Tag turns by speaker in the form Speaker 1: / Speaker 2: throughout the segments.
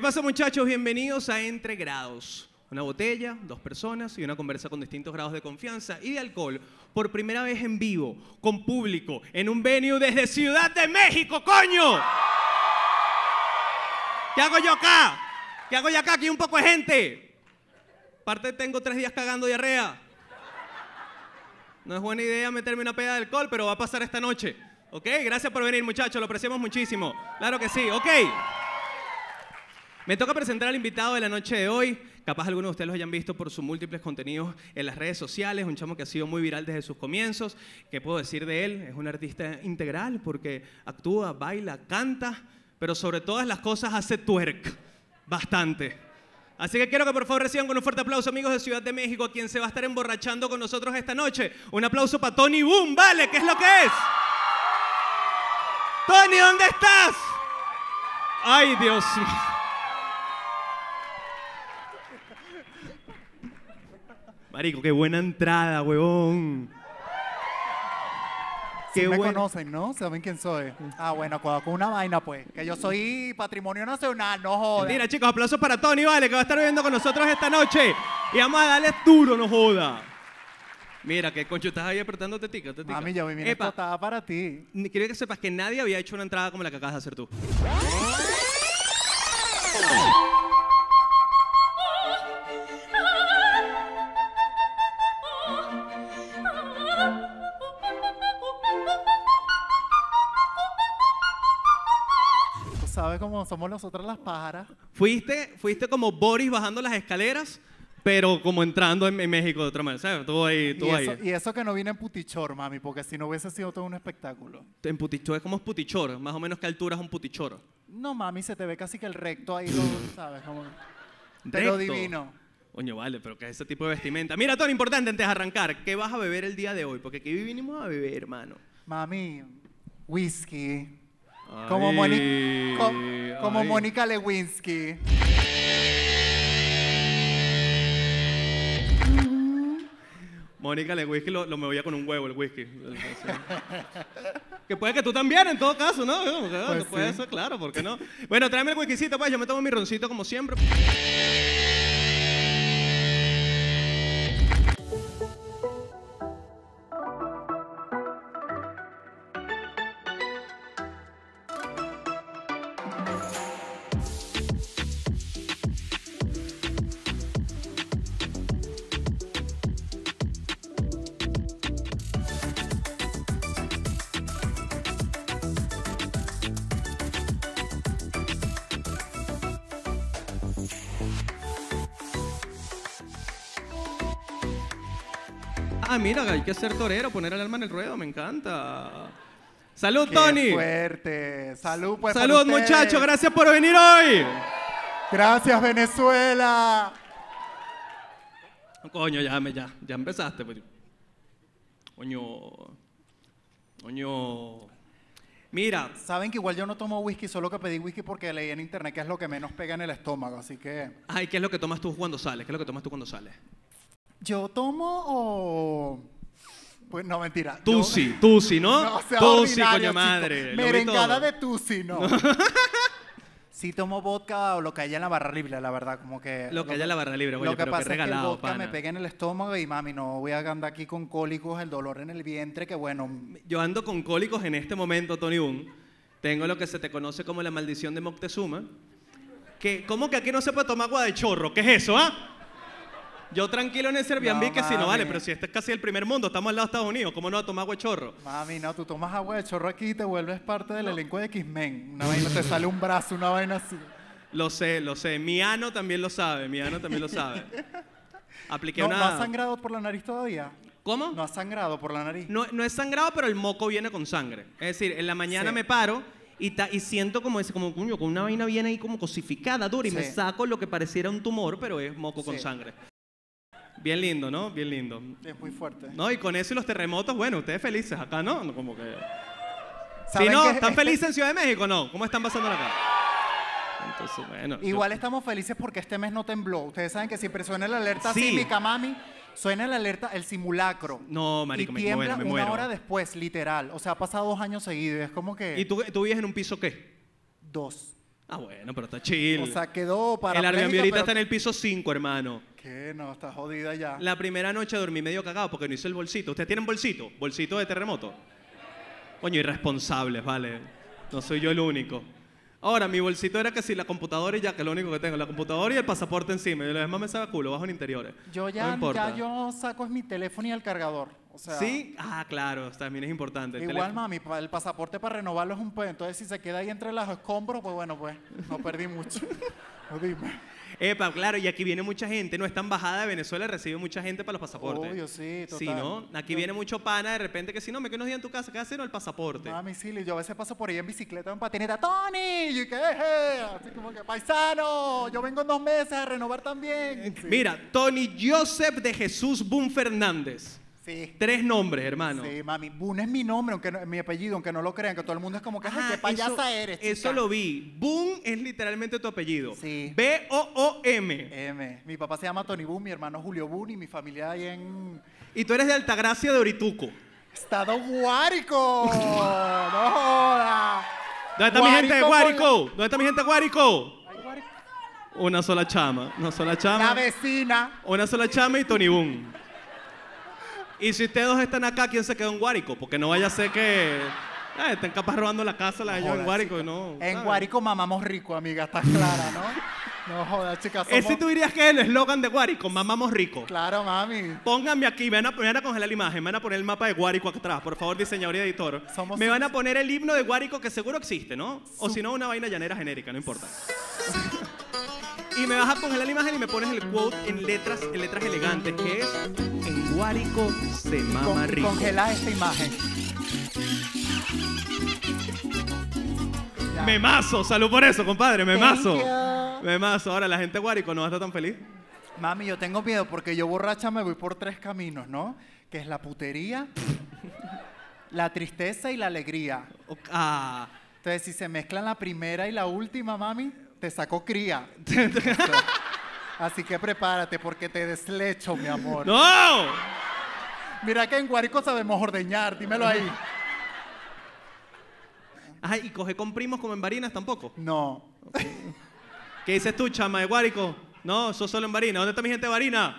Speaker 1: ¿Qué pasa muchachos? Bienvenidos a Entre Grados. Una botella, dos personas y una conversa con distintos grados de confianza y de alcohol. Por primera vez en vivo, con público, en un venue desde Ciudad de México, coño. ¿Qué hago yo acá? ¿Qué hago yo acá? Aquí un poco de gente. Aparte tengo tres días cagando diarrea. No es buena idea meterme una peda de alcohol, pero va a pasar esta noche. ¿Ok? Gracias por venir, muchachos. Lo apreciamos muchísimo. Claro que sí. ¿Ok? Me toca presentar al invitado de la noche de hoy. Capaz algunos de ustedes lo hayan visto por sus múltiples contenidos en las redes sociales. Un chamo que ha sido muy viral desde sus comienzos. ¿Qué puedo decir de él? Es un artista integral porque actúa, baila, canta, pero sobre todas las cosas hace twerk. Bastante. Así que quiero que por favor reciban con un fuerte aplauso, amigos de Ciudad de México, a quien se va a estar emborrachando con nosotros esta noche. Un aplauso para Tony Boom, ¿vale? ¿Qué es lo que es? Tony, ¿dónde estás? Ay, Dios mío. Marico, qué buena entrada, huevón.
Speaker 2: Sí
Speaker 1: Qué
Speaker 2: me
Speaker 1: buen-
Speaker 2: conocen, ¿no? ¿Saben quién soy? Ah, bueno, cuidado con una vaina, pues. Que yo soy patrimonio nacional, no jodas.
Speaker 1: Mentira, chicos, aplausos para Tony, vale, que va a estar viviendo con nosotros esta noche. Y vamos a darle duro, no joda. Mira, que concho, estás ahí apretándote tica, tica.
Speaker 2: Mami, yo vine
Speaker 1: Epa,
Speaker 2: explotada para ti.
Speaker 1: ni- quiero que sepas que nadie había hecho una entrada como la que acabas de hacer tú.
Speaker 2: Sabes cómo somos nosotras las pájaras.
Speaker 1: Fuiste, fuiste como Boris bajando las escaleras, pero como entrando en, en México de otra manera, ¿sabes? Tú ahí,
Speaker 2: Y
Speaker 1: tú
Speaker 2: eso,
Speaker 1: ahí.
Speaker 2: y eso que no vine en putichor, mami, porque si no hubiese sido todo un espectáculo.
Speaker 1: En putichor, es como es putichor, más o menos qué altura es un putichor.
Speaker 2: No, mami, se te ve casi que el recto ahí, lo, ¿sabes? Como... Pero
Speaker 1: Recto.
Speaker 2: divino.
Speaker 1: Coño, vale, pero ¿qué es ese tipo de vestimenta? Mira, Tony, importante antes de arrancar, ¿qué vas a beber el día de hoy? Porque aquí vinimos a beber, hermano.
Speaker 2: Mami, whisky. Como, Moni- co- como. Mónica Lewinsky.
Speaker 1: Mónica, el whisky lo, lo me voy con un huevo, el whisky. que puede que tú también, en todo caso, ¿no?
Speaker 2: Pues
Speaker 1: puede
Speaker 2: sí.
Speaker 1: ser, claro, ¿por qué no? Bueno, tráeme el whiskycito, pues, yo me tomo mi roncito como siempre. Mira, hay que ser torero, poner el alma en el ruedo, me encanta. Salud,
Speaker 2: Qué
Speaker 1: Tony.
Speaker 2: fuerte. Salud, pues.
Speaker 1: Salud, muchachos, gracias por venir hoy.
Speaker 2: Gracias, Venezuela.
Speaker 1: Coño, ya, ya, ya empezaste. Pues. Coño. Coño. Mira,
Speaker 2: Saben que igual yo no tomo whisky, solo que pedí whisky porque leí en internet que es lo que menos pega en el estómago, así que.
Speaker 1: ay, ¿qué es lo que tomas tú cuando sales? ¿Qué es lo que tomas tú cuando sales?
Speaker 2: ¿Yo tomo o.? Pues no, mentira. Yo-
Speaker 1: Tusi, tusi, ¿no?
Speaker 2: No, sea
Speaker 1: tusi, coño madre.
Speaker 2: Merengada de tusi, no. sí tomo vodka o lo que haya en la barra libre, la verdad, como que...
Speaker 1: Lo que haya en la barra libre, coño,
Speaker 2: Lo que
Speaker 1: pero qué
Speaker 2: pasa es que el
Speaker 1: regalado,
Speaker 2: vodka me pega en el estómago y mami, no voy a andar aquí con cólicos, el dolor en el vientre, que bueno...
Speaker 1: Yo ando con cólicos en este momento, Tony Boom. Tengo lo que se te conoce como la maldición de Moctezuma. Que, ¿Cómo que aquí no se puede tomar agua de chorro? ¿Qué es eso, ah? Yo tranquilo en ese Airbnb
Speaker 2: No,
Speaker 1: que si no vale, pero si este es casi el primer mundo, estamos al lado de Estados Unidos, ¿cómo no va a tomar agua de chorro?
Speaker 2: Mami, no, tú tomas agua de chorro aquí y te vuelves parte del elenco de X-Men. Una vaina, te sale un brazo, una vaina así.
Speaker 1: Lo sé, lo sé. Mi ano también lo sabe, mi ano también lo sabe. Apliqué
Speaker 2: No,
Speaker 1: una...
Speaker 2: ¿No has sangrado por la nariz todavía?
Speaker 1: ¿Cómo?
Speaker 2: ¿No has sangrado por la nariz?
Speaker 1: No, no es sangrado, pero el moco viene con sangre. Es decir, en la mañana
Speaker 2: Sí.
Speaker 1: me paro y, ta- y siento como ese, como coño, con una vaina viene ahí como cosificada, dura, y me saco lo que pareciera un tumor, pero es moco con
Speaker 2: Sí.
Speaker 1: sangre. Bien lindo, ¿no? Bien lindo.
Speaker 2: Es muy fuerte.
Speaker 1: No, y con eso y los terremotos, bueno, ustedes felices acá, ¿no? Como que... Si
Speaker 2: ¿Saben
Speaker 1: no,
Speaker 2: que
Speaker 1: ¿están
Speaker 2: este-
Speaker 1: felices en Ciudad de México no? ¿Cómo están pasando acá? Entonces, bueno. yo-
Speaker 2: Igual estamos felices porque este mes no tembló. Ustedes saben que siempre suena la alerta
Speaker 1: Sí.
Speaker 2: sísmica, mami, suena la alerta, el simulacro.
Speaker 1: No, marico,
Speaker 2: y
Speaker 1: me
Speaker 2: tiembla
Speaker 1: muero, me
Speaker 2: una
Speaker 1: muero.
Speaker 2: hora después, literal. O sea, ha pasado dos años seguidos. Es como que
Speaker 1: ¿Y tú, tú vives en un piso qué?
Speaker 2: Dos.
Speaker 1: Ah, bueno, pero está chill.
Speaker 2: O sea, quedó para.
Speaker 1: el Airbnb ahorita está en el piso 5, hermano.
Speaker 2: ¿Qué? No, está jodida ya.
Speaker 1: La primera noche dormí medio cagado porque no hice el bolsito. ¿Ustedes tienen bolsito? ¿Bolsito de terremoto? Coño, irresponsables, vale. No soy yo el único. Ahora, mi bolsito era que si la computadora y ya, que es lo único que tengo, la computadora y el pasaporte encima. Y lo demás me sabe culo, bajo en interiores.
Speaker 2: Yo
Speaker 1: No
Speaker 2: ya,
Speaker 1: importa.
Speaker 2: ya yo saco es mi teléfono y el cargador. O sea,
Speaker 1: ¿Sí? Ah, claro, también es importante. el
Speaker 2: Igual,
Speaker 1: teléfono.
Speaker 2: mami, el pasaporte para renovarlo es un pues. Entonces, si se queda ahí entre los escombros, pues bueno, pues no perdí mucho. No, dime.
Speaker 1: Epa, claro, y aquí viene mucha gente, no es tan bajada de Venezuela, recibe mucha gente para los pasaportes.
Speaker 2: Obvio, sí,
Speaker 1: Sí,
Speaker 2: total.
Speaker 1: ¿no? Aquí
Speaker 2: Yo-
Speaker 1: viene mucho pana de repente que si no, me quedo unos días en tu casa, ¿qué hacer? El pasaporte.
Speaker 2: Mami, sí, yo a veces paso por ahí en bicicleta, en patineta. ¡Tony! Y que, "Eje", así como que, paisano, yo vengo en dos meses a renovar también. Sí.
Speaker 1: Mira, Tony Joseph de Jesús Boom Fernández.
Speaker 2: Sí.
Speaker 1: Tres nombres, hermano.
Speaker 2: Sí, mami. Boone es mi nombre, aunque no- mi apellido, aunque no lo crean, que todo el mundo es como que, ay, qué payasa
Speaker 1: eso,
Speaker 2: eres, chica.
Speaker 1: Eso lo vi. Boom es literalmente tu apellido.
Speaker 2: Sí.
Speaker 1: B-O-O-M.
Speaker 2: M. Mi papá se llama Tony Boone, mi hermano Julio Boone y mi familia ahí en
Speaker 1: Y tú eres de Altagracia de Orituco.
Speaker 2: Estado Guárico. no joda.
Speaker 1: ¿Dónde está mi gente de
Speaker 2: Guárico?
Speaker 1: ¿Dónde está mi gente de Guárico?
Speaker 2: Ay, Guárico.
Speaker 1: Una sola chama. Una sola
Speaker 2: La
Speaker 1: chama.
Speaker 2: vecina.
Speaker 1: Una sola chama y Tony Boom. Y si ustedes dos están acá, ¿quién se quedó en Guárico? Porque no vaya a ser que eh, estén capaz robando la casa la de ellos en Guárico
Speaker 2: chica.
Speaker 1: y no.
Speaker 2: En
Speaker 1: ¿sabes?
Speaker 2: Guárico mamamos rico, amiga, estás clara, ¿no? No jodas, chicas. Somos...
Speaker 1: Ese tú dirías que es el eslogan de Guárico, mamamos rico.
Speaker 2: Claro, mami.
Speaker 1: Pónganme aquí, me van, a, me van a congelar la imagen, me van a poner el mapa de Guárico acá atrás, por favor, diseñador y editor.
Speaker 2: Somos
Speaker 1: me van a poner el himno de Guárico que seguro existe, ¿no? O si no, una vaina llanera genérica, no importa. y me vas a congelar la imagen y me pones el quote en letras, en letras elegantes, que es en Guárico se mama
Speaker 2: Con-
Speaker 1: rico.
Speaker 2: Congela esta imagen. Ya.
Speaker 1: Memazo, salud por eso, compadre, memazo.
Speaker 2: Thank you.
Speaker 1: Memazo. Ahora la gente de Guárico no va a estar tan feliz.
Speaker 2: Mami, yo tengo miedo porque yo borracha me voy por tres caminos, ¿no? Que es la putería, la tristeza y la alegría.
Speaker 1: Ah.
Speaker 2: Entonces, si se mezclan la primera y la última, mami, te sacó cría. Así que prepárate porque te deslecho, mi amor.
Speaker 1: ¡No!
Speaker 2: Mira que en Guárico sabemos ordeñar, dímelo ahí.
Speaker 1: Ajá, y coge con primos como en Barinas tampoco.
Speaker 2: No.
Speaker 1: ¿Qué dices tú, chama de Guárico? No, eso solo en Barina. ¿Dónde está mi gente de Barina?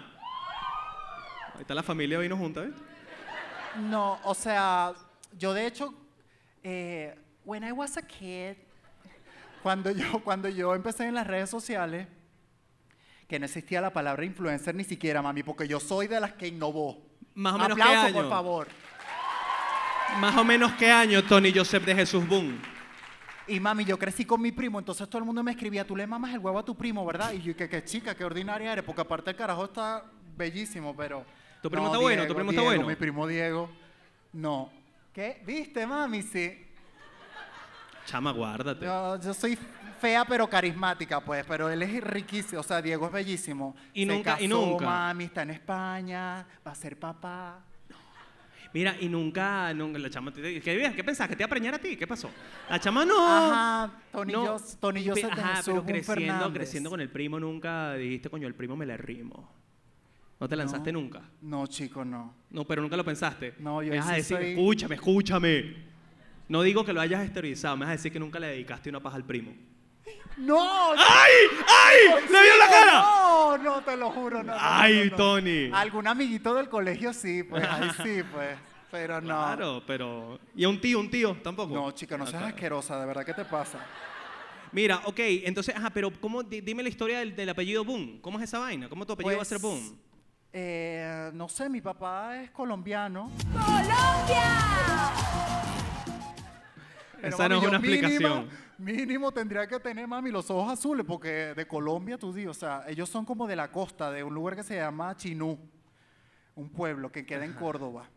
Speaker 1: Ahí está la familia vino junta, ¿eh?
Speaker 2: No, o sea, yo de hecho, eh, when I was a kid, cuando yo, cuando yo empecé en las redes sociales, que no existía la palabra influencer ni siquiera, mami, porque yo soy de las que innovó.
Speaker 1: Más o menos qué
Speaker 2: Aplauso,
Speaker 1: año.
Speaker 2: por favor.
Speaker 1: Más o menos qué año, Tony Joseph de Jesús Boom.
Speaker 2: Y mami, yo crecí con mi primo, entonces todo el mundo me escribía, tú le mamas el huevo a tu primo, ¿verdad? Y yo, que qué chica, qué ordinaria eres, porque aparte el carajo está bellísimo, pero...
Speaker 1: ¿Tu primo está bueno? ¿Tu primo está
Speaker 2: Diego,
Speaker 1: bueno?
Speaker 2: Mi primo Diego, no. ¿Qué? ¿Viste, mami? Sí.
Speaker 1: Chama, guárdate.
Speaker 2: Yo, yo soy fea pero carismática, pues, pero él es riquísimo, o sea, Diego es bellísimo.
Speaker 1: Y
Speaker 2: Se
Speaker 1: nunca- y
Speaker 2: casó,
Speaker 1: nunca.
Speaker 2: mami, está en España, va a ser papá.
Speaker 1: Mira, y nunca, nunca la chama, ¿qué? ¿qué pensabas? ¿Que te iba a preñar a ti? ¿Qué pasó? La chama no.
Speaker 2: Ajá, Tony
Speaker 1: no.
Speaker 2: Joseph de
Speaker 1: Ajá,
Speaker 2: Jesús
Speaker 1: pero creciendo,
Speaker 2: Fernández.
Speaker 1: creciendo con el primo nunca dijiste, coño, el primo me la rimo. ¿No te lanzaste
Speaker 2: No.
Speaker 1: nunca?
Speaker 2: No, chico, no.
Speaker 1: No, pero nunca lo pensaste.
Speaker 2: No, yo
Speaker 1: me vas a
Speaker 2: sí
Speaker 1: decir,
Speaker 2: soy-
Speaker 1: escúchame, escúchame. No digo que lo hayas esterilizado, me vas a decir que nunca le dedicaste una paja al primo.
Speaker 2: ¡No!
Speaker 1: ¡Ay! ¡Ay! ¡Le vio la cara!
Speaker 2: No, no, te lo juro, no.
Speaker 1: ¡Ay,
Speaker 2: no, no.
Speaker 1: Tony!
Speaker 2: Algún amiguito del colegio sí, pues, ahí sí, pues. Pero no.
Speaker 1: Claro, pero... ¿Y a un tío, un tío? Tampoco.
Speaker 2: No, chica, no seas asquerosa, de verdad, ¿qué te pasa?
Speaker 1: Mira, ok, entonces, ajá, pero ¿cómo, di- dime la historia del, del apellido Boom. ¿Cómo es esa vaina? ¿Cómo tu apellido va a ser
Speaker 2: Pues,
Speaker 1: Boom?
Speaker 2: Eh, no sé, mi papá es colombiano. Pero,
Speaker 1: Esa no es
Speaker 2: mami,
Speaker 1: una
Speaker 2: mínimo-
Speaker 1: explicación.
Speaker 2: Mínimo tendría que tener, mami, los ojos azules, porque de Colombia, tú dices, o sea, ellos son como de la costa, de un lugar que se llama Chinú, un pueblo que queda en Córdoba.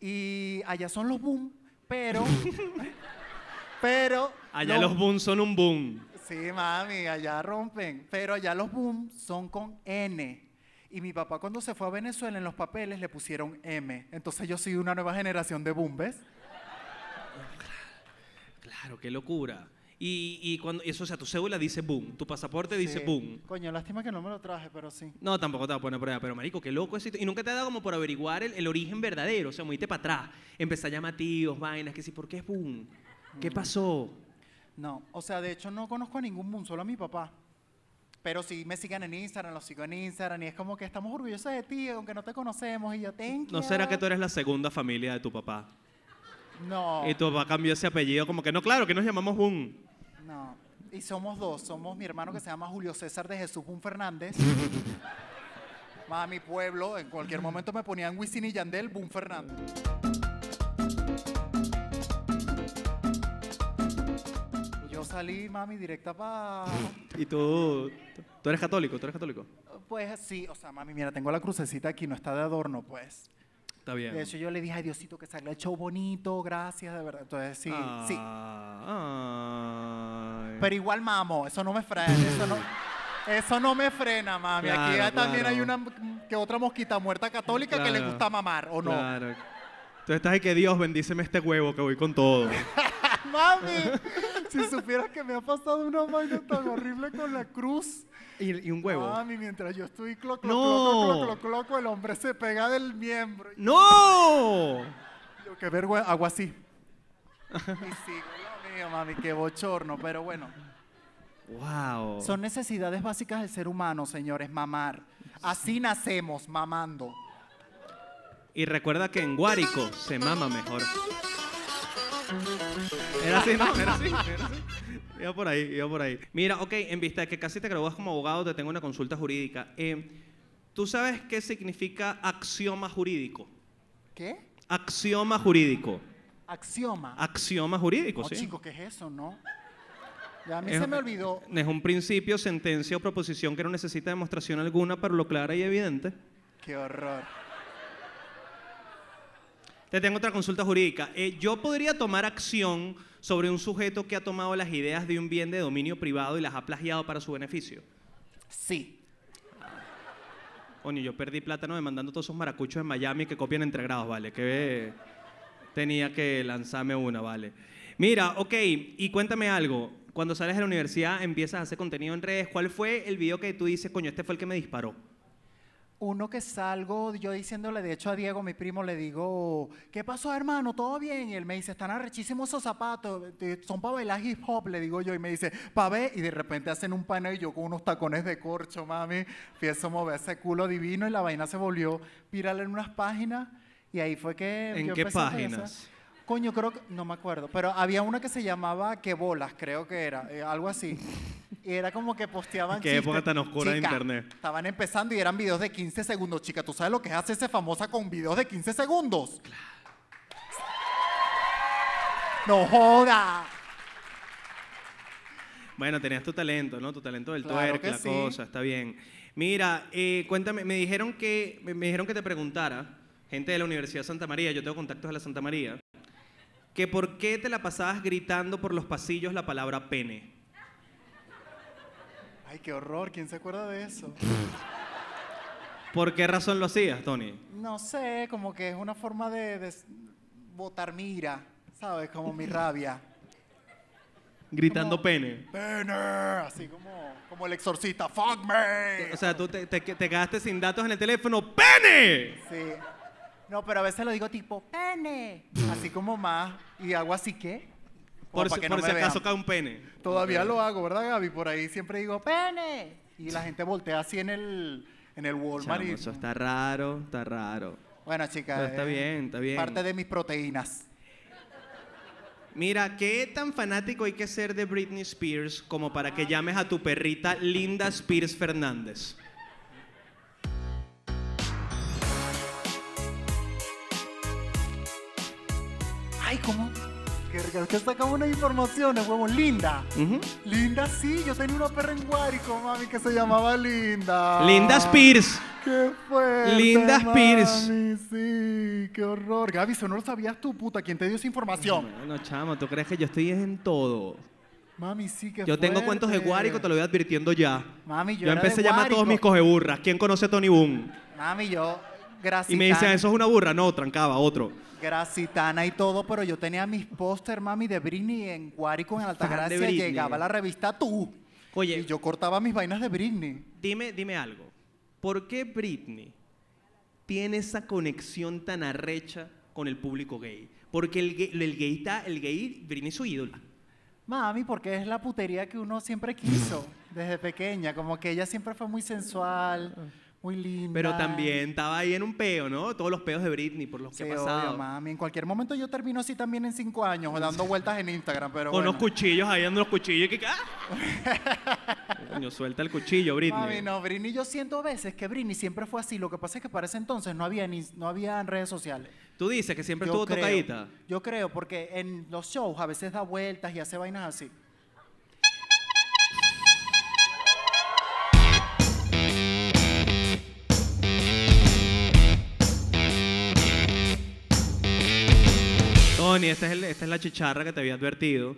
Speaker 2: Y allá son los boom, pero, pero...
Speaker 1: Allá los Boom son un boom.
Speaker 2: Sí, mami, allá rompen. Pero allá los boom son con N. Y mi papá cuando se fue a Venezuela en los papeles le pusieron M. Entonces yo soy una nueva generación de boom, ¿ves?
Speaker 1: Claro, qué locura. Y, y cuando eso, o sea, tu cédula dice boom, tu pasaporte dice boom.
Speaker 2: Coño, lástima que no me lo traje, pero sí.
Speaker 1: No, tampoco te voy a poner prueba, pero marico, qué loco eso. Y nunca te ha dado como por averiguar el, el origen verdadero, o sea, muy para atrás. Empezar a llamar tíos, vainas, que sí, ¿por qué es boom?
Speaker 2: Mm.
Speaker 1: ¿Qué pasó?
Speaker 2: No, o sea, de hecho no conozco a ningún boom, solo a mi papá. Pero sí me sigan en Instagram, los sigo en Instagram y es como que estamos orgullosos de ti, aunque no te conocemos y yo thank
Speaker 1: ¿No
Speaker 2: you".
Speaker 1: será que tú eres la segunda familia de tu papá?
Speaker 2: No,
Speaker 1: Y tu papá cambió ese apellido como que no, claro, que nos llamamos Boom.
Speaker 2: no. Y somos dos, somos mi hermano que se llama Julio César de Jesús Boom Fernández. Más a mi pueblo, en cualquier momento me ponían Wisin y Yandel, Boom Fernández. Y Yo salí, mami, directa para...
Speaker 1: Y tú, tú eres católico, tú eres católico.
Speaker 2: Pues sí, o sea, mami, mira, tengo la crucecita aquí, no está de adorno, pues.
Speaker 1: Está bien.
Speaker 2: De hecho, yo le dije, ay, Diosito, que salga el show bonito, gracias, de verdad. Entonces, sí, sí.
Speaker 1: Ah.
Speaker 2: Pero igual, mamo, eso no me frena, eso no, eso no me frena, mami. Aquí
Speaker 1: Claro,
Speaker 2: también hay una que otra mosquita muerta católica que le gusta mamar, ¿o no?
Speaker 1: Claro. Tú estás ahí que Dios bendíceme este huevo que voy con todo.
Speaker 2: Mami, si supieras que me ha pasado una vaina tan horrible con la cruz.
Speaker 1: y, y un huevo.
Speaker 2: Mami, mientras yo estoy clo, clo,
Speaker 1: No.
Speaker 2: clo, clo, clo, clo, el hombre se pega del miembro.
Speaker 1: ¡No!
Speaker 2: yo, qué vergüenza, hago así. Y sigo, lo mío, mami, qué bochorno, pero bueno.
Speaker 1: Wow.
Speaker 2: Son necesidades básicas del ser humano, señores, mamar. Así nacemos, mamando.
Speaker 1: Y recuerda que en Guárico se mama mejor. Era así, ¿no? Era así, era así. Iba por ahí, iba por ahí. Mira, ok, en vista de que casi te gradúas como abogado, te tengo una consulta jurídica. Eh, ¿Tú sabes qué significa axioma jurídico?
Speaker 2: ¿Qué?
Speaker 1: Axioma jurídico.
Speaker 2: Axioma.
Speaker 1: Axioma jurídico,
Speaker 2: Oh,
Speaker 1: sí.
Speaker 2: chico, ¿qué es eso, no? Ya a mí
Speaker 1: Es-
Speaker 2: se me olvidó.
Speaker 1: Es un principio, sentencia o proposición que no necesita demostración alguna, pero lo clara y evidente.
Speaker 2: Qué horror.
Speaker 1: Te tengo otra consulta jurídica. Eh, yo podría tomar acción sobre un sujeto que ha tomado las ideas de un bien de dominio privado y las ha plagiado para su beneficio.
Speaker 2: Sí.
Speaker 1: Coño, yo perdí plátano demandando todos esos maracuchos en Miami que copian entre grados, ¿vale? Que tenía que lanzarme una, ¿vale? Mira, ok, y cuéntame algo. Cuando sales de la universidad, empiezas a hacer contenido en redes. ¿Cuál fue el video que tú dices, coño, este fue el que me disparó?
Speaker 2: Uno que salgo yo diciéndole, de hecho a Diego, mi primo, le digo, ¿qué pasó, hermano? ¿Todo bien? Y él me dice, están arrechísimos esos zapatos, son para bailar hip hop, le digo yo. Y me dice, pa' ver, y de repente hacen un panel y yo con unos tacones de corcho, mami, empiezo a mover ese culo divino y la vaina se volvió viral en unas páginas. Y ahí fue que.
Speaker 1: ¿En
Speaker 2: yo
Speaker 1: qué
Speaker 2: empecé a
Speaker 1: páginas?
Speaker 2: regresar. Coño, creo que, no me acuerdo, pero había una que se llamaba Que Bolas, creo que era, eh, algo así. Y era como que posteaban
Speaker 1: Qué
Speaker 2: chistes.
Speaker 1: época tan oscura de
Speaker 2: Chica,
Speaker 1: internet.
Speaker 2: Estaban empezando y eran videos de 15 segundos. Chica, ¿tú sabes lo que es hacerse famosa con videos de 15 segundos? ¡No joda!
Speaker 1: Bueno, tenías tu talento, ¿no? Tu talento del
Speaker 2: Claro
Speaker 1: twerk,
Speaker 2: que
Speaker 1: la
Speaker 2: sí.
Speaker 1: cosa, está bien. Mira, eh, cuéntame, me dijeron que me me dijeron que te preguntara, gente de la Universidad de Santa María, yo tengo contactos de la Santa María, que por qué te la pasabas gritando por los pasillos la palabra pene.
Speaker 2: Ay, qué horror, ¿quién se acuerda de eso?
Speaker 1: ¿Por qué razón lo hacías, Tony?
Speaker 2: No sé, como que es una forma de, de botar mi ira, ¿sabes? Como mi rabia.
Speaker 1: Gritando
Speaker 2: Como-
Speaker 1: pene.
Speaker 2: ¡Pene! Así como, como el exorcista, ¡fuck me!
Speaker 1: O sea, tú te, te- te quedaste sin datos en el teléfono. ¡Pene!
Speaker 2: Sí. No, pero a veces lo digo tipo, pene. Así como más. Y hago así, ¿qué?
Speaker 1: Por, si,
Speaker 2: que
Speaker 1: por
Speaker 2: no
Speaker 1: si acaso cae un pene.
Speaker 2: Todavía lo hago, ¿verdad, Gaby? Por ahí siempre digo, pene. Y la gente voltea así en el, en el Walmart.
Speaker 1: Chamo,
Speaker 2: y-
Speaker 1: eso está raro, está raro.
Speaker 2: Bueno, chicas.
Speaker 1: Pero está bien, está bien.
Speaker 2: Parte de mis proteínas.
Speaker 1: Mira, ¿qué tan fanático hay que ser de Britney Spears como para que llames a tu perrita Linda Spears Fernández?
Speaker 2: Ay, ¿cómo? Que, que, que sacamos unas informaciones, huevón. Linda. Linda, sí. Yo tenía una perra en Guárico, mami, que se llamaba Linda.
Speaker 1: Linda Spears.
Speaker 2: ¡Qué fuerte,
Speaker 1: Linda Spears.
Speaker 2: mami, sí, qué horror. Gaby, eso no lo sabías tú, puta. ¿Quién te dio esa información?
Speaker 1: Bueno, chamo, ¿tú crees que yo estoy en todo?
Speaker 2: Mami, sí, que
Speaker 1: Yo tengo cuentos de Guárico, te lo voy advirtiendo ya.
Speaker 2: Mami, yo,
Speaker 1: Yo
Speaker 2: era
Speaker 1: empecé a llamar a todos mis cogeburras. ¿Quién conoce a Tony Boom?
Speaker 2: Mami, yo,
Speaker 1: Y me dicen, ¿eso es una burra? No, trancaba, otro.
Speaker 2: gracitana y todo, pero yo tenía mis póster, mami, de Britney en Guárico, en Altagracia. Llegaba la revista Tú.
Speaker 1: Oye,
Speaker 2: Y yo cortaba mis vainas de Britney.
Speaker 1: dime, dime algo. ¿Por qué Britney tiene esa conexión tan arrecha con el público gay? Porque el gay, el gay está, el gay, Britney es su ídola.
Speaker 2: Mami, porque es la putería que uno siempre quiso desde pequeña. Como que ella siempre fue muy sensual, muy linda.
Speaker 1: Pero también estaba ahí en un peo, ¿no? Todos los peos de Britney por los
Speaker 2: Sí,
Speaker 1: que ha
Speaker 2: obvio, mami. En cualquier momento yo termino así también en cinco años, dando vueltas en Instagram, pero
Speaker 1: Con
Speaker 2: bueno.
Speaker 1: unos cuchillos ahí dando los cuchillos y que ¡ah! Coño, suelta el cuchillo, Britney.
Speaker 2: Mami, no, Britney, yo siento a veces que Britney siempre fue así. Lo que pasa es que para ese entonces no había ni, no había redes sociales.
Speaker 1: Tú dices que siempre
Speaker 2: Yo
Speaker 1: estuvo
Speaker 2: creo,
Speaker 1: tocadita.
Speaker 2: Yo creo, porque en los shows a veces da vueltas y hace vainas así.
Speaker 1: Tony, esta es, el- esta es la chicharra que te había advertido,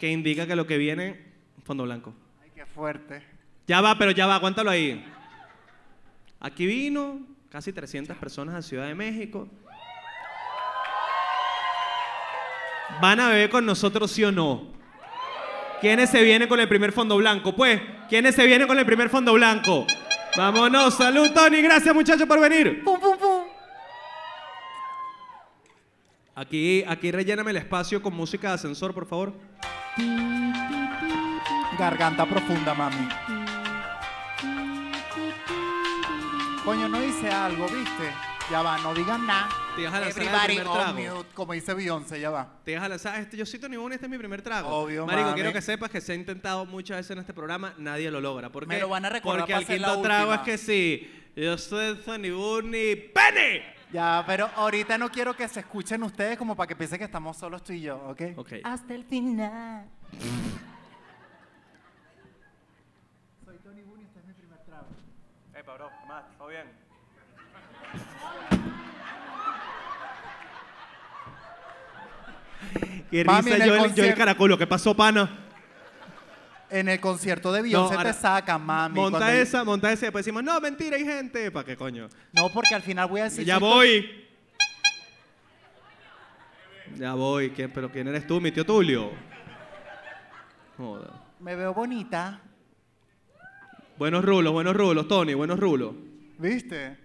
Speaker 1: que indica que lo que viene, fondo blanco.
Speaker 2: Ay, qué fuerte.
Speaker 1: Ya va, pero ya va, aguántalo ahí. Aquí vino casi 300 personas a Ciudad de México. ¿Van a beber con nosotros sí o no? ¿Quiénes se vienen con el primer fondo blanco? Pues, ¿quiénes se vienen con el primer fondo blanco? Vámonos, salud Tony, gracias muchachos por venir.
Speaker 2: ¡Pum, pum,
Speaker 1: Aquí, aquí relléname el espacio con música de ascensor, por favor.
Speaker 2: Garganta profunda, mami. Coño, no hice algo, ¿viste? Ya va, no digan nada.
Speaker 1: Te ibas a lanzar el primer
Speaker 2: on
Speaker 1: trago.
Speaker 2: mute, como dice Beyoncé, ya va.
Speaker 1: Te deja lanzar, este, yo Tony Boone, este es mi primer trago.
Speaker 2: Obvio,
Speaker 1: Marico,
Speaker 2: mami.
Speaker 1: quiero que sepas que se ha intentado muchas veces en este programa, nadie lo logra. ¿Por
Speaker 2: Me
Speaker 1: qué?
Speaker 2: lo van a recordar
Speaker 1: Porque
Speaker 2: pa'
Speaker 1: al
Speaker 2: hacer la
Speaker 1: quinto trago es que sí, yo soy Tony Boone, ¡Pene!
Speaker 2: Ya, pero ahorita no quiero que se escuchen ustedes como para que piensen que estamos solos tú y yo, ¿ok?
Speaker 1: Ok.
Speaker 2: Hasta el final. Soy Tony Boone y este es mi primer trago.
Speaker 1: Epa, bro, ¿qué más? ¿Todo bien? Qué
Speaker 2: Mami, en
Speaker 1: risa,
Speaker 2: el
Speaker 1: yo, el- yo el
Speaker 2: concierto-
Speaker 1: caracolo, ¿qué pasó, pana?
Speaker 2: En el concierto de Beyoncé
Speaker 1: ahora-
Speaker 2: te sacan, mami.
Speaker 1: Monta esa, monta esa, y después decimos, no, mentira, hay gente. ¿Para qué coño?
Speaker 2: No, porque al final voy a decir...
Speaker 1: ya voy. Ya voy. ¿Quién, ¿Pero quién eres tú, mi tío Tulio?
Speaker 2: Tony- Me veo bonita,
Speaker 1: Buenos rulos, buenos rulos, Tony, buenos rulos.
Speaker 2: ¿viste?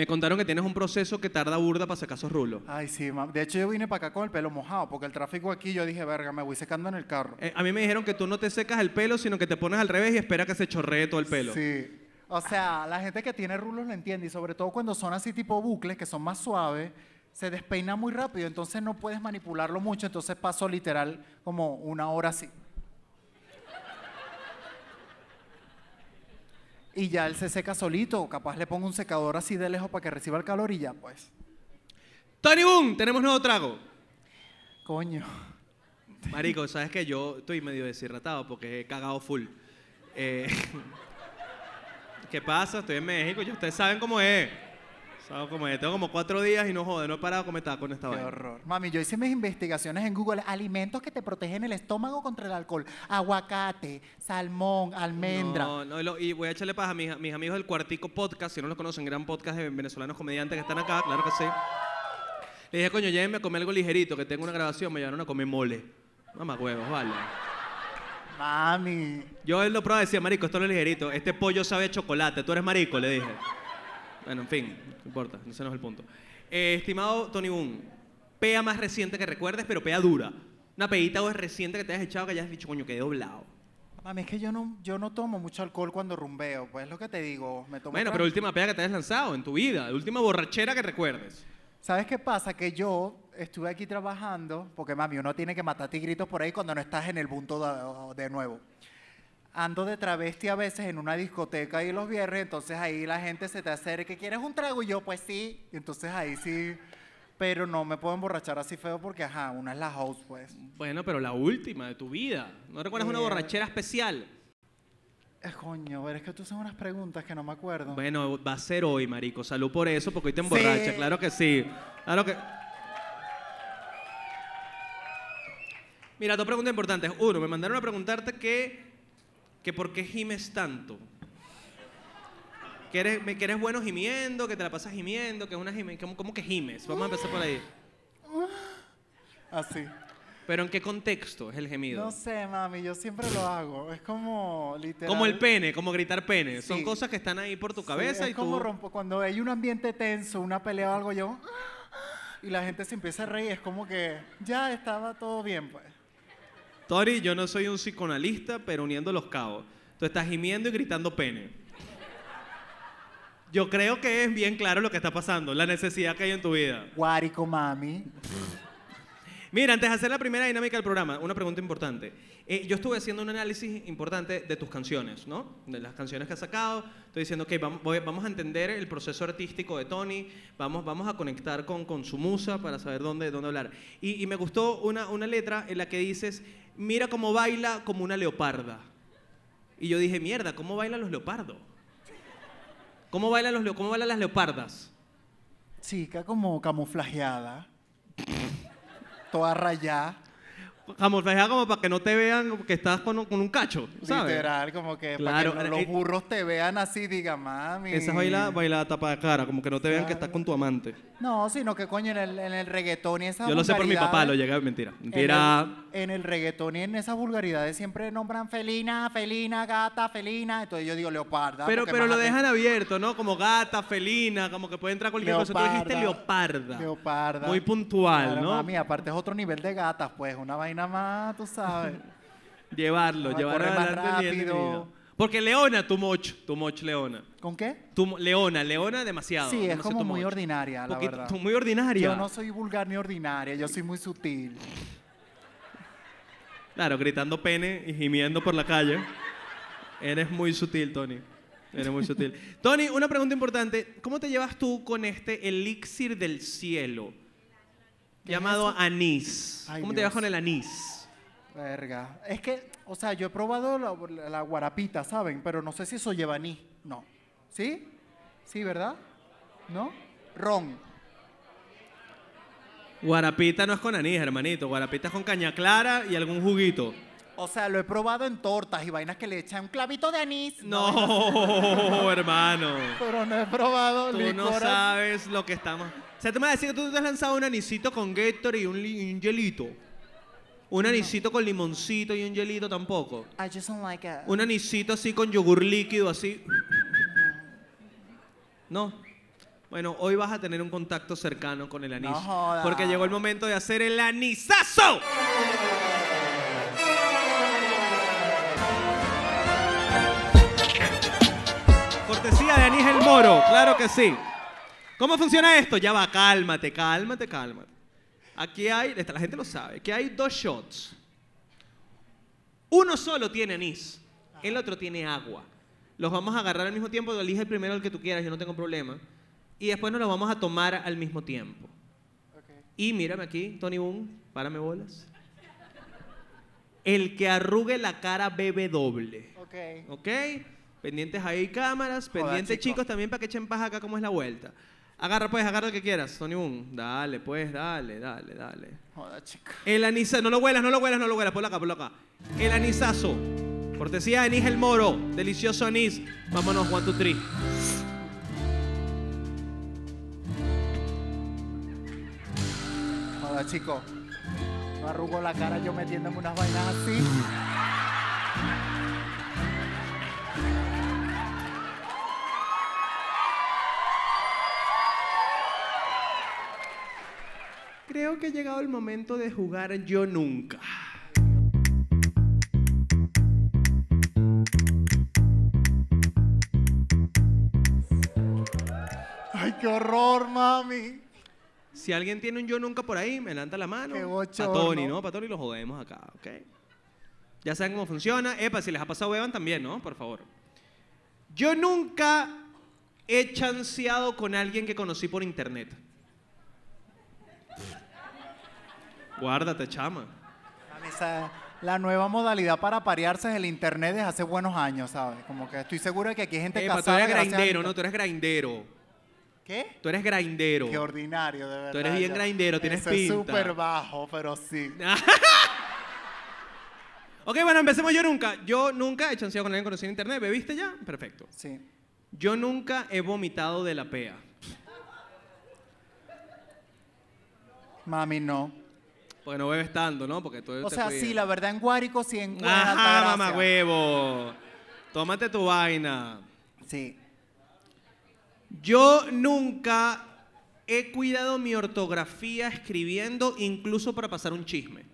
Speaker 1: Me contaron que tienes un proceso que tarda burda para sacar esos rulos.
Speaker 2: Ay, sí. De hecho, yo vine para acá con el pelo mojado, porque el tráfico aquí, yo dije, verga, me voy secando en el carro.
Speaker 1: Eh, a mí me dijeron que tú no te secas el pelo, sino que te pones al revés y esperas que se chorree todo el pelo.
Speaker 2: Sí. O sea, la gente que tiene rulos lo entiende, y sobre todo cuando son así tipo bucles, que son más suaves, se despeina muy rápido, entonces no puedes manipularlo mucho, entonces paso literal como una hora así. Y ya él se seca solito, capaz le pongo un secador así de lejos para que reciba el calor y ya, pues.
Speaker 1: Tony Boom, tenemos nuevo trago.
Speaker 2: Coño.
Speaker 1: Marico, sabes que yo estoy medio deshidratado porque he cagado full. Eh, ¿Qué pasa? Estoy en México, ya ustedes saben cómo es. Cómo es. Tengo como cuatro días y no joder, no he parado comer taco con esta
Speaker 2: Qué
Speaker 1: vaina.
Speaker 2: horror. Mami, yo hice mis investigaciones en Google. Alimentos que te protegen el estómago contra el alcohol. Aguacate, salmón, almendra.
Speaker 1: No, no, y lo- y voy a echarle paz a mis, mis amigos del Cuartico Podcast, si no los conocen, gran podcast de venezolanos comediantes que están acá, claro que sí. Le dije, coño, llévenme a comer algo ligerito, que tengo una grabación, me llevaron a comer mole. Mamá huevos, vale.
Speaker 2: Mami.
Speaker 1: Yo él lo probaba y decía, marico, esto no es ligerito, este pollo sabe a chocolate, tú eres marico, le dije. Bueno, en fin, no importa, ese no es el punto. Eh, estimado Tony Boom, pea más reciente que recuerdes, pero pea dura. Una peita o reciente que te hayas echado que hayas dicho, coño, quedé doblado.
Speaker 2: Mami, es que yo no, yo no tomo mucho alcohol cuando rumbeo. Pues es lo que te digo. Me tomo
Speaker 1: Bueno, pero última pea que te hayas lanzado en tu vida, última borrachera que recuerdes.
Speaker 2: ¿Sabes qué pasa? Que yo estuve aquí trabajando, porque mami, uno tiene que matar tigritos por ahí cuando no estás en el punto de, de nuevo. Ando de travesti a veces en una discoteca y los viernes, entonces ahí la gente se te acerca, ¿quieres un trago? Y yo, pues sí. Entonces ahí sí, pero no me puedo emborrachar así feo porque, ajá, una es la host, pues.
Speaker 1: Bueno, pero la última de tu vida. ¿No recuerdas una
Speaker 2: Eh,
Speaker 1: borrachera especial?
Speaker 2: Eh, coño, pero es que tú haces unas preguntas que no me acuerdo.
Speaker 1: Bueno, va a ser hoy, marico. Salud por eso, porque hoy te emborracha.
Speaker 2: Sí.
Speaker 1: Claro que sí. Claro que... Mira, dos preguntas importantes. Uno, me mandaron a preguntarte que, que por qué gimes tanto. Que eres, que eres bueno gimiendo, que te la pasas gimiendo, que es una gime... ¿Cómo, cómo que gimes? Vamos a empezar por ahí.
Speaker 2: Así.
Speaker 1: Pero ¿en qué contexto es el gemido?
Speaker 2: No sé, mami, yo siempre lo hago. Es como literal.
Speaker 1: Como el pene, como gritar pene. Son cosas que están ahí por tu
Speaker 2: Sí,
Speaker 1: cabeza
Speaker 2: es
Speaker 1: y
Speaker 2: como
Speaker 1: tú...
Speaker 2: rompo, cuando hay un ambiente tenso, una pelea o algo, yo. Y la gente se empieza a reír, es como que ya estaba todo bien, pues.
Speaker 1: Tori, yo no soy un psicoanalista, pero uniendo los cabos. Tú estás gimiendo y gritando pene. Yo creo que es bien claro lo que está pasando, la necesidad que hay en tu vida.
Speaker 2: Guárico, mami.
Speaker 1: Mira, antes de hacer la primera dinámica del programa, una pregunta importante. Eh, yo estuve haciendo un análisis importante de tus canciones, ¿no? De las canciones que has sacado. Estoy diciendo, ok, vamos, voy- vamos a entender el proceso artístico de Tony, vamos, vamos a conectar con, con su musa para saber dónde, dónde hablar. Y, y me gustó una, una letra en la que dices, mira cómo baila como una leoparda. Y yo dije, mierda, ¿cómo bailan los leopardos? ¿Cómo bailan, los, cómo bailan las leopardas?
Speaker 2: Chica como camuflajeada. Toda rayada.
Speaker 1: Camuflajeada como para que no te vean que estás con, un- con un cacho, ¿sabes?
Speaker 2: Literal, como que
Speaker 1: Claro,
Speaker 2: para que
Speaker 1: eh,
Speaker 2: los burros te vean así, diga, mami.
Speaker 1: Esa es bailada, bailada tapa de cara, como que no te vean que estás con tu amante.
Speaker 2: No, sino que coño, en el, en el reggaetón y esas
Speaker 1: Yo lo sé por mi papá, lo
Speaker 2: vulgaridades-
Speaker 1: llegué, mentira.
Speaker 2: En
Speaker 1: Mentira.
Speaker 2: el, en el reggaetón y en esas vulgaridades siempre nombran felina, felina, gata, felina. Entonces yo digo leoparda.
Speaker 1: Pero,
Speaker 2: porque
Speaker 1: pero
Speaker 2: más
Speaker 1: lo
Speaker 2: aten-
Speaker 1: dejan abierto, ¿no? Como gata, felina, como que puede entrar cualquier cosa. Tú dijiste leoparda.
Speaker 2: Leoparda.
Speaker 1: Muy puntual,
Speaker 2: Claro,
Speaker 1: ¿no?
Speaker 2: Mami, aparte es otro nivel de gatas, pues, una vaina más, tú sabes.
Speaker 1: Llevarlo, llevarlo
Speaker 2: más rápido.
Speaker 1: Porque leona, tu moch, tu moch leona.
Speaker 2: ¿Con qué?
Speaker 1: Tu leona, leona demasiado.
Speaker 2: Sí, es como muy
Speaker 1: much.
Speaker 2: ordinaria, la verdad.
Speaker 1: tú muy ordinaria.
Speaker 2: Yo no soy vulgar ni ordinaria, yo soy muy sutil.
Speaker 1: Claro, gritando pene y gimiendo por la calle. Eres muy sutil, Tony. Eres muy sutil. Tony, una pregunta importante. ¿Cómo te llevas tú con este elixir del cielo?
Speaker 2: ¿Qué es
Speaker 1: Llamado anís.
Speaker 2: Ay,
Speaker 1: ¿Cómo te
Speaker 2: Dios.
Speaker 1: con el anís?
Speaker 2: Verga. Es que, o sea, yo he probado la, la guarapita, ¿saben? Pero no sé si eso lleva anís. No. ¿Sí? Sí, ¿verdad? ¿No? Ron.
Speaker 1: Guarapita no es con anís, hermanito. Guarapita es con caña clara y algún juguito.
Speaker 2: O sea, lo he probado en tortas y vainas que le echan un clavito de anís.
Speaker 1: No, hermano.
Speaker 2: Pero no he probado
Speaker 1: Tú no
Speaker 2: licor.
Speaker 1: sabes lo que estamos. O sea, tú me vas a decir que tú te has lanzado un anisito con Gatorade y un, li- y un hielito. Un anisito con limoncito y un hielito tampoco.
Speaker 2: I just don't like it.
Speaker 1: Un anisito así con yogur líquido, así. No. Bueno, hoy vas a tener un contacto cercano con el anís.
Speaker 2: No joda.
Speaker 1: Porque llegó el momento de hacer el anisazo. Cortesía de Anís el Moro, claro que sí. ¿Cómo funciona esto? Ya va, cálmate, cálmate, cálmate. Aquí hay, esta- la gente lo sabe, aquí hay dos shots. Uno solo tiene anís, el otro tiene agua. Los vamos a agarrar al mismo tiempo, elige el primero el que tú quieras, yo no tengo problema. Y después nos los vamos a tomar al mismo tiempo. Y mírame aquí, Tony Boom, párame bolas. El que arrugue la cara bebe doble.
Speaker 2: Ok.
Speaker 1: ¿Ok? Pendientes ahí cámaras, pendientes
Speaker 2: chico.
Speaker 1: chicos también para que echen paja acá cómo es la vuelta. Agarra pues, agarra el que quieras, Tony Boom. Dale pues, dale, dale, dale.
Speaker 2: Joda, chica.
Speaker 1: El anisazo, no lo huelas, no lo huelas, no lo huelas, ponlo acá, ponlo acá. El anisazo, cortesía de Anís el Moro, delicioso anís. Vámonos, one, two, three.
Speaker 2: Joda, chico. No arrugo la cara yo metiéndome unas vainas así.
Speaker 1: Creo que ha llegado el momento de jugar Yo Nunca.
Speaker 2: Ay, qué horror, mami.
Speaker 1: Si alguien tiene un Yo Nunca por ahí, me levanta la mano.
Speaker 2: Qué
Speaker 1: Pa'. Tony, ¿no? Para Tony lo jodemos acá, ¿ok? Ya saben cómo funciona. Epa, si les ha pasado, beban también, ¿no? Por favor. Yo nunca he chanceado con alguien que conocí por internet. Guárdate, chama.
Speaker 2: Esa- la nueva modalidad para parearse es el internet desde hace buenos años, ¿sabes? Como que estoy seguro de que aquí hay gente
Speaker 1: Epa, tú
Speaker 2: casada.
Speaker 1: eres grindero, ¿no? Tú eres grindero.
Speaker 2: ¿Qué?
Speaker 1: Tú eres grindero.
Speaker 2: Qué ordinario, de verdad.
Speaker 1: Tú eres bien grindero, tienes
Speaker 2: Eso
Speaker 1: pinta.
Speaker 2: es súper bajo, pero sí.
Speaker 1: ok, bueno, empecemos yo nunca. Yo nunca he chanceado con alguien conocido en internet. ¿Bebiste ya? Perfecto.
Speaker 2: Sí.
Speaker 1: Yo nunca he vomitado de la pea.
Speaker 2: Mami, no.
Speaker 1: Porque no bebes tanto, ¿no? Porque tú
Speaker 2: O
Speaker 1: te
Speaker 2: sea,
Speaker 1: cuidas.
Speaker 2: sí, la verdad en Guárico sí en en
Speaker 1: Ajá, mamá huevo. Tómate tu vaina.
Speaker 2: Sí.
Speaker 1: Yo nunca he cuidado mi ortografía escribiendo, incluso para pasar un chisme.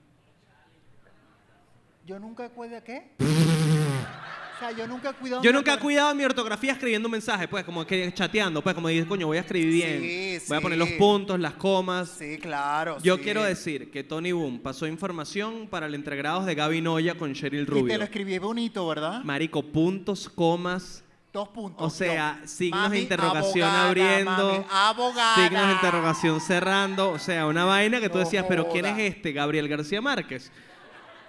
Speaker 2: Yo nunca he cuidado, ¿qué? o sea, yo nunca he cuidado...
Speaker 1: Yo
Speaker 2: mi
Speaker 1: nunca he
Speaker 2: ortografía.
Speaker 1: cuidado mi ortografía escribiendo un mensaje, pues, como que chateando, pues, como dices, coño, voy a escribir bien.
Speaker 2: Sí,
Speaker 1: voy a poner los puntos, las comas.
Speaker 2: Sí, claro.
Speaker 1: Yo
Speaker 2: sí.
Speaker 1: quiero decir que Tony Boom pasó información para el entregrados de Gaby Noya con Cheryl
Speaker 2: Y te
Speaker 1: Rubio.
Speaker 2: lo escribí bonito, ¿verdad?
Speaker 1: Marico, puntos, comas.
Speaker 2: Dos puntos.
Speaker 1: O sea,
Speaker 2: Yo,
Speaker 1: signos
Speaker 2: mami,
Speaker 1: de interrogación
Speaker 2: abogada,
Speaker 1: abriendo,
Speaker 2: mami, abogada.
Speaker 1: signos de interrogación cerrando. O sea, una vaina que tú
Speaker 2: No
Speaker 1: decías, pero ¿quién es este? Gabriel García Márquez.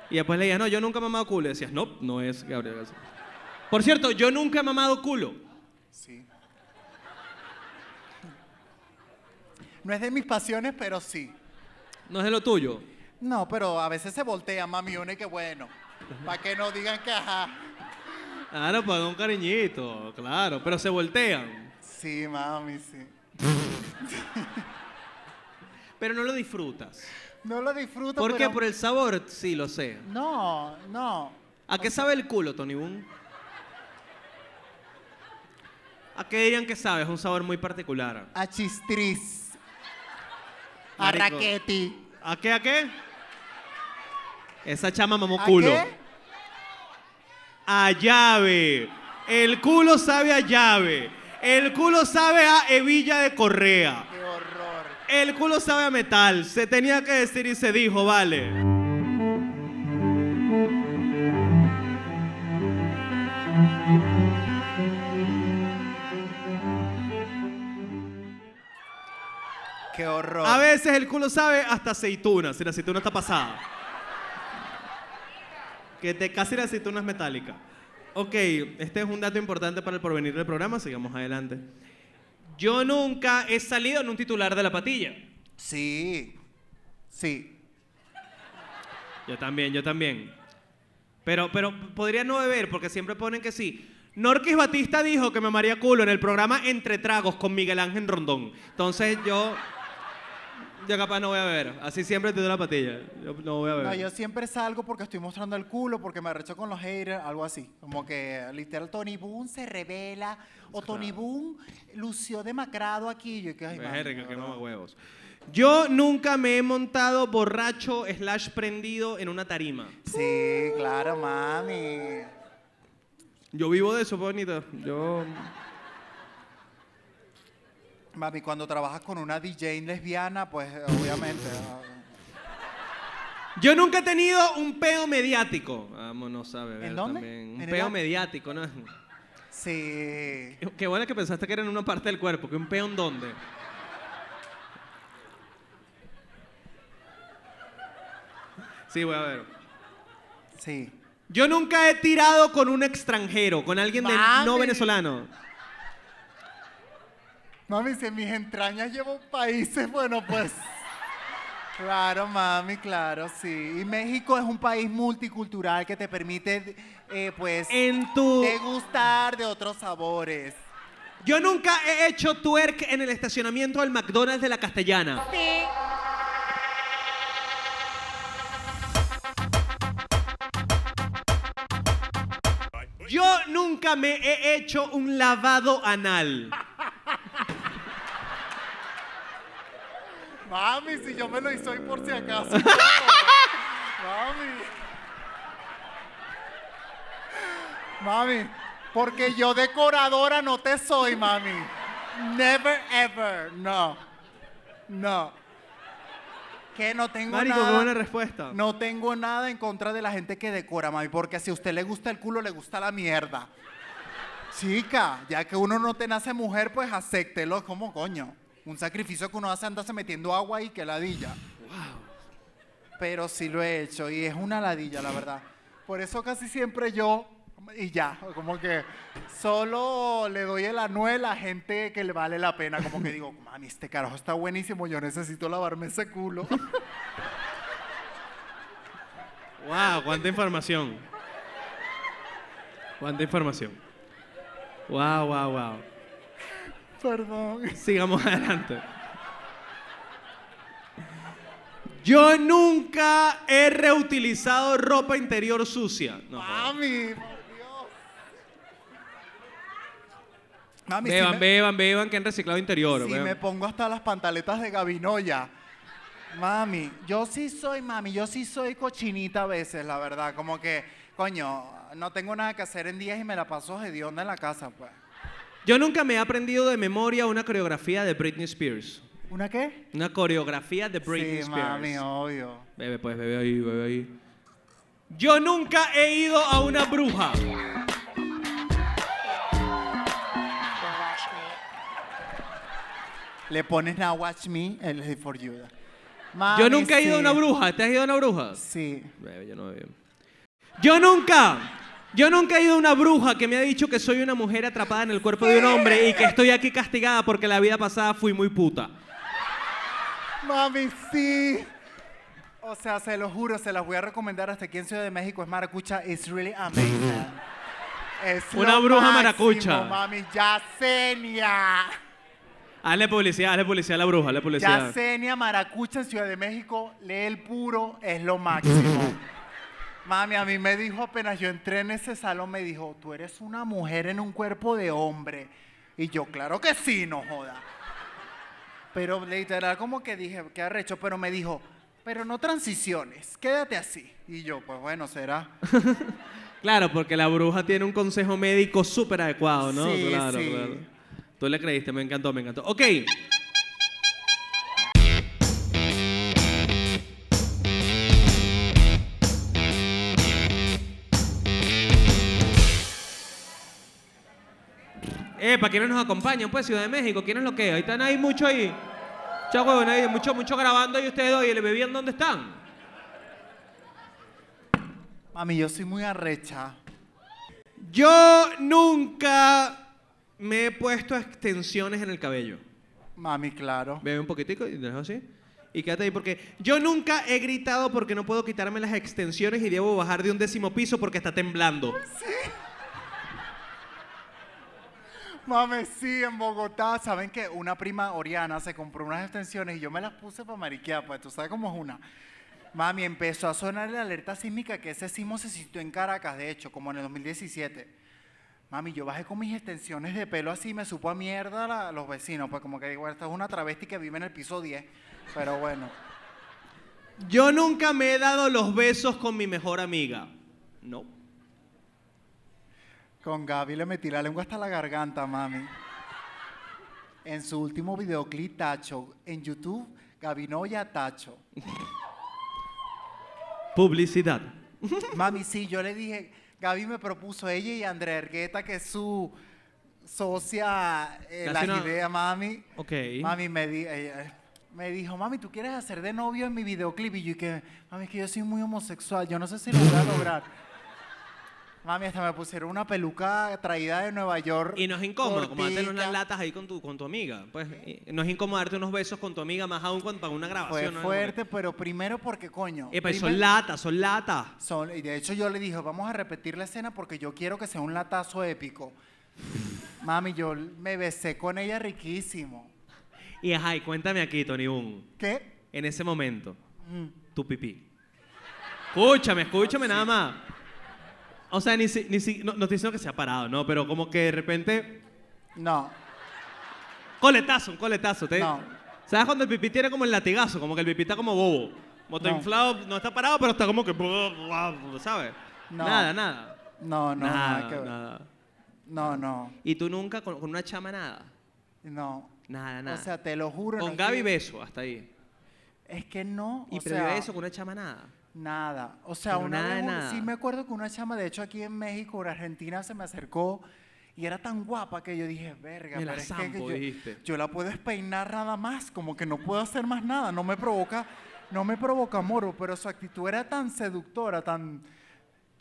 Speaker 1: Y después leías, no, yo nunca he mamado culo. Y decías, no, no es Gabriel García. Por cierto, yo nunca he mamado culo.
Speaker 2: Sí. No es de mis pasiones, pero sí.
Speaker 1: No es de lo tuyo.
Speaker 2: No, pero a veces se voltea, mami, uno y que bueno. Para que no digan que ajá.
Speaker 1: Claro, pues un cariñito, claro. Pero se voltean.
Speaker 2: Sí, mami, sí.
Speaker 1: Pero no lo disfrutas.
Speaker 2: No lo disfruto.
Speaker 1: ¿Por qué? Por el sabor, sí, lo sé.
Speaker 2: No, no.
Speaker 1: ¿A qué sabe el culo, Tony Boom? ¿A qué dirían que sabe? Es un sabor muy particular.
Speaker 2: A chistriz. A
Speaker 1: Marico.
Speaker 2: raqueti.
Speaker 1: ¿A qué? ¿A qué? Esa chama mamó
Speaker 2: ¿A
Speaker 1: culo.
Speaker 2: qué?
Speaker 1: A llave. El culo sabe a llave. El culo sabe a hebilla de correa.
Speaker 2: Qué horror.
Speaker 1: El culo sabe a metal. Se tenía que decir y se dijo, vale.
Speaker 2: Qué horror.
Speaker 1: A veces el culo sabe hasta aceituna, si la aceituna está pasada. Que te casi la aceituna es metálica. Ok, este es un dato importante para el porvenir del programa, sigamos adelante. Yo nunca he salido en un titular de la patilla.
Speaker 2: Sí. Sí.
Speaker 1: Yo también, yo también. Pero, pero podría no beber, porque siempre ponen que sí. Norquis Batista dijo que me maría culo en el programa Entre Tragos con Miguel Ángel Rondón. Entonces yo. Yo capaz no voy a beber. Así siempre te doy la patilla. Yo no voy a beber.
Speaker 2: No, yo siempre salgo porque estoy mostrando el culo, porque me arrecho con los haters, algo así. Como que literal Tony Boone se revela, o Tony Boone lució demacrado aquí. Yo, que, ay,
Speaker 1: Verga, mamahuevos. Yo nunca me he montado borracho slash prendido en una tarima.
Speaker 2: Sí, claro, mami.
Speaker 1: Yo vivo de eso, bonita. Yo.
Speaker 2: Mami, cuando trabajas con una DJ lesbiana, pues obviamente. ah,
Speaker 1: Yo nunca he tenido un peo mediático. Vámonos a beber
Speaker 2: ¿En dónde?
Speaker 1: también. Un
Speaker 2: ¿En
Speaker 1: peo mediático, ¿no?
Speaker 2: Sí.
Speaker 1: Qué bueno que pensaste que era en una parte del cuerpo. ¿Que un peo en dónde? Sí, voy a ver.
Speaker 2: Sí.
Speaker 1: Yo nunca he tirado con un extranjero, con alguien de no venezolano.
Speaker 2: Mami, si en mis entrañas llevo países, bueno, pues. Claro, mami, claro, sí. Y México es un país multicultural que te permite, eh, pues,
Speaker 1: En tu.
Speaker 2: degustar de otros sabores.
Speaker 1: Yo nunca he hecho twerk en el estacionamiento del McDonald's de la Castellana. Yo nunca me he hecho un lavado anal.
Speaker 2: Mami, si yo me lo hice hoy por si acaso. mami. Mami, porque yo decoradora no te soy, mami. Never ever. No. No. Que no tengo
Speaker 1: Marico, qué
Speaker 2: nada.
Speaker 1: buena respuesta.
Speaker 2: No tengo nada en contra de la gente que decora, mami, porque si a usted le gusta el culo, le gusta la mierda. Chica, ya que uno no te nace mujer, pues acéptelo como coño. Un sacrificio que uno hace andarse metiendo agua y que ladilla. Pero sí lo he hecho y es una ladilla, la verdad. Por eso casi siempre yo, y ya, como que solo le doy el anuel a gente que le vale la pena. Como que digo, mami, este carajo está buenísimo, yo necesito lavarme ese culo.
Speaker 1: Wow, cuánta información. Cuánta información. Wow, wow, wow.
Speaker 2: Perdón.
Speaker 1: Sigamos adelante. Yo nunca he reutilizado ropa interior sucia. No.
Speaker 2: Mami, por Dios. Mami,
Speaker 1: beban,
Speaker 2: si, me,
Speaker 1: beban, beban, que han reciclado interior.
Speaker 2: si
Speaker 1: beban.
Speaker 2: me pongo hasta las pantaletas de Gabinoya, Mami, yo sí soy, mami, yo sí soy cochinita a veces, la verdad. Como que, coño, no tengo nada que hacer en días y me la paso hedionda en la casa, pues.
Speaker 1: Yo nunca me he aprendido de memoria una coreografía de Britney Spears.
Speaker 2: ¿Una qué?
Speaker 1: Una coreografía de Britney
Speaker 2: sí,
Speaker 1: Spears.
Speaker 2: mami, obvio.
Speaker 1: Bebe, pues, bebe ahí, bebe ahí. Yo nunca he ido a una bruja.
Speaker 2: Le pones Now Watch Me, el for you.
Speaker 1: Yo nunca he ido a una bruja. ¿Te has ido a una bruja?
Speaker 2: Sí.
Speaker 1: Bebe, yo no ido. Yo nunca, yo nunca he ido a una bruja que me ha dicho que soy una mujer atrapada en el cuerpo de un hombre y que estoy aquí castigada porque la vida pasada fui muy puta.
Speaker 2: Mami, sí. O sea, se lo juro, se las voy a recomendar hasta aquí en Ciudad de México. Es maracucha, it's really amazing. Es
Speaker 1: Una
Speaker 2: lo
Speaker 1: bruja
Speaker 2: máximo,
Speaker 1: maracucha.
Speaker 2: Mami, Yasenia.
Speaker 1: Hazle publicidad, hazle publicidad a la bruja, hazle publicidad.
Speaker 2: Yasenia Maracucha en Ciudad de México, lee el puro, es lo máximo. Mami, a mí me dijo apenas yo entré en ese salón, me dijo, tú eres una mujer en un cuerpo de hombre. Y yo, claro que sí, no joda. Pero literal como que dije, qué arrecho, pero me dijo, pero no transiciones, quédate así. Y yo, pues bueno, será.
Speaker 1: Claro, porque la bruja tiene un consejo médico súper adecuado, ¿no?
Speaker 2: Sí,
Speaker 1: claro,
Speaker 2: sí.
Speaker 1: claro. Tú le creíste, me encantó, me encantó. Ok. Eh, ¿para quiénes nos acompañan? Pues Ciudad de México, ¿quién es lo que? Ahí están ahí mucho ahí. Chao, huevón, ahí, mucho, mucho grabando y ustedes dos, y el bebían dónde están.
Speaker 2: Mami, yo soy muy arrecha.
Speaker 1: Yo nunca me he puesto extensiones en el cabello.
Speaker 2: Mami, claro.
Speaker 1: Bebe un poquitico y dejo así. Y quédate ahí porque yo nunca he gritado porque no puedo quitarme las extensiones y debo bajar de un décimo piso porque está temblando.
Speaker 2: Mami, sí, en Bogotá, ¿saben qué? Una prima Oriana se compró unas extensiones y yo me las puse para mariquear, pues tú sabes cómo es una. Mami, empezó a sonar la alerta sísmica que ese sismo se situó en Caracas, de hecho, como en el 2017. Mami, yo bajé con mis extensiones de pelo así, me supo a mierda la- los vecinos, pues como que digo, esta es una travesti que vive en el piso 10, pero bueno.
Speaker 1: Yo nunca me he dado los besos con mi mejor amiga. No.
Speaker 2: Con Gaby le metí la lengua hasta la garganta, mami. En su último videoclip, Tacho, en YouTube, Gaby Noya Tacho.
Speaker 1: Publicidad.
Speaker 2: Mami, sí, yo le dije, Gaby me propuso ella y Andrea Ergueta, que es su socia las
Speaker 1: no-
Speaker 2: ideas, mami.
Speaker 1: Ok.
Speaker 2: Mami me, di- ella, me dijo, mami, ¿tú quieres hacer de novio en mi videoclip? Y yo que, mami, es que yo soy muy homosexual, yo no sé si lo voy a lograr. Mami, hasta me pusieron una peluca traída de Nueva York.
Speaker 1: Y no es incómodo, como darte unas latas ahí con tu, con tu amiga. Pues y no es incómodo darte unos besos con tu amiga, más aún cuando para una grabación.
Speaker 2: Fue
Speaker 1: ¿no?
Speaker 2: Fuerte, pero primero porque, coño.
Speaker 1: Epa, y son latas, son latas.
Speaker 2: Son- y de hecho yo le dije, vamos a repetir la escena porque yo quiero que sea un latazo épico. Mami, yo me besé con ella riquísimo.
Speaker 1: Y ajá, y cuéntame aquí, Tony Boom.
Speaker 2: ¿Qué?
Speaker 1: En ese momento,
Speaker 2: Mm.
Speaker 1: tu pipí. Escúchame, escúchame nada más. O sea, ni, si- ni si- no, no estoy diciendo que se ha parado, ¿no? Pero como que de repente,
Speaker 2: No,
Speaker 1: coletazo, un coletazo. ¿te-
Speaker 2: No.
Speaker 1: ¿Sabes cuando el pipí tiene como el latigazo? Como que el pipí está como bobo. Moto
Speaker 2: No.
Speaker 1: inflado, no está parado, pero está como que, ¿sabes?
Speaker 2: No.
Speaker 1: Nada, nada.
Speaker 2: no, no, nada,
Speaker 1: nada,
Speaker 2: que ver.
Speaker 1: nada.
Speaker 2: No, no,
Speaker 1: Y tú nunca con, con una chama nada.
Speaker 2: no.
Speaker 1: Nada, nada.
Speaker 2: O sea, te lo juro. no
Speaker 1: con
Speaker 2: es
Speaker 1: Gaby
Speaker 2: que-
Speaker 1: beso, hasta ahí.
Speaker 2: Es que no,
Speaker 1: Y previo eso, con una chama nada.
Speaker 2: Nada. O sea,
Speaker 1: Pero
Speaker 2: una
Speaker 1: nada de
Speaker 2: vez, un-
Speaker 1: nada.
Speaker 2: sí me acuerdo que una chama, de hecho aquí en México, en Argentina, se me acercó y era tan guapa que yo dije, verga, pero es que- yo, yo la puedo espeinar nada más, como que no puedo hacer más nada, no me provoca, no me provoca morbo, pero su actitud era tan seductora, tan,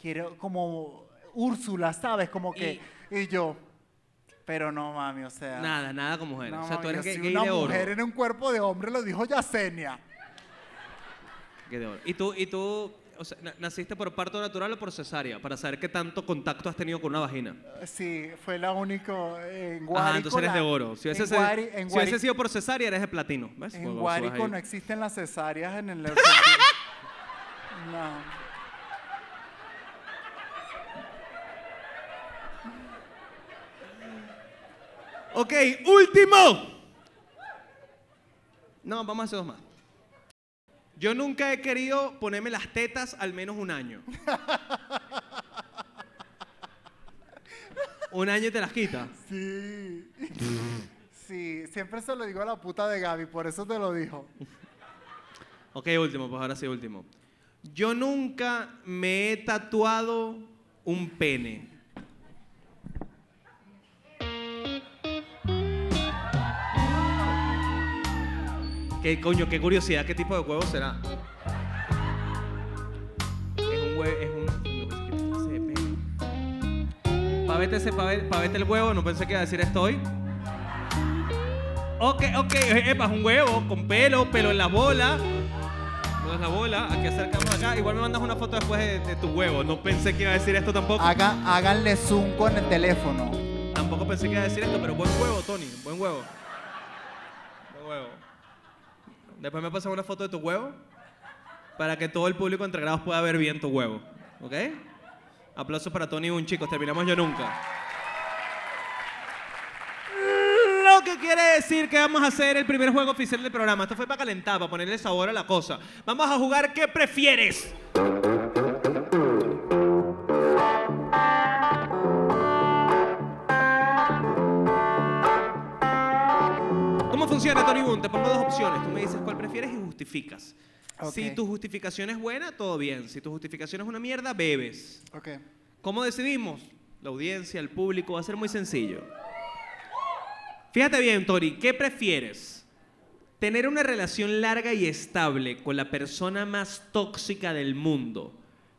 Speaker 2: quiero, como Úrsula, ¿sabes? Como que, y, yo, pero no, mami, o sea.
Speaker 1: Nada, nada con mujeres.
Speaker 2: no,
Speaker 1: o sea, tú eres gay, gay
Speaker 2: una
Speaker 1: de oro.
Speaker 2: mujer en un cuerpo de hombre, lo dijo Yasenia.
Speaker 1: Gay de oro. Y tú, y tú o sea, na- ¿naciste por parto natural o por cesárea? Para saber qué tanto contacto has tenido con una vagina.
Speaker 2: Sí, fue la único en Guárico.
Speaker 1: Ah, entonces eres de oro. Si hubiese, sido-
Speaker 2: Guari-
Speaker 1: hubiese por cesárea, eres de platino. ¿Ves?
Speaker 2: En
Speaker 1: Cuando
Speaker 2: Guárico no existen las cesáreas en el... no.
Speaker 1: Ok, último. No, vamos a hacer dos más. Yo nunca he querido ponerme las tetas al menos un año. un año te las quita.
Speaker 2: Sí. sí, siempre se lo digo a la puta de Gaby, por eso te lo dijo.
Speaker 1: Ok, último, pues ahora sí, último. Yo nunca me he tatuado un pene. ¿Qué coño, qué curiosidad, qué tipo de huevo será? Es un huevo, es un... Para verte, ese- pa' ver- pa' verte el huevo, no pensé que iba a decir esto hoy. Ok, ok, epa, es un huevo con pelo, pelo en la bola. No es la bola, aquí acercamos acá. Igual me mandas una foto después de, de tu huevo. No pensé que iba a decir esto tampoco.
Speaker 2: Haga- háganle zoom con el teléfono.
Speaker 1: Tampoco pensé que iba a decir esto, pero buen huevo, Tony. Buen huevo. Después me pasas una foto de tu huevo para que todo el público entre grados pueda ver bien tu huevo. ¿Ok? Aplausos para Tony Un, chicos. Terminamos yo nunca. Lo que quiere decir que vamos a hacer el primer juego oficial del programa. Esto fue para calentar, para ponerle sabor a la cosa. Vamos a jugar ¿Qué prefieres? Funciona, Tony Boon? Te pongo dos opciones. Tú me dices cuál prefieres y justificas.
Speaker 2: Ok.
Speaker 1: Si tu justificación es buena, todo bien. Si tu justificación es una mierda, bebes. ¿Cómo decidimos? La audiencia, el público, va a ser muy sencillo. Fíjate bien, Tori, ¿qué prefieres? ¿Tener una relación larga y estable con la persona más tóxica del mundo,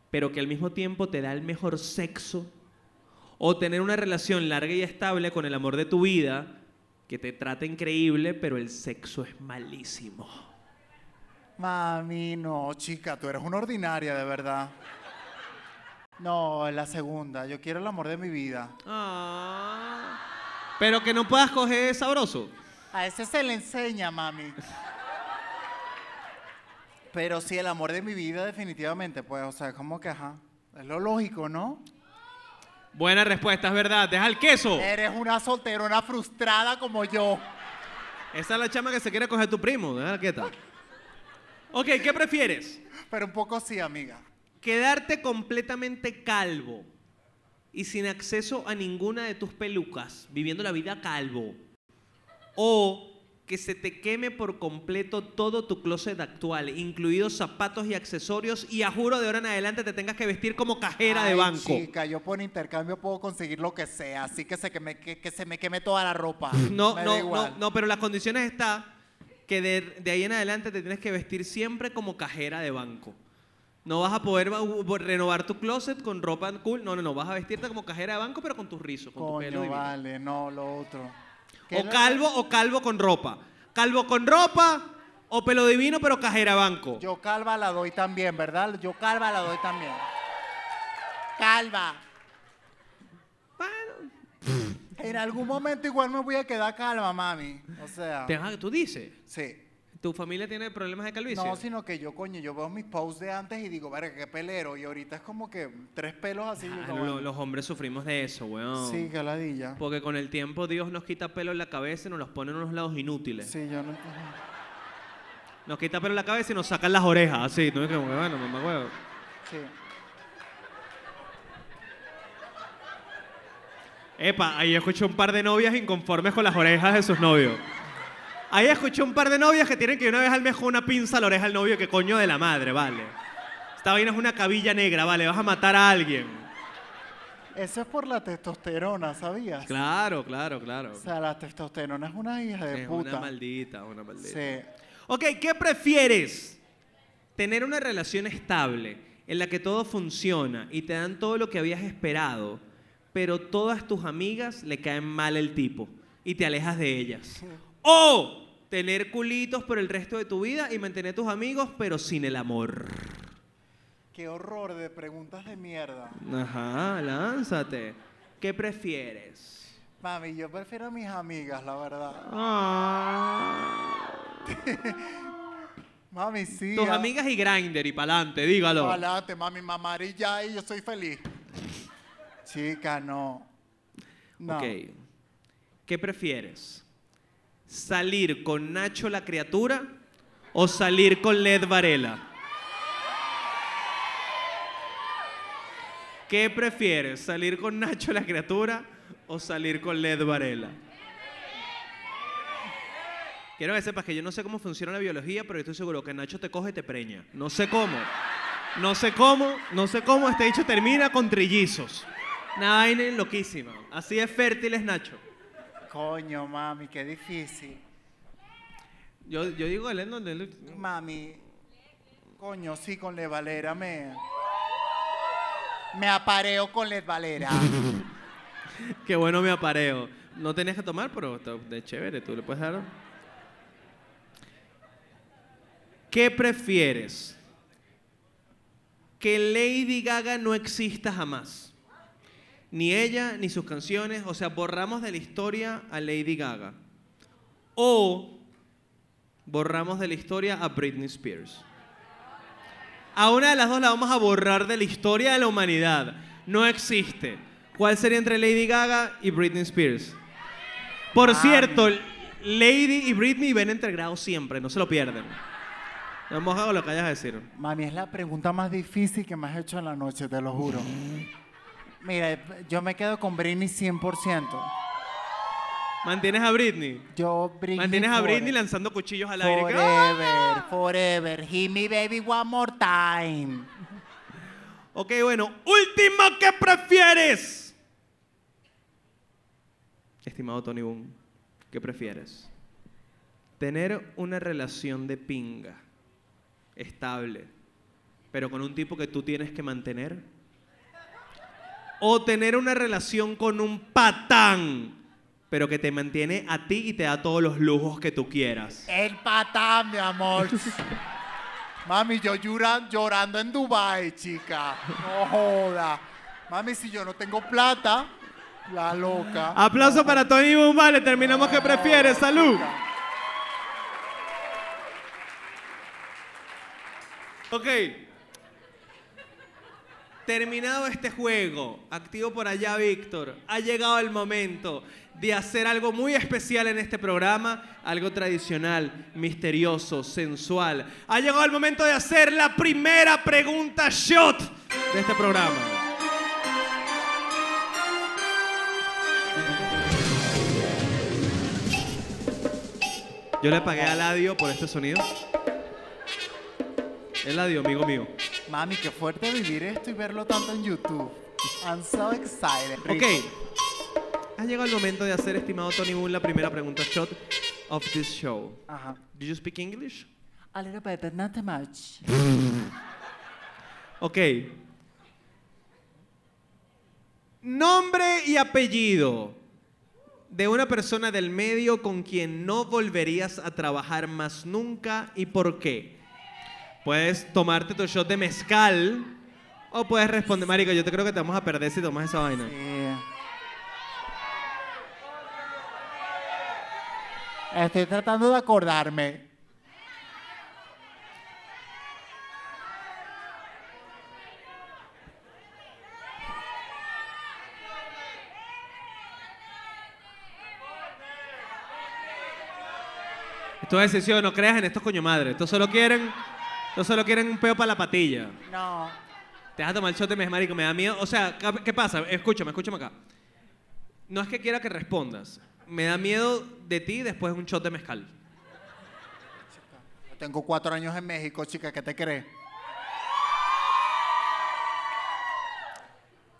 Speaker 1: pero que al mismo tiempo te da el mejor sexo? ¿O tener una relación larga y estable con el amor de tu vida, que te trata increíble, pero el sexo es malísimo?
Speaker 2: Mami, no, chica, tú eres una ordinaria, de verdad. No, es la segunda. Yo quiero el amor de mi vida.
Speaker 1: Ah. Pero que no puedas coger sabroso.
Speaker 2: A ese se le enseña, mami. Pero sí, el amor de mi vida, definitivamente, pues, o sea, como que, ajá. Es lo lógico, ¿no?
Speaker 1: Buena respuesta, es verdad. Deja el queso.
Speaker 2: Eres una solterona frustrada como yo.
Speaker 1: Esa es la chama que se quiere coger tu primo. Déjala quieta. Ok, ¿qué prefieres?
Speaker 2: Pero un poco sí, amiga.
Speaker 1: ¿Quedarte completamente calvo y sin acceso a ninguna de tus pelucas, viviendo la vida calvo? ¿O que se te queme por completo todo tu closet actual, incluidos zapatos y accesorios, y a juro de ahora en adelante te tengas que vestir como cajera de banco?
Speaker 2: Chica, yo por intercambio puedo conseguir lo que sea, así que se, que me, que, que se me queme toda la ropa.
Speaker 1: No,
Speaker 2: Me
Speaker 1: no, no, no, pero las condiciones está que de, de ahí en adelante te tienes que vestir siempre como cajera de banco. No vas a poder va- u- renovar tu closet con ropa cool. No, no, no. Vas a vestirte como cajera de banco, pero con tus rizos, con tu pelo
Speaker 2: vale, no, lo otro. ¿Qué
Speaker 1: O calvo o calvo con ropa. Calvo con ropa o pelo divino, pero cajera banco.
Speaker 2: Yo calva la doy también, ¿verdad? Yo calva la doy también. Calva.
Speaker 1: Bueno,
Speaker 2: En algún momento igual me voy a quedar calva, mami. O sea,
Speaker 1: te vas a- tú dices,
Speaker 2: sí.
Speaker 1: ¿Tu familia tiene problemas de calvicie?
Speaker 2: No, sino que yo, coño, yo veo mis posts de antes y digo, verga, qué pelero. Y ahorita es como que tres pelos así.
Speaker 1: Ah,
Speaker 2: como,
Speaker 1: lo- los hombres sufrimos de eso, weón.
Speaker 2: Sí, qué ladilla.
Speaker 1: Porque con el tiempo Dios nos quita pelo en la cabeza y nos los pone en unos lados inútiles.
Speaker 2: Sí, yo no...
Speaker 1: Nos quita pelo en la cabeza y nos sacan las orejas, así. ¿no? Es como bueno, mamá huevo.
Speaker 2: Sí.
Speaker 1: Epa, ahí escuché un par de novias inconformes con las orejas de sus novios. Ahí escuché un par de novias que tienen que ir una vez al mes con una pinza a la oreja al novio, que coño de la madre, vale. Esta vaina es una cabilla negra, vale, vas a matar a alguien.
Speaker 2: Eso es por la testosterona, ¿sabías?
Speaker 1: Claro, claro, claro.
Speaker 2: O sea, la testosterona es una hija de
Speaker 1: es
Speaker 2: puta.
Speaker 1: una maldita, una maldita.
Speaker 2: Sí.
Speaker 1: Ok, ¿qué prefieres? ¿Tener una relación estable en la que todo funciona y te dan todo lo que habías esperado, pero todas tus amigas le caen mal el tipo y te alejas de ellas? ¿O tener culitos por el resto de tu vida y mantener tus amigos, pero sin el amor?
Speaker 2: Qué horror de preguntas de mierda.
Speaker 1: Ajá, lánzate. ¿Qué prefieres?
Speaker 2: Mami, yo prefiero a mis amigas, la verdad.
Speaker 1: Ah.
Speaker 2: Mami, sí.
Speaker 1: Tus
Speaker 2: ah,
Speaker 1: amigas y Grinder y pa'lante, dígalo.
Speaker 2: Adelante, mami, mamá, y ya, y yo soy feliz. Chica, no. No.
Speaker 1: Ok. ¿Qué prefieres? ¿Salir con Nacho la criatura o salir con Led Varela? ¿Qué prefieres, salir con Nacho la criatura o salir con Led Varela? Quiero que sepas que yo no sé cómo funciona la biología, pero estoy seguro que Nacho te coge y te preña. No sé cómo. No sé cómo, no sé cómo este dicho termina con trillizos. Una loquísima. Así es fértil es Nacho.
Speaker 2: Coño, mami, qué difícil.
Speaker 1: Yo, yo digo el donde
Speaker 2: Mami, coño, sí, con Le Valera me. Me apareo con Le Valera.
Speaker 1: Qué bueno me apareo. No tenés que tomar, pero está de chévere, tú le puedes dar. ¿Qué prefieres? Que Lady Gaga no exista jamás. Ni ella, ni sus canciones. O sea, borramos de la historia a Lady Gaga. O borramos de la historia a Britney Spears. A una de las dos la vamos a borrar de la historia de la humanidad. No existe. ¿Cuál sería entre Lady Gaga y Britney Spears? Por cierto, Lady y Britney ven entre grados siempre, no se lo pierden. Hemos hago lo que hayas a decir.
Speaker 2: Mami, es la pregunta más difícil que me has hecho en la noche, te lo juro. Mira, yo me quedo con Britney 100%.
Speaker 1: ¿Mantienes a Britney?
Speaker 2: Yo, Britney.
Speaker 1: Mantienes a Britney lanzando cuchillos al aire.
Speaker 2: Forever, forever. Hit me baby one more time.
Speaker 1: Ok, bueno. Última, ¿qué prefieres? Estimado Tony Boom, ¿qué prefieres? Tener una relación de pinga, estable, pero con un tipo que tú tienes que mantener. O tener una relación con un patán, pero que te mantiene a ti y te da todos los lujos que tú quieras.
Speaker 2: El patán, mi amor. Mami, yo lloran- llorando en Dubai, chica. No joda. Mami, si yo no tengo plata, la loca.
Speaker 1: Aplauso para Tony Boom, vale, terminamos ¿qué prefieres? Salud. Ok. Terminado este juego, activo por allá Víctor, ha llegado el momento de hacer algo muy especial en este programa, algo tradicional, misterioso, sensual. Ha llegado el momento de hacer la primera pregunta shot de este programa. Yo le pagué a Ladio por este sonido. El Ladio, amigo mío.
Speaker 2: Mami, qué fuerte vivir esto y verlo tanto en YouTube. I'm so excited.
Speaker 1: Ok. Ha llegado el momento de hacer, estimado Tony Boone, la primera pregunta shot of this show.
Speaker 2: Ajá.
Speaker 1: Do you speak English?
Speaker 2: A little bit, but not too much.
Speaker 1: Ok. Nombre y apellido de una persona del medio con quien no volverías a trabajar más nunca y por qué. Puedes tomarte tu shot de mezcal o puedes responder, marico, yo te creo que te vamos a perder si tomas esa vaina.
Speaker 2: Sí. Estoy tratando de acordarme.
Speaker 1: Esto es decisión, no creas en estos coño madre. Estos solo quieren, estos solo quieren un peo para la patilla.
Speaker 2: No.
Speaker 1: Te vas a tomar el shot de mes, marico, me da miedo. O sea, ¿qué- ¿qué pasa? Escúchame, escúchame acá. No es que quiera que respondas. Me da miedo de ti después de un shot de mezcal.
Speaker 2: Yo tengo cuatro años en México, chica, ¿qué te crees?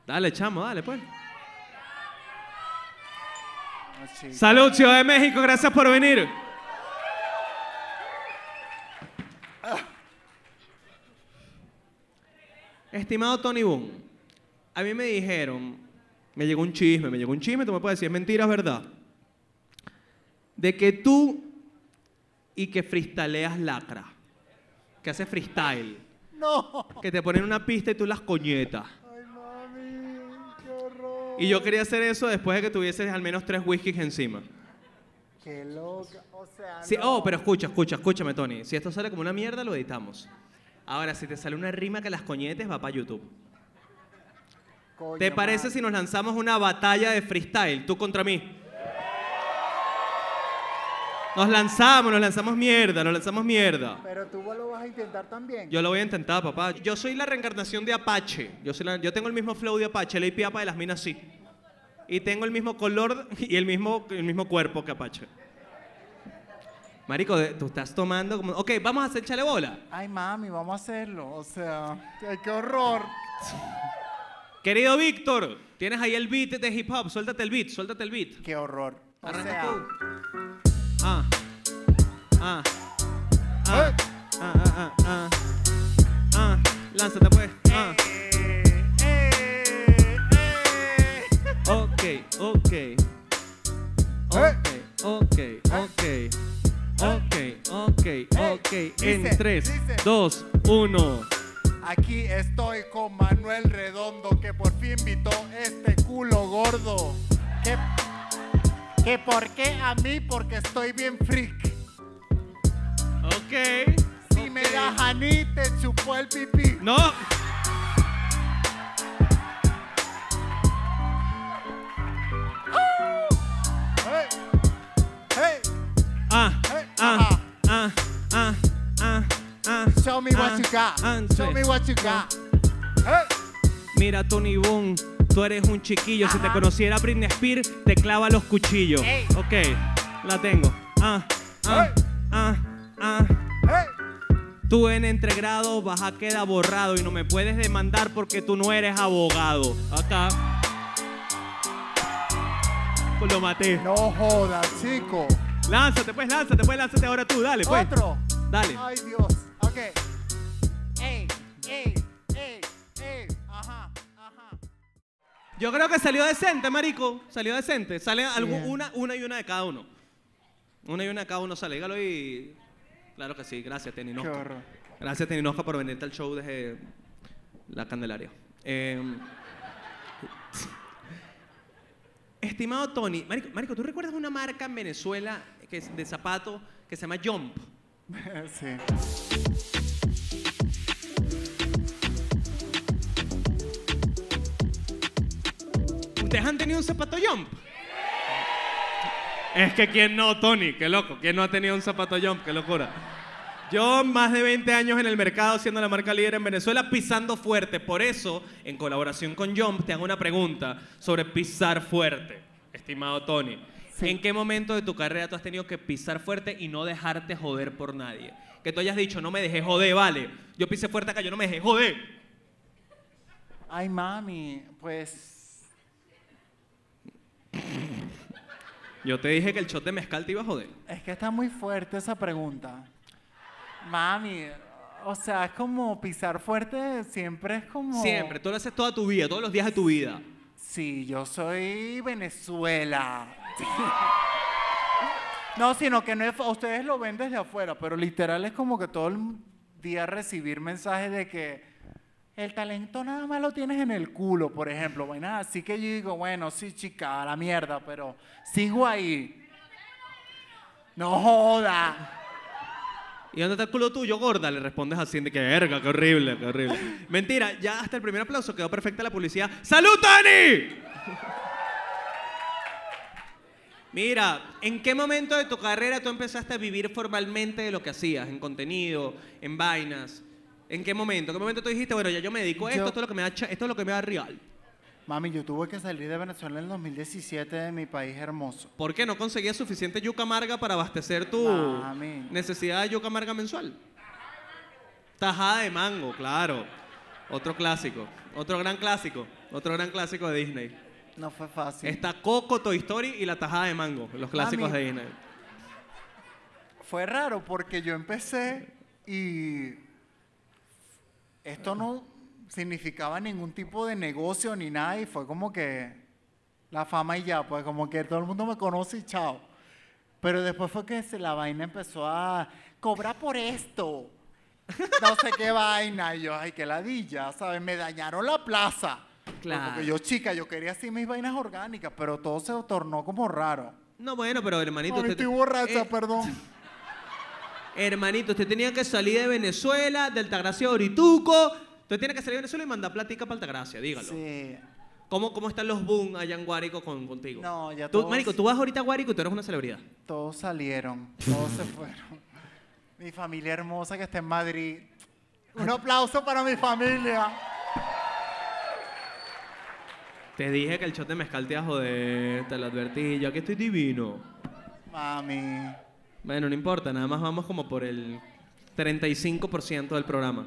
Speaker 1: Dale, chamo, dale, pues.
Speaker 2: No, chica.
Speaker 1: Salud, Ciudad de México, gracias por venir. Estimado Tony Boone, a mí me dijeron, me llegó un chisme, me llegó un chisme, tú me puedes decir, es mentira, es verdad, de que tú y que freestyleas lacra, que haces freestyle,
Speaker 2: No.
Speaker 1: que te ponen una pista y tú las coñetas.
Speaker 2: Ay, mami, qué horror.
Speaker 1: Y yo quería hacer eso después de que tuvieses al menos tres whiskies encima.
Speaker 2: Qué loca. O sea,
Speaker 1: Sí,
Speaker 2: no.
Speaker 1: oh, pero escucha, escucha, escúchame, Tony. Si esto sale como una mierda, lo editamos. Ahora, si te sale una rima que las coñetes, va para YouTube.
Speaker 2: Coño,
Speaker 1: ¿Te parece si nos lanzamos una batalla de freestyle, tú contra mí? Nos lanzamos, nos lanzamos mierda, nos lanzamos mierda.
Speaker 2: Pero tú lo vas a intentar también.
Speaker 1: Yo lo voy a intentar, papá. Yo soy la reencarnación de Apache. Yo, soy la- yo tengo el mismo flow de Apache, el piapa de las minas sí. Y tengo el mismo color y el mismo, el mismo cuerpo que Apache. Marico, tú estás tomando como... Ok, vamos a hacer chale bola.
Speaker 2: Ay, mami, vamos a hacerlo. O sea, ay, qué horror.
Speaker 1: Querido Víctor, tienes ahí el beat de hip hop. Suéltate el beat, suéltate el beat.
Speaker 2: Qué horror. O
Speaker 1: Arranca
Speaker 2: sea,
Speaker 1: tú. Ah. Ah. Ah. Ah, ah, ah, ah. Ah. Lánzate pues. Ah.
Speaker 2: eh, eh, eh.
Speaker 1: Ok, ok. Ok, ok, ok. Ok, ok. En
Speaker 2: dice,
Speaker 1: 3,
Speaker 2: dice.
Speaker 1: 2, 1.
Speaker 2: Aquí estoy con Manuel Redondo que por fin invitó este culo gordo. ¿Qué, que por qué a mí? Porque estoy bien freak.
Speaker 1: Ok.
Speaker 2: Si me das a mí, te chupó el pipí.
Speaker 1: No. Ah, ah, ah, ah, ah, ah.
Speaker 2: show me what
Speaker 1: ah,
Speaker 2: you got.
Speaker 1: ah,
Speaker 2: Show
Speaker 1: sí.
Speaker 2: me what you got. Hey,
Speaker 1: Mira, Tony Boom, tú eres un chiquillo. Si te conociera Britney Spears, te clava los cuchillos. Ok, la tengo. Ah, ah, ah, ah.
Speaker 2: hey.
Speaker 1: Tú en entregrado vas a quedar borrado y no me puedes demandar porque tú no eres abogado. Acá. Pues lo maté.
Speaker 2: No jodas, chico.
Speaker 1: Lánzate, pues, lánzate, pues, lánzate ahora tú, dale, pues.
Speaker 2: Otro.
Speaker 1: Dale.
Speaker 2: Ay, Dios. Ok. Ey, ey, ey, ey. Ajá, ajá.
Speaker 1: Yo creo que salió decente, marico. Salió decente. Sale algo,
Speaker 2: Bien.
Speaker 1: una, una y una de cada uno. Una y una de cada uno sale. Dígalo y... Claro que sí. Gracias,
Speaker 2: Qué
Speaker 1: Teninosca.
Speaker 2: horror.
Speaker 1: Gracias, Teninosca, por venirte al show desde la Candelaria. Eh, estimado Tony, marico, marico, ¿tú recuerdas una marca en Venezuela que es de zapatos que se llama Jump?
Speaker 2: sí.
Speaker 1: ¿Ustedes han tenido un zapato Jump? Es que quién no, Tony, qué loco. ¿Quién no ha tenido un zapato Jump? Qué locura. Yo más de 20 años en el mercado siendo la marca líder en Venezuela pisando fuerte. Por eso, en colaboración con Jump, te hago una pregunta sobre pisar fuerte, estimado Tony.
Speaker 2: Sí.
Speaker 1: ¿En qué momento de tu carrera tú has tenido que pisar fuerte y no dejarte joder por nadie? Que tú hayas dicho, no me dejé joder, vale. Yo pisé fuerte acá, yo no me dejé joder.
Speaker 2: Ay, mami, pues.
Speaker 1: Yo te dije que el shot de mezcal te iba a joder.
Speaker 2: Es que está muy fuerte esa pregunta. Mami, o sea, es como pisar fuerte, siempre es como.
Speaker 1: Siempre, tú lo haces toda tu vida, todos los días de tu vida.
Speaker 2: Sí, yo soy Venezuela. No, sino que no es, ustedes lo ven desde afuera, pero literal es como que todo el día recibir mensajes de que el talento nada más lo tienes en el culo, por ejemplo. Bueno, así que yo digo, bueno, sí, chica, la mierda, pero sigo ahí. No joda.
Speaker 1: ¿Y dónde está el culo tuyo, gorda? Le respondes así de que verga, qué horrible, qué horrible. Mentira, ya hasta el primer aplauso quedó perfecta la publicidad. ¡Salud, Tony! Mira, ¿en qué momento de tu carrera tú empezaste a vivir formalmente de lo que hacías? En contenido, en vainas. ¿En qué momento? ¿En qué momento tú dijiste, bueno, ya yo me dedico a esto,
Speaker 2: Yo-
Speaker 1: esto es lo que me da, cha- esto es lo que me da real?
Speaker 2: Mami, yo tuve que salir de Venezuela en el 2017 de mi país hermoso.
Speaker 1: ¿Por qué no conseguías suficiente yuca amarga para abastecer tu
Speaker 2: Mami.
Speaker 1: necesidad de yuca amarga mensual? Tajada de mango, claro. Otro clásico, otro gran clásico, otro gran clásico de Disney.
Speaker 2: No fue fácil.
Speaker 1: Está Coco, Toy Story y la tajada de mango, los clásicos de Disney.
Speaker 2: Fue raro porque yo empecé y esto no significaba ningún tipo de negocio ni nada y fue como que la fama y ya, pues como que todo el mundo me conoce y chao. Pero después fue que se- la vaina empezó a cobrar por esto. No sé qué vaina. Y yo, ay, qué ladilla, ¿sabes? Me dañaron la plaza.
Speaker 1: Claro.
Speaker 2: Porque yo, chica, yo quería así mis vainas orgánicas, pero todo se tornó como raro.
Speaker 1: No, bueno, pero hermanito. Usted-
Speaker 2: estoy borracha,
Speaker 1: eh,
Speaker 2: perdón.
Speaker 1: hermanito, usted tenía que salir de Venezuela, de Altagracia a Orituco. Usted tiene que salir de Venezuela y mandar platica para Altagracia, dígalo.
Speaker 2: Sí.
Speaker 1: ¿Cómo, ¿Cómo están los boom allá en Guárico con, contigo?
Speaker 2: No, ya
Speaker 1: Tú,
Speaker 2: todos-
Speaker 1: Marico, tú vas ahorita a Guárico y tú eres una celebridad.
Speaker 2: Todos salieron, todos se fueron. Mi familia hermosa que está en Madrid. Un aplauso para mi familia.
Speaker 1: Te dije que el shot de mezcal te iba a joder, te lo advertí. Yo aquí estoy divino.
Speaker 2: Mami.
Speaker 1: Bueno, no importa, nada más vamos como por el 35% del programa.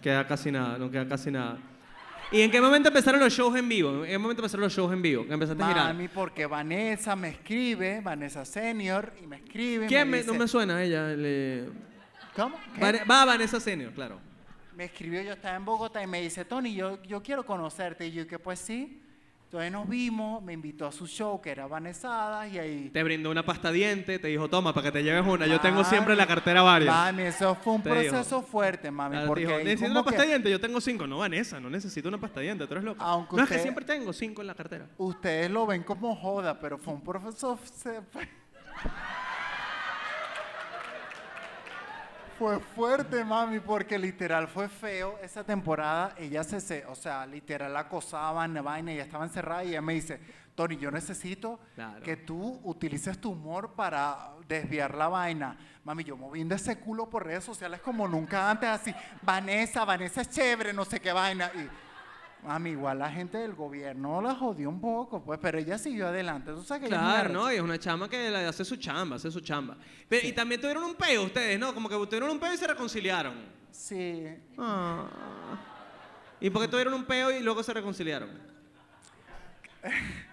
Speaker 1: Queda casi nada, no queda casi nada. ¿Y en qué momento empezaron los shows en vivo? ¿En qué momento empezaron los shows en vivo? Que empezaste a girar.
Speaker 2: Mami, porque Vanessa me escribe, Vanessa Senior, y me escribe.
Speaker 1: ¿Quién me,
Speaker 2: me
Speaker 1: no
Speaker 2: dice-
Speaker 1: me suena ella? le-
Speaker 2: ¿Cómo? ¿Qué?
Speaker 1: Va Vanessa Senior, claro.
Speaker 2: Me escribió, yo estaba en Bogotá y me dice, Tony, yo, yo quiero conocerte. Y yo, que pues sí. Entonces nos vimos, me invitó a su show, que era Vanesadas, y ahí...
Speaker 1: Te brindó una pasta diente, te dijo, toma, para que te lleves una. Yo tengo siempre en la cartera varias.
Speaker 2: Mami, eso fue un
Speaker 1: Te dijo.
Speaker 2: proceso fuerte, mami,
Speaker 1: te
Speaker 2: porque
Speaker 1: dijo, necesito una pasta
Speaker 2: que
Speaker 1: diente, yo tengo cinco. No, Vanessa, no necesito una pasta diente, tú eres loca.
Speaker 2: Aunque
Speaker 1: no, es que siempre tengo cinco en la cartera.
Speaker 2: ustedes lo ven como joda, pero fue un proceso... se- Fue fuerte, mami, porque literal fue feo. Esa temporada ella se, se o sea, literal la acosaban, la vaina, ella estaba encerrada y ella me dice, Tony, yo necesito
Speaker 1: Claro.
Speaker 2: que tú utilices tu humor para desviar la vaina. Mami, yo moviendo ese culo por redes sociales como nunca antes, así, Vanessa, Vanessa es chévere, no sé qué vaina. Y, mami, igual la gente del gobierno la jodió un poco, pues, pero ella siguió adelante. ¿Tú sabes que ella es muy
Speaker 1: Claro. ¿no? Y es una chama que le hace su chamba, hace su chamba. Pero, Y también tuvieron un peo ustedes, ¿no? Como que tuvieron un peo y se reconciliaron.
Speaker 2: Sí,
Speaker 1: Ah. ¿Y por qué tuvieron un peo y luego se reconciliaron?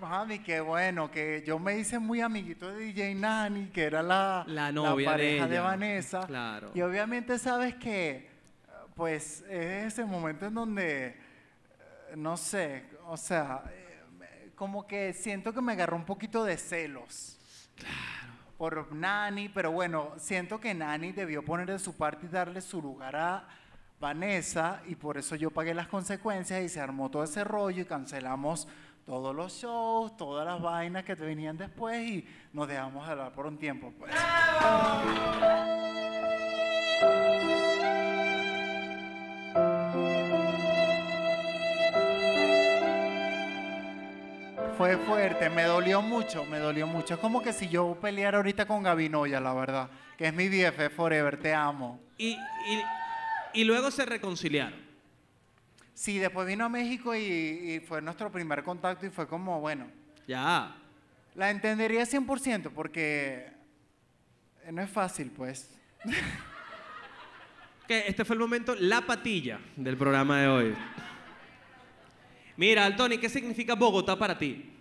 Speaker 2: Mami, qué bueno, que yo me hice muy amiguito de DJ Nani, que era la,
Speaker 1: La novia de
Speaker 2: pareja de,
Speaker 1: ella.
Speaker 2: Vanessa.
Speaker 1: Claro.
Speaker 2: Y obviamente sabes que, pues, es ese momento en donde, eh, no sé, o sea, eh, como que siento que me agarró un poquito de celos. Por Nani, pero bueno, siento que Nani debió poner de su parte y darle su lugar a Vanessa y por eso yo pagué las consecuencias y se armó todo ese rollo y cancelamos todos los shows, todas las vainas que venían después y nos dejamos de hablar por un tiempo. Pues. Fue fuerte, me dolió mucho, me dolió mucho. Es como que si yo peleara ahorita con Gavinoya, la verdad, que es mi BF Forever, te amo.
Speaker 1: Y, y, y luego se reconciliaron.
Speaker 2: Sí, después vino a México y, y fue nuestro primer contacto y fue como, bueno,
Speaker 1: Ya.
Speaker 2: la entendería 100% porque no es fácil, pues.
Speaker 1: Que este fue el momento, la patilla del programa de hoy. Mira, Altoni, ¿qué significa Bogotá para ti?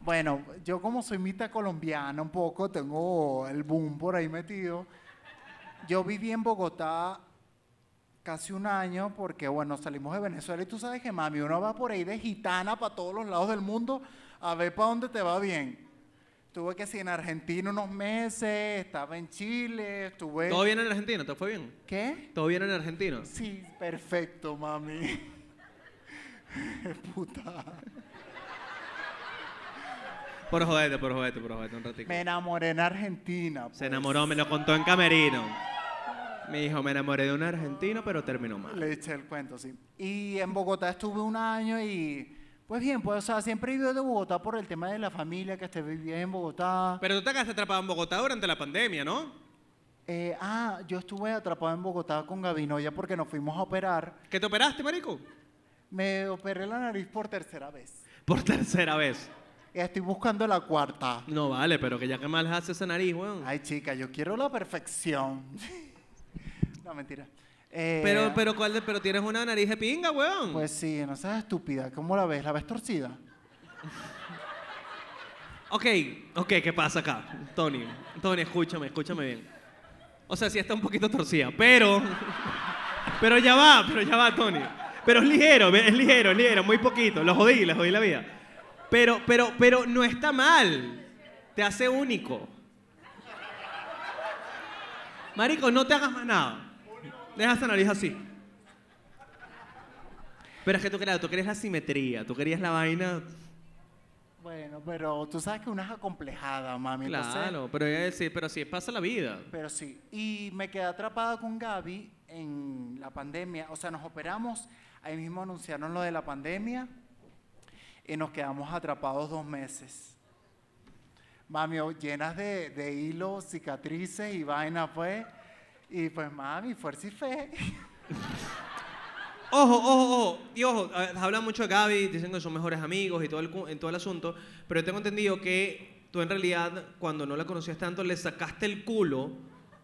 Speaker 2: Bueno, yo como soy mitad colombiana un poco, tengo el boom por ahí metido. Yo viví en Bogotá casi un año porque, bueno, salimos de Venezuela y tú sabes que, mami, uno va por ahí de gitana para todos los lados del mundo a ver para dónde te va bien. Estuve que sí en Argentina unos meses, estaba en Chile, estuve...
Speaker 1: ¿Todo bien en Argentina? ¿Te fue bien?
Speaker 2: ¿Qué?
Speaker 1: ¿Todo bien en Argentina?
Speaker 2: Sí, perfecto, mami. Puta.
Speaker 1: Por jodete, por jodete, por jodete, un ratito.
Speaker 2: Me enamoré en Argentina.
Speaker 1: Se
Speaker 2: pues.
Speaker 1: enamoró, me lo contó en camerino. Me dijo, me enamoré de un argentino, pero terminó mal.
Speaker 2: Le eché el cuento, sí. Y en Bogotá estuve un año y, pues bien, pues, o sea, siempre he vivido de Bogotá por el tema de la familia, que esté viviendo en Bogotá.
Speaker 1: Pero tú te quedaste atrapado en Bogotá durante la pandemia, ¿no?
Speaker 2: Eh, ah, yo estuve atrapado en Bogotá con Gavinoya porque nos fuimos a operar.
Speaker 1: ¿Que te operaste, marico?
Speaker 2: Me operé la nariz por tercera vez.
Speaker 1: Por tercera vez.
Speaker 2: Estoy buscando la cuarta.
Speaker 1: No vale, pero que ya que mal hace esa nariz, weón.
Speaker 2: Ay, chica, yo quiero la perfección. no, mentira. Eh,
Speaker 1: Pero, pero, ¿cuál de- pero tienes una nariz de pinga, weón.
Speaker 2: Pues sí, no seas estúpida. ¿Cómo la ves? ¿La ves torcida?
Speaker 1: Ok, ok, ¿qué pasa acá? Tony, Tony, escúchame, escúchame bien. O sea, sí está un poquito torcida, pero... Pero ya va, pero ya va, Tony. Pero es ligero, es ligero, es ligero, muy poquito. Lo jodí, le jodí la vida. Pero, pero, pero no está mal. Te hace único. Marico, no te hagas más nada. Deja esa nariz así. Pero es que tú querías, tú querías la simetría, tú querías la vaina...
Speaker 2: Bueno, pero tú sabes que una es acomplejada, mami. entonces-
Speaker 1: Claro, pero, decir, pero sí pasa la vida.
Speaker 2: Pero sí. Y me quedé atrapada con Gaby en la pandemia. O sea, nos operamos Ahí mismo anunciaron lo de la pandemia y nos quedamos atrapados dos meses. Mami, o- llenas de, de hilos, cicatrices y vaina, pues. Y pues, mami, fuerza y fe.
Speaker 1: Ojo, ojo, ojo. Y ojo, hablan mucho de Gaby, dicen que son mejores amigos y todo el, en todo el asunto, pero yo tengo entendido que tú en realidad, cuando no la conocías tanto, le sacaste el culo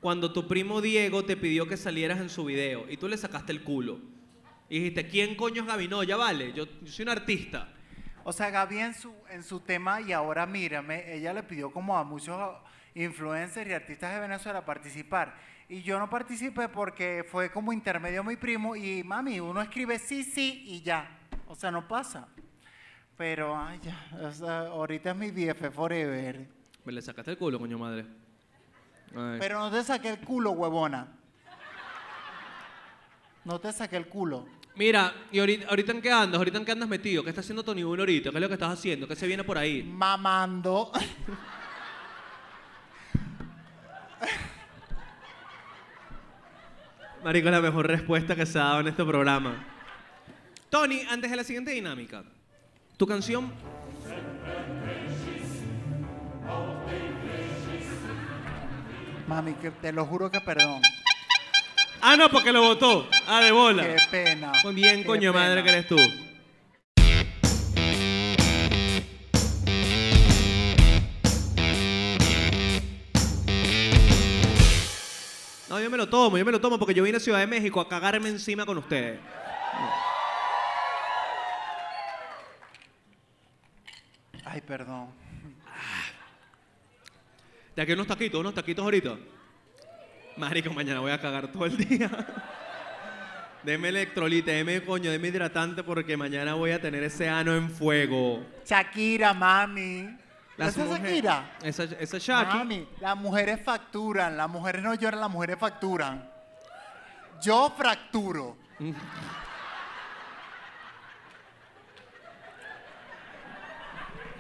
Speaker 1: cuando tu primo Diego te pidió que salieras en su video y tú le sacaste el culo. Y dijiste, ¿quién coño es Gaby? No, ya vale, yo, yo soy un artista.
Speaker 2: O sea, Gaby en su, en su tema, y ahora mírame, ella le pidió como a muchos influencers y artistas de Venezuela participar. Y yo no participé porque fue como intermedio mi primo y mami, uno escribe sí, sí y ya. O sea, no pasa. Pero, ay, ya, o sea, ahorita es mi BF forever.
Speaker 1: Me le sacaste el culo, coño madre. Ay.
Speaker 2: Pero no te saqué el culo, huevona. No te saqué el culo.
Speaker 1: Mira, ¿y ahorita, ahorita en qué andas? ¿Ahorita en qué andas metido? ¿Qué está haciendo Tony Bull ahorita? ¿Qué es lo que estás haciendo? ¿Qué se viene por ahí?
Speaker 2: Mamando.
Speaker 1: Marico, la mejor respuesta que se ha dado en este programa. Tony, antes de la siguiente dinámica, tu canción.
Speaker 2: Mami, que te lo juro que perdón.
Speaker 1: Ah, no, porque lo votó. Ah, de bola.
Speaker 2: Qué pena.
Speaker 1: Muy bien,
Speaker 2: qué
Speaker 1: coño madre, que eres tú. No, yo me lo tomo, yo me lo tomo porque yo vine a Ciudad de México a cagarme encima con ustedes.
Speaker 2: Ay, perdón.
Speaker 1: De aquí unos taquitos, unos taquitos ahorita. Marico, mañana voy a cagar todo el día. Deme electrolite, deme coño, deme hidratante porque mañana voy a tener ese ano en fuego.
Speaker 2: Shakira, mami. ¿Esa es Shakira?
Speaker 1: Esa, esa Shaki.
Speaker 2: Mami, las mujeres facturan, las mujeres no lloran, las mujeres facturan. Yo fracturo.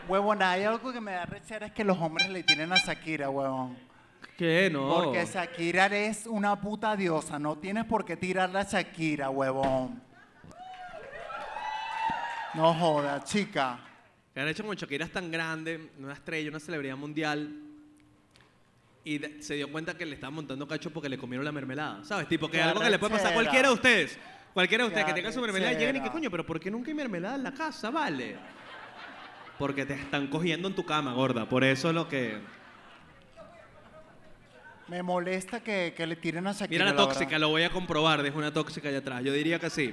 Speaker 2: Huevón, hay algo que me da rechera es que los hombres le tienen a Shakira, huevón.
Speaker 1: ¿Qué? No.
Speaker 2: Porque Shakira es una puta diosa, no tienes por qué tirarle a Shakira, huevón. No jodas, chica.
Speaker 1: Que han hecho con Shakira es tan grande, una estrella, una celebridad mundial. Y de- se dio cuenta que le estaban montando cacho porque le comieron la mermelada. ¿Sabes? Tipo, que
Speaker 2: Qué
Speaker 1: algo que le puede pasar a
Speaker 2: arrechera.
Speaker 1: cualquiera de ustedes. Cualquiera de ustedes que tenga su mermelada y lleguen y que
Speaker 2: arrechera.
Speaker 1: coño, pero ¿por qué nunca hay mermelada en la casa? Vale. Porque te están cogiendo en tu cama, gorda. Por eso es lo que.
Speaker 2: Me molesta que, que le tiren a Shakira.
Speaker 1: Mira la
Speaker 2: verdad.
Speaker 1: tóxica, lo voy a comprobar. Dejo una tóxica allá atrás. Yo diría que sí.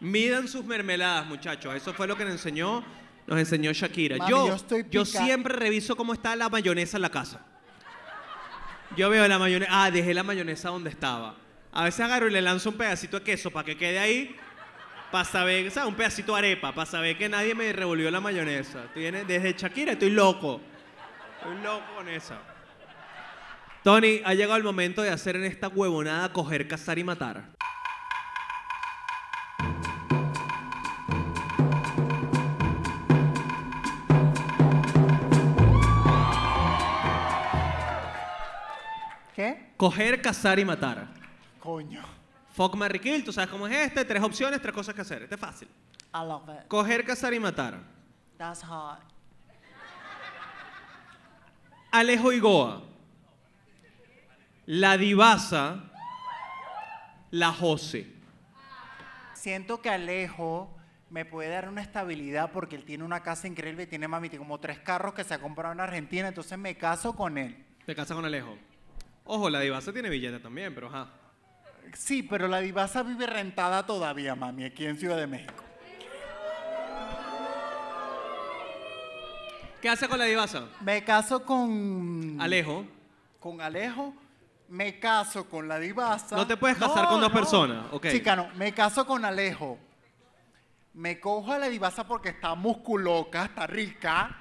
Speaker 1: Midan sus mermeladas, muchachos. Eso fue lo que nos enseñó, nos enseñó Shakira.
Speaker 2: Mami,
Speaker 1: yo,
Speaker 2: yo estoy
Speaker 1: yo
Speaker 2: pica-
Speaker 1: siempre reviso cómo está la mayonesa en la casa. Yo veo la mayonesa. Ah, dejé la mayonesa donde estaba. A veces agarro y le lanzo un pedacito de queso para que quede ahí. Para saber, ¿sabes? Un pedacito de arepa. Para saber que nadie me revolvió la mayonesa. Desde Shakira estoy loco. Estoy loco con esa. Tony, ha llegado el momento de hacer en esta huevonada coger, cazar y matar.
Speaker 2: ¿Qué?
Speaker 1: Coger, cazar y matar.
Speaker 2: Coño.
Speaker 1: Fuck, marry, kill, tú sabes cómo es este, tres opciones, tres cosas que hacer. Este es fácil.
Speaker 2: I love it.
Speaker 1: Coger, cazar y matar.
Speaker 2: That's hot.
Speaker 1: Alejo y Goa. La divasa. La Jose.
Speaker 2: Siento que Alejo me puede dar una estabilidad porque él tiene una casa increíble y tiene mami, tiene como tres carros que se ha comprado en Argentina, entonces me caso con él.
Speaker 1: Te casas con Alejo. Ojo, la divasa tiene billete también, pero ajá.
Speaker 2: Sí, pero la divasa vive rentada todavía, mami, aquí en Ciudad de México.
Speaker 1: ¿Qué hace con la divasa?
Speaker 2: Me caso con...
Speaker 1: Alejo.
Speaker 2: Con Alejo. Me caso con la divasa.
Speaker 1: No te puedes casar con dos personas, ok.
Speaker 2: Chica, no. Me caso con Alejo. Me cojo a la divasa porque está musculoca, está rica.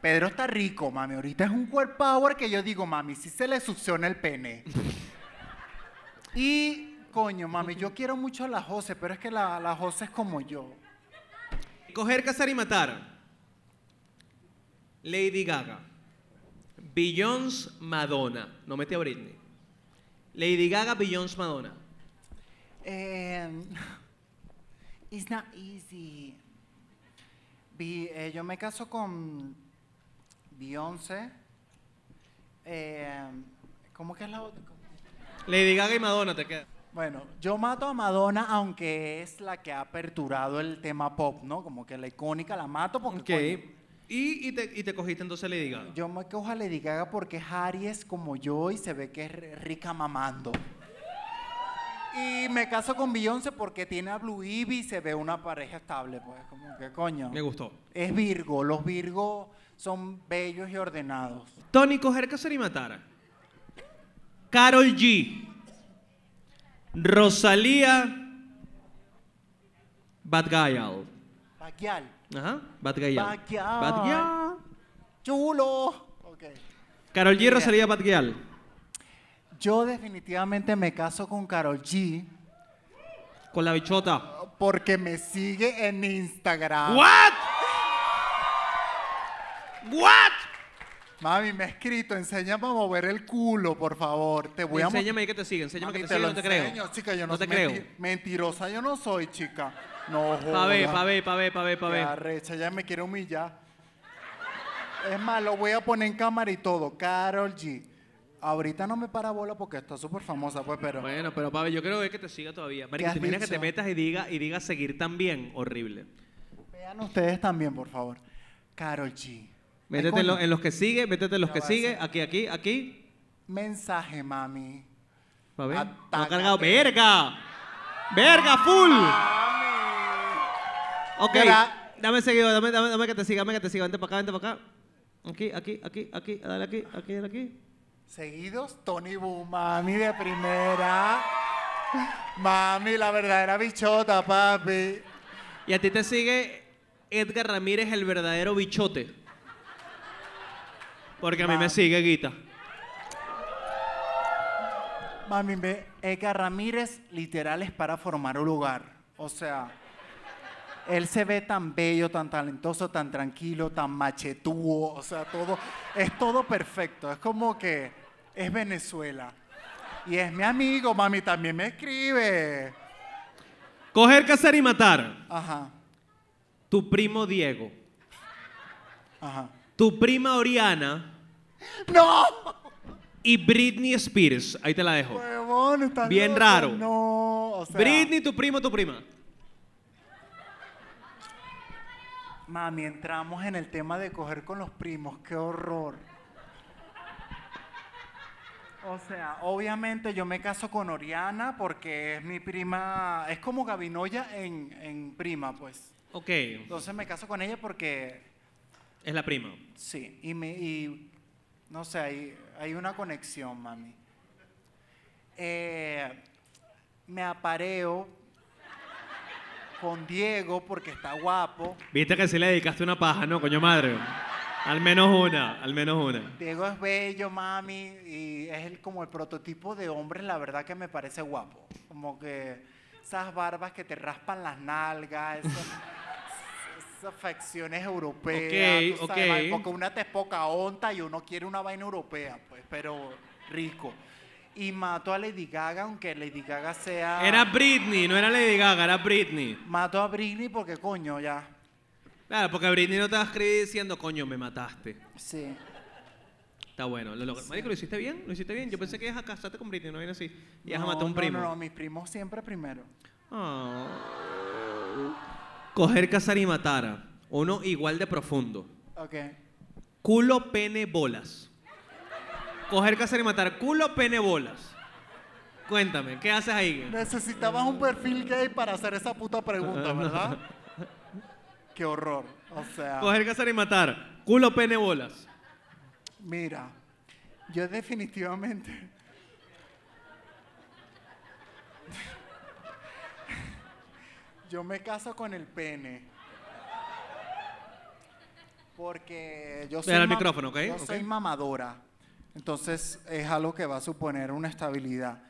Speaker 2: Pedro está rico, mami. Ahorita es un core power que yo digo, mami, si se le succiona el pene. y, coño, mami, yo quiero mucho a la Jose, pero es que la, la Jose es como yo.
Speaker 1: Coger, cazar y matar. Lady Gaga. Beyoncé, Madonna. No mete a Britney. Lady Gaga, Beyoncé, Madonna.
Speaker 2: Eh, It's not easy. Eh, yo me caso con Beyoncé. Eh, ¿Cómo que es la otra?
Speaker 1: Lady Gaga y Madonna te queda.
Speaker 2: Bueno, yo mato a Madonna, aunque es la que ha aperturado el tema pop, ¿no? Como que la icónica la mato porque
Speaker 1: Ok. Y, y, te, y te cogiste entonces Lady Gaga.
Speaker 2: yo me cojo a Lady Gaga porque es Aries como yo y se ve que es rica mamando. Y me caso con Beyoncé porque tiene a Blue Ivy y se ve una pareja estable, pues, como que coño.
Speaker 1: Me gustó.
Speaker 2: Es Virgo, los Virgos son bellos y ordenados.
Speaker 1: Tony, coger, casar y matar. Carol G. Rosalía. Bad Gyal. Ajá. Bad Gyal.
Speaker 2: Bad Gyal.
Speaker 1: Bad Gyal.
Speaker 2: Chulo. Ok.
Speaker 1: Carol G. Rosalía Bad Gyal.
Speaker 2: Yo definitivamente me caso con Carol G
Speaker 1: Con la bichota.
Speaker 2: porque me sigue en Instagram.
Speaker 1: What? What?
Speaker 2: Mami, me ha escrito, enséñame a mover el culo, por favor. Te voy a
Speaker 1: Enséñame que te sigue. Enséñame
Speaker 2: Mami,
Speaker 1: que te
Speaker 2: te
Speaker 1: sigue.
Speaker 2: lo
Speaker 1: No te creo.
Speaker 2: enseño, chica, yo no,
Speaker 1: no te creo.
Speaker 2: menti- Mentirosa yo no soy, chica. No jodas.
Speaker 1: Pa' ver, pa' ver, pa' ver, pa' ver, pa' ver.
Speaker 2: arrecha, ya me quiere humillar. Es más, lo voy a poner en cámara y todo. Carol G. Ahorita no me para bola porque está súper famosa, pues, pero...
Speaker 1: Bueno, pero pa' ver, yo creo que te siga todavía. Marico,
Speaker 2: has
Speaker 1: ¿te imaginas que te metas y diga, y diga seguir también? Horrible.
Speaker 2: Vean ustedes también, por favor. Carol G.
Speaker 1: Métete en,
Speaker 2: coño.
Speaker 1: lo- en los que sigue, métete en los
Speaker 2: Ya
Speaker 1: que
Speaker 2: va,
Speaker 1: sigue. Aquí, aquí, aquí.
Speaker 2: Mensaje, mami.
Speaker 1: Pa' ver. No ha
Speaker 2: Atácate.
Speaker 1: cargado. ¡Verga! ¡Verga, full! Ok,
Speaker 2: Gra-
Speaker 1: dame seguido, dame, dame, dame que te siga, dame que te siga. Vente para acá, vente para acá. Aquí, aquí, aquí, aquí, dale aquí, aquí, dale aquí.
Speaker 2: Seguidos, Tony Boo, mami de primera. Mami, la verdadera bichota, papi.
Speaker 1: Y a ti te sigue Edgar Ramírez, el verdadero bichote. Porque a mí me sigue Guita.
Speaker 2: Mami, ve, Edgar Ramírez literal es para formar un lugar. O sea, él se ve tan bello, tan talentoso, tan tranquilo, tan machetúo. O sea, todo, es todo perfecto. Es como que es Venezuela. Y es mi amigo, mami, también me escribe.
Speaker 1: Coger, cazar y matar.
Speaker 2: Ajá,
Speaker 1: Tu primo Diego.
Speaker 2: ajá.
Speaker 1: Tu prima Oriana.
Speaker 2: ¡No!
Speaker 1: Y Britney Spears. Ahí te la dejo.
Speaker 2: Huevón, está
Speaker 1: Bien
Speaker 2: loco.
Speaker 1: raro.
Speaker 2: No, o sea,
Speaker 1: Britney, tu primo, tu prima.
Speaker 2: Mami, entramos en el tema de coger con los primos, qué horror. O sea, obviamente yo me caso con Oriana porque es mi prima, es como Gabinoya en, en prima, pues.
Speaker 1: Ok,
Speaker 2: Entonces me caso con ella porque,
Speaker 1: es la prima.
Speaker 2: sí, y, me, y no sé, hay, hay una conexión, mami. Eh, me apareo con Diego porque está guapo.
Speaker 1: Viste que sí le dedicaste una paja, ¿no, coño madre? Al menos una, al menos una.
Speaker 2: Diego es bello, mami, y es el, como el prototipo de hombre, la verdad que me parece guapo. Como que esas barbas que te raspan las nalgas, esas, esas facciones europeas.
Speaker 1: Ok,
Speaker 2: tú sabes,
Speaker 1: ok.
Speaker 2: Porque una te es poca onta y uno quiere una vaina europea, pues, pero rico. Y mato a Lady Gaga, aunque Lady Gaga sea...
Speaker 1: Era Britney, no era Lady Gaga, era Britney.
Speaker 2: Mato a Britney porque, coño, ya.
Speaker 1: Claro, porque Britney no te va a escribir diciendo, coño, me mataste.
Speaker 2: Sí.
Speaker 1: Está bueno. Lo, logr- Marico, ¿lo hiciste bien? ¿Lo hiciste bien? Yo pensé que ibas a casarte con Britney, no viene así. Y vas a
Speaker 2: No,
Speaker 1: matar a un
Speaker 2: no,
Speaker 1: primo.
Speaker 2: No, no, mis primos siempre primero.
Speaker 1: Ah. Coger, cazar y matar. Uno igual de profundo.
Speaker 2: Ok.
Speaker 1: Culo, pene, bolas. Coger, cazar y matar. Culo, pene, bolas. Cuéntame, ¿qué haces ahí?
Speaker 2: Necesitabas un perfil gay para hacer esa puta pregunta, ¿verdad? Qué horror. O sea,
Speaker 1: Coger, cazar y matar. Culo, pene, bolas.
Speaker 2: mira, yo definitivamente. Yo me caso con el pene. Porque yo soy, ma-
Speaker 1: micrófono, ¿ok?
Speaker 2: yo
Speaker 1: Ok.
Speaker 2: soy mamadora. Entonces es algo que va a suponer una estabilidad.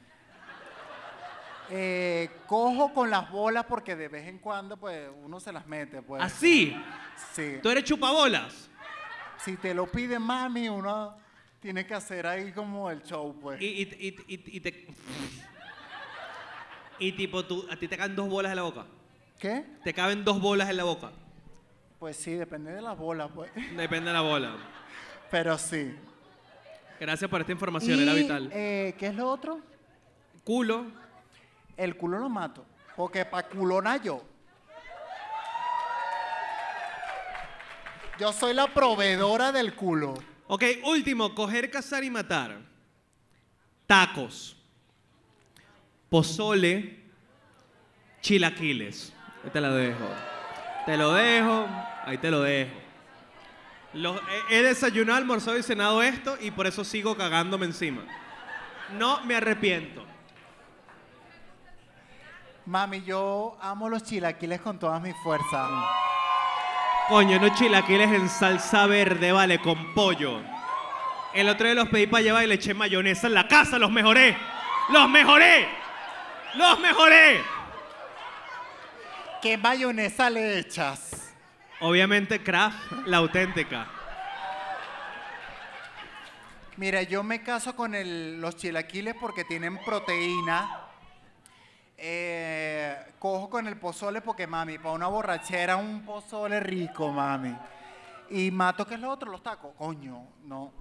Speaker 2: Eh, cojo con las bolas porque de vez en cuando pues uno se las mete. Pues.
Speaker 1: Así.
Speaker 2: Sí.
Speaker 1: Tú eres chupabolas.
Speaker 2: Si te lo pide mami, uno tiene que hacer ahí como el show, pues.
Speaker 1: Y, y, y, y, y te. Y tipo, tú, a ti te caen dos bolas de la boca.
Speaker 2: ¿Qué?
Speaker 1: Te caben dos bolas en la boca.
Speaker 2: Pues sí, depende de las bolas, pues.
Speaker 1: Depende de la bola.
Speaker 2: Pero sí.
Speaker 1: Gracias por esta información,
Speaker 2: Y,
Speaker 1: era vital.
Speaker 2: eh, ¿Qué es lo otro?
Speaker 1: Culo.
Speaker 2: El culo lo mato. Porque pa' culona yo. Yo soy la proveedora del culo.
Speaker 1: Ok, último, coger, cazar y matar. Tacos. Pozole. Chilaquiles. Ahí te lo dejo. Te lo dejo. Ahí te lo dejo. Los- he, he desayunado, almorzado y cenado esto y por eso sigo cagándome encima. No me arrepiento.
Speaker 2: Mami, yo amo los chilaquiles con todas mis fuerzas.
Speaker 1: Coño, unos chilaquiles en salsa verde, vale, con pollo. El otro día los pedí para llevar y le eché mayonesa en la casa, los mejoré. ¡Los mejoré! ¡Los mejoré!
Speaker 2: ¿Qué mayonesa le echas?
Speaker 1: Obviamente Kraft, la auténtica.
Speaker 2: Mira, yo me caso con el- los chilaquiles porque tienen proteína. Eh, cojo con el pozole porque, mami, para una borrachera un pozole rico, mami. Y mato, ¿qué es lo otro? Los tacos. Coño, no.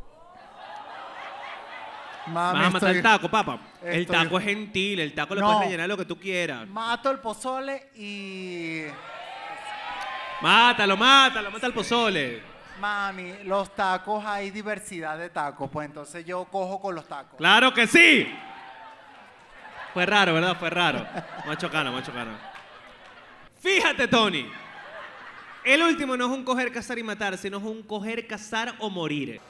Speaker 2: Mami,
Speaker 1: Vas a matar
Speaker 2: estoy-
Speaker 1: el taco, papá. El
Speaker 2: estoy-
Speaker 1: taco es gentil, el taco le
Speaker 2: No.
Speaker 1: puedes rellenar lo que tú quieras.
Speaker 2: Mato el pozole y...
Speaker 1: Mátalo, mátalo, mata el pozole.
Speaker 2: Mami, los tacos, hay diversidad de tacos, pues entonces yo cojo con los tacos.
Speaker 1: ¡Claro que sí! Fue raro, ¿verdad? Fue raro. Macho cana, macho cana. Fíjate, Tony. El último no es un coger, cazar y matar, sino es un coger, cazar o morir.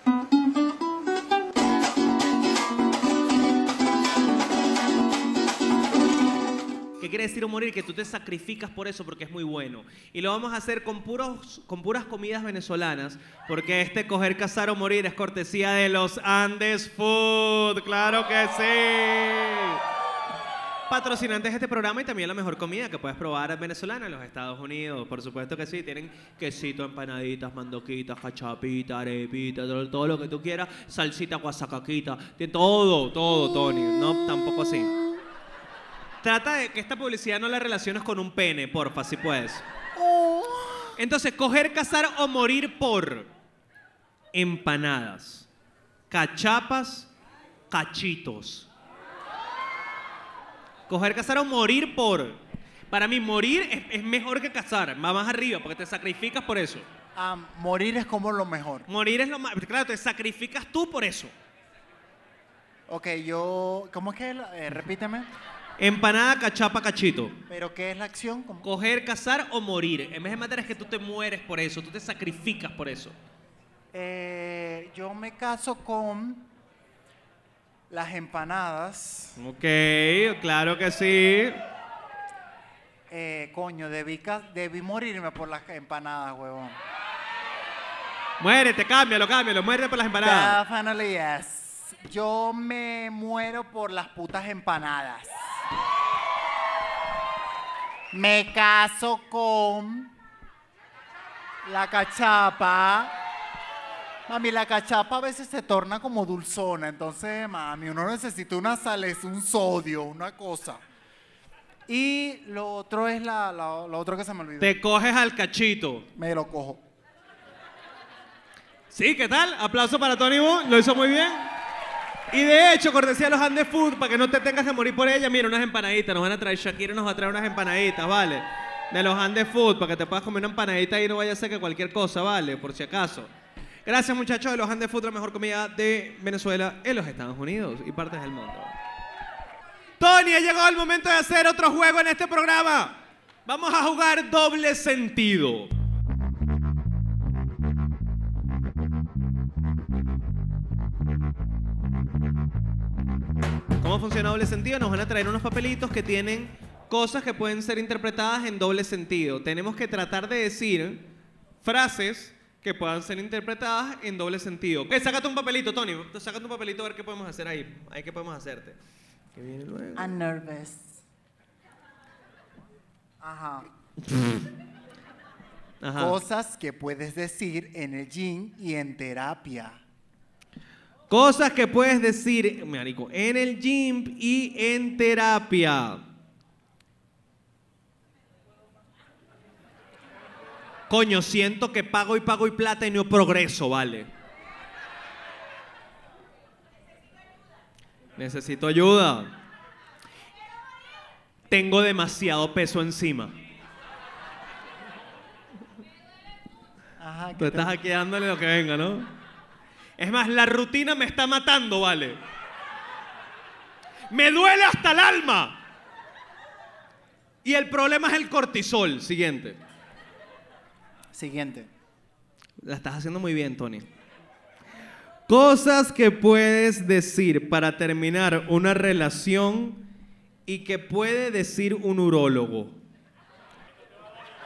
Speaker 1: ¿Qué quiere decir morir? Que tú te sacrificas por eso porque es muy bueno. Y lo vamos a hacer con, puras comidas venezolanas, porque este coger, cazar o morir es cortesía de los Andes Food. ¡Claro que sí! Patrocinantes de este programa y también la mejor comida que puedes probar venezolana en los Estados Unidos. Por supuesto que sí. Tienen quesito, empanaditas, mandoquitas, cachapita, arepita, todo, todo lo que tú quieras. Salsita, guasacaquita. Tiene todo, todo, Tony. No, tampoco así. Trata de que esta publicidad no la relaciones con un pene, porfa, si puedes. Entonces, coger, cazar o morir por empanadas, cachapas, cachitos. Coger, cazar o morir por. Para mí, morir es, es mejor que cazar. Va más arriba, porque te sacrificas por eso.
Speaker 2: Ah, morir es como lo mejor.
Speaker 1: Morir es lo más. Claro, te sacrificas tú por eso.
Speaker 2: Ok, yo... ¿Cómo es que? eh, repíteme.
Speaker 1: Empanada, cachapa, cachito.
Speaker 2: ¿Pero qué es la acción? ¿Cómo?
Speaker 1: Coger, cazar o morir. En vez de matar es que tú te mueres por eso, tú te sacrificas por eso.
Speaker 2: Eh, yo me caso con las empanadas.
Speaker 1: Ok, claro que sí.
Speaker 2: Eh, coño, debí, debí morirme por las empanadas, huevón.
Speaker 1: Muérete, cámbialo, cámbialo, muérete por las empanadas.
Speaker 2: Definitely yes. Yo me muero por las putas empanadas. Me caso con la cachapa. Mami, la cachapa a veces se torna como dulzona, entonces, mami, uno necesita una sal, es un sodio, una cosa. Y lo otro es la, la- lo otro que se me olvidó.
Speaker 1: Te coges al cachito.
Speaker 2: Me lo cojo.
Speaker 1: Sí, ¿qué tal? Aplauso para Tony Wu, lo hizo muy bien. Y de hecho, cortesía de los Andes Food, para que no te tengas que morir por ella, mira, unas empanaditas. Nos van a traer, Shakira nos va a traer unas empanaditas, ¿vale? De los Andes Food, para que te puedas comer una empanadita y no vaya a ser que cualquier cosa, ¿vale? Por si acaso. Gracias, muchachos, de los Andes Food, la mejor comida de Venezuela en los Estados Unidos y partes del mundo. Tony, ha llegado el momento de hacer otro juego en este programa. Vamos a jugar doble sentido. ¿Cómo funciona doble sentido? Nos van a traer unos papelitos que tienen cosas que pueden ser interpretadas en doble sentido. Tenemos que tratar de decir frases que puedan ser interpretadas en doble sentido. Ok, sácate un papelito, Tony. Sácate un papelito a ver qué podemos hacer ahí. Ahí qué podemos hacerte. ¿Qué viene luego?
Speaker 2: I'm nervous. Ajá.
Speaker 1: Ajá.
Speaker 2: Cosas que puedes decir en el gym y en terapia.
Speaker 1: Cosas que puedes decir, marico, en el gym y en terapia. Coño, siento que pago y pago y plata y no progreso, vale. Necesito ayuda. Tengo demasiado peso encima.
Speaker 2: Ajá,
Speaker 1: Tú
Speaker 2: ¿qué te-
Speaker 1: estás aquí dándole lo que venga, ¿no? Es más, la rutina me está matando, vale. Me duele hasta el alma. Y el problema es el cortisol. Siguiente.
Speaker 2: Siguiente.
Speaker 1: La estás haciendo muy bien, Tony. Cosas que puedes decir para terminar una relación y que puede decir un urólogo.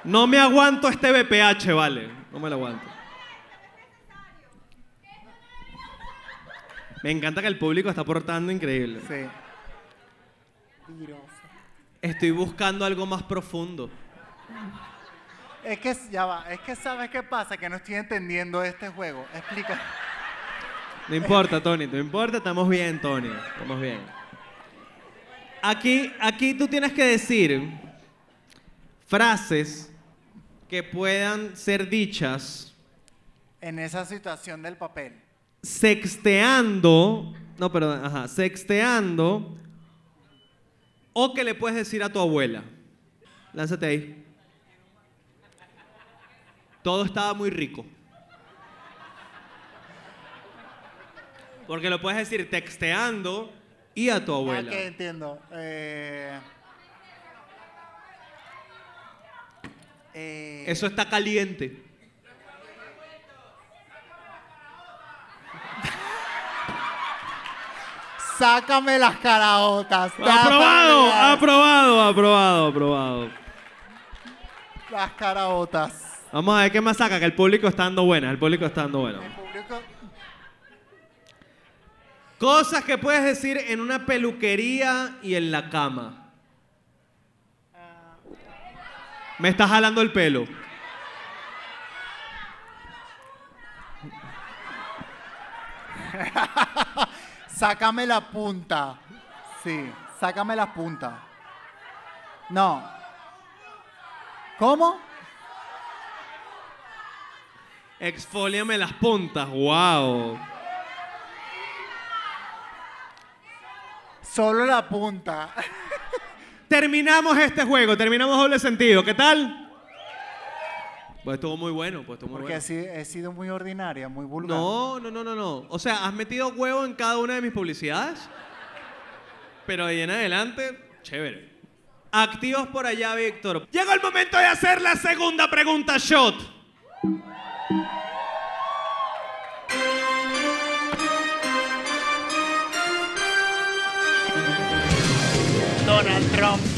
Speaker 1: No me aguanto este BPH, vale. No me lo aguanto. Me encanta que el público está aportando increíble.
Speaker 2: Sí.
Speaker 1: Estoy buscando algo más profundo.
Speaker 2: Es que ya va, es que sabes qué pasa, que no estoy entendiendo este juego. Explica.
Speaker 1: No importa, Tony, no importa, estamos bien, Tony, estamos bien. Aquí, aquí tú tienes que decir frases que puedan ser dichas
Speaker 2: En esa situación del papel.
Speaker 1: Sexteando, no, perdón, ajá, sexteando, o que le puedes decir a tu abuela. Lánzate ahí. Todo estaba muy rico. Porque lo puedes decir texteando y a tu abuela.
Speaker 2: Ah, que entiendo. Eh, eh,
Speaker 1: Eso está caliente.
Speaker 2: Sácame las caraotas.
Speaker 1: Aprobado, aprobado, aprobado, aprobado.
Speaker 2: Las caraotas.
Speaker 1: Vamos a ver qué más saca, que el público está dando buenas, el público está dando bueno.
Speaker 2: El público.
Speaker 1: Cosas que puedes decir en una peluquería y en la cama. Me estás jalando el pelo.
Speaker 2: Sácame la punta. Sí, sácame la punta. No. ¿Cómo?
Speaker 1: Exfoliame las puntas, wow.
Speaker 2: Solo la punta.
Speaker 1: Terminamos este juego, terminamos doble sentido. ¿Qué tal? Pues estuvo muy bueno, pues estuvo muy
Speaker 2: Porque
Speaker 1: bueno.
Speaker 2: así he sido muy ordinaria, muy vulgar.
Speaker 1: No, no, no, no, no. O sea, has metido huevo en cada una de mis publicidades. Pero de ahí en adelante, chévere. Activos por allá, Víctor. Llegó el momento de hacer la segunda pregunta shot.
Speaker 2: Donald Trump.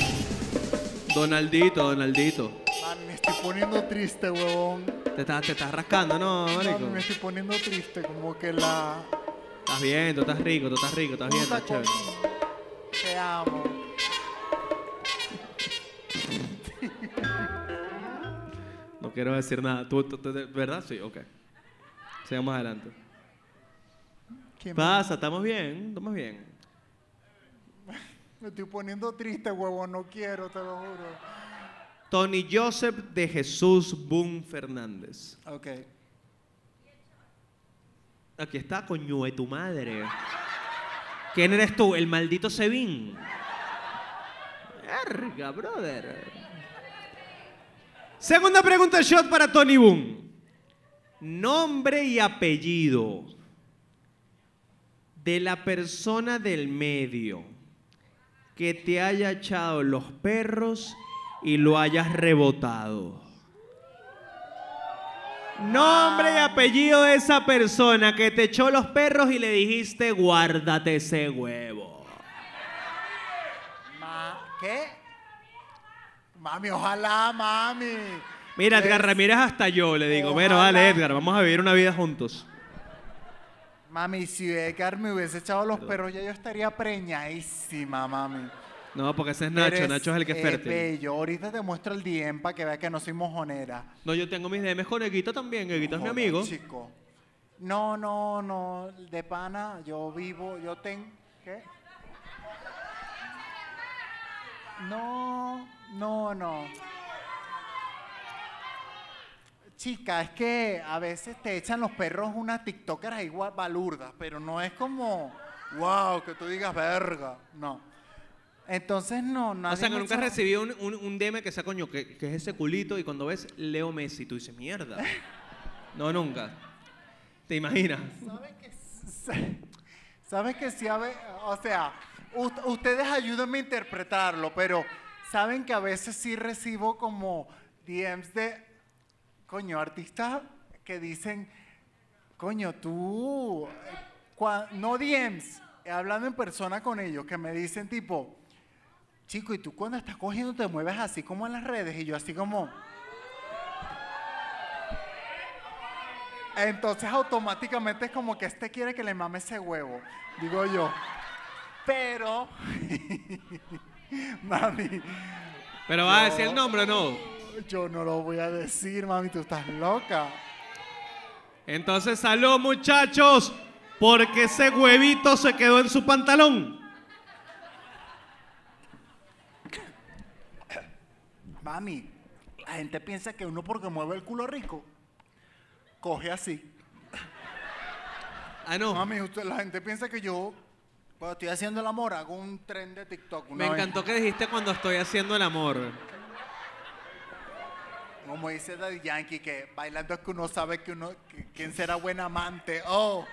Speaker 1: Donaldito, Donaldito.
Speaker 2: Man, me estoy poniendo triste, huevón.
Speaker 1: Te estás, te estás rascando, ¿no, marico?
Speaker 2: Man, me estoy poniendo triste, como que la...
Speaker 1: Estás bien, tú estás rico, tú estás rico, estás bien, estás chévere.
Speaker 2: Te amo.
Speaker 1: No quiero decir nada. ¿Tú, tú- tú- ¿Verdad? Sí, ok. Sigamos adelante.
Speaker 2: ¿Qué
Speaker 1: Pasa, estamos bien, estamos bien.
Speaker 2: Me estoy poniendo triste, huevón. No quiero, te lo juro.
Speaker 1: Tony Joseph de Jesús Boom Fernández.
Speaker 2: Ok.
Speaker 1: Aquí está, coño de tu madre. ¿Quién eres tú? El maldito Sebin. Verga, brother. Segunda pregunta shot para Tony Boom. Nombre y apellido de la persona del medio que te haya echado los perros y lo hayas rebotado. Nombre y apellido de esa persona que te echó los perros y le dijiste, guárdate ese huevo.
Speaker 2: Ma ¿Qué? Mami, ojalá, mami.
Speaker 1: Mira, Edgar Ramírez hasta yo le digo, bueno, dale Edgar, vamos a vivir una vida juntos.
Speaker 2: Mami, si Edgar me hubiese echado los perros, ya yo estaría preñadísima, mami.
Speaker 1: No, porque ese es Nacho,
Speaker 2: Eres,
Speaker 1: Nacho es el que es
Speaker 2: eh,
Speaker 1: fértil.
Speaker 2: bello. Ahorita te muestro el DM para que veas que no soy mojonera.
Speaker 1: No, yo tengo mis DMs con Eguito también, Eguito es mi
Speaker 2: Joder,
Speaker 1: amigo.
Speaker 2: chico. No, no, no. De pana, yo vivo, yo tengo. ¿Qué? No, no, no. Chica, es que a veces te echan los perros unas TikTokers ahí gua- balurdas, pero no es como, wow, que tú digas verga. No. Entonces, no, no.
Speaker 1: O sea, que nunca has recibido un, un, un DM que sea coño, que, que es ese culito y cuando ves Leo Messi, tú dices, mierda. No, nunca. ¿Te imaginas?
Speaker 2: ¿Sabes que, ¿Sabes que sí? a ve- O sea, ustedes ayúdenme a interpretarlo, pero saben que a veces sí recibo como DMs de, coño, artistas que dicen, coño, tú, cua- no DMs, hablando en persona con ellos, que me dicen tipo, chico, y tú cuando estás cogiendo te mueves así como en las redes, y yo así como... Entonces automáticamente es como que este quiere que le mame ese huevo, digo yo. Pero, mami,
Speaker 1: Pero va a decir el nombre o no.
Speaker 2: Yo no lo voy a decir, mami, tú estás loca.
Speaker 1: Entonces, salud muchachos, porque ese huevito se quedó en su pantalón.
Speaker 2: Mami, la gente piensa que uno porque mueve el culo rico, coge así.
Speaker 1: Ah, no.
Speaker 2: Mami, usted- la gente piensa que yo, cuando estoy haciendo el amor, hago un tren de TikTok. una
Speaker 1: Me
Speaker 2: vez.
Speaker 1: encantó que dijiste cuando estoy haciendo el amor.
Speaker 2: Como dice Daddy Yankee, que bailando es que uno sabe que uno, que- quién será buen amante. Oh,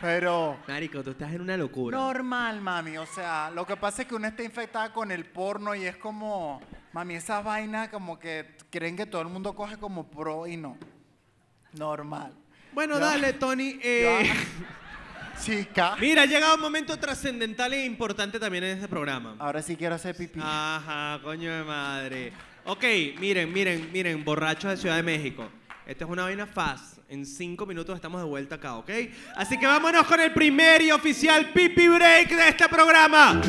Speaker 2: pero
Speaker 1: Marico, tú estás en una locura.
Speaker 2: normal, mami. O sea, lo que pasa es que uno está infectada con el porno y es como, mami, esas vainas como que creen que todo el mundo coge como pro y no. Normal.
Speaker 1: Bueno, dale, Tony. eh,
Speaker 2: Chica.
Speaker 1: Mira, ha llegado un momento trascendental e importante también en este programa.
Speaker 2: Ahora sí quiero hacer pipí.
Speaker 1: Ajá, coño de madre. Ok, miren, miren, miren, borrachos de Ciudad de México. Esta es una vaina fast. En cinco minutos estamos de vuelta acá, ¿ok? Así que vámonos con el primer y oficial pipi break de este programa.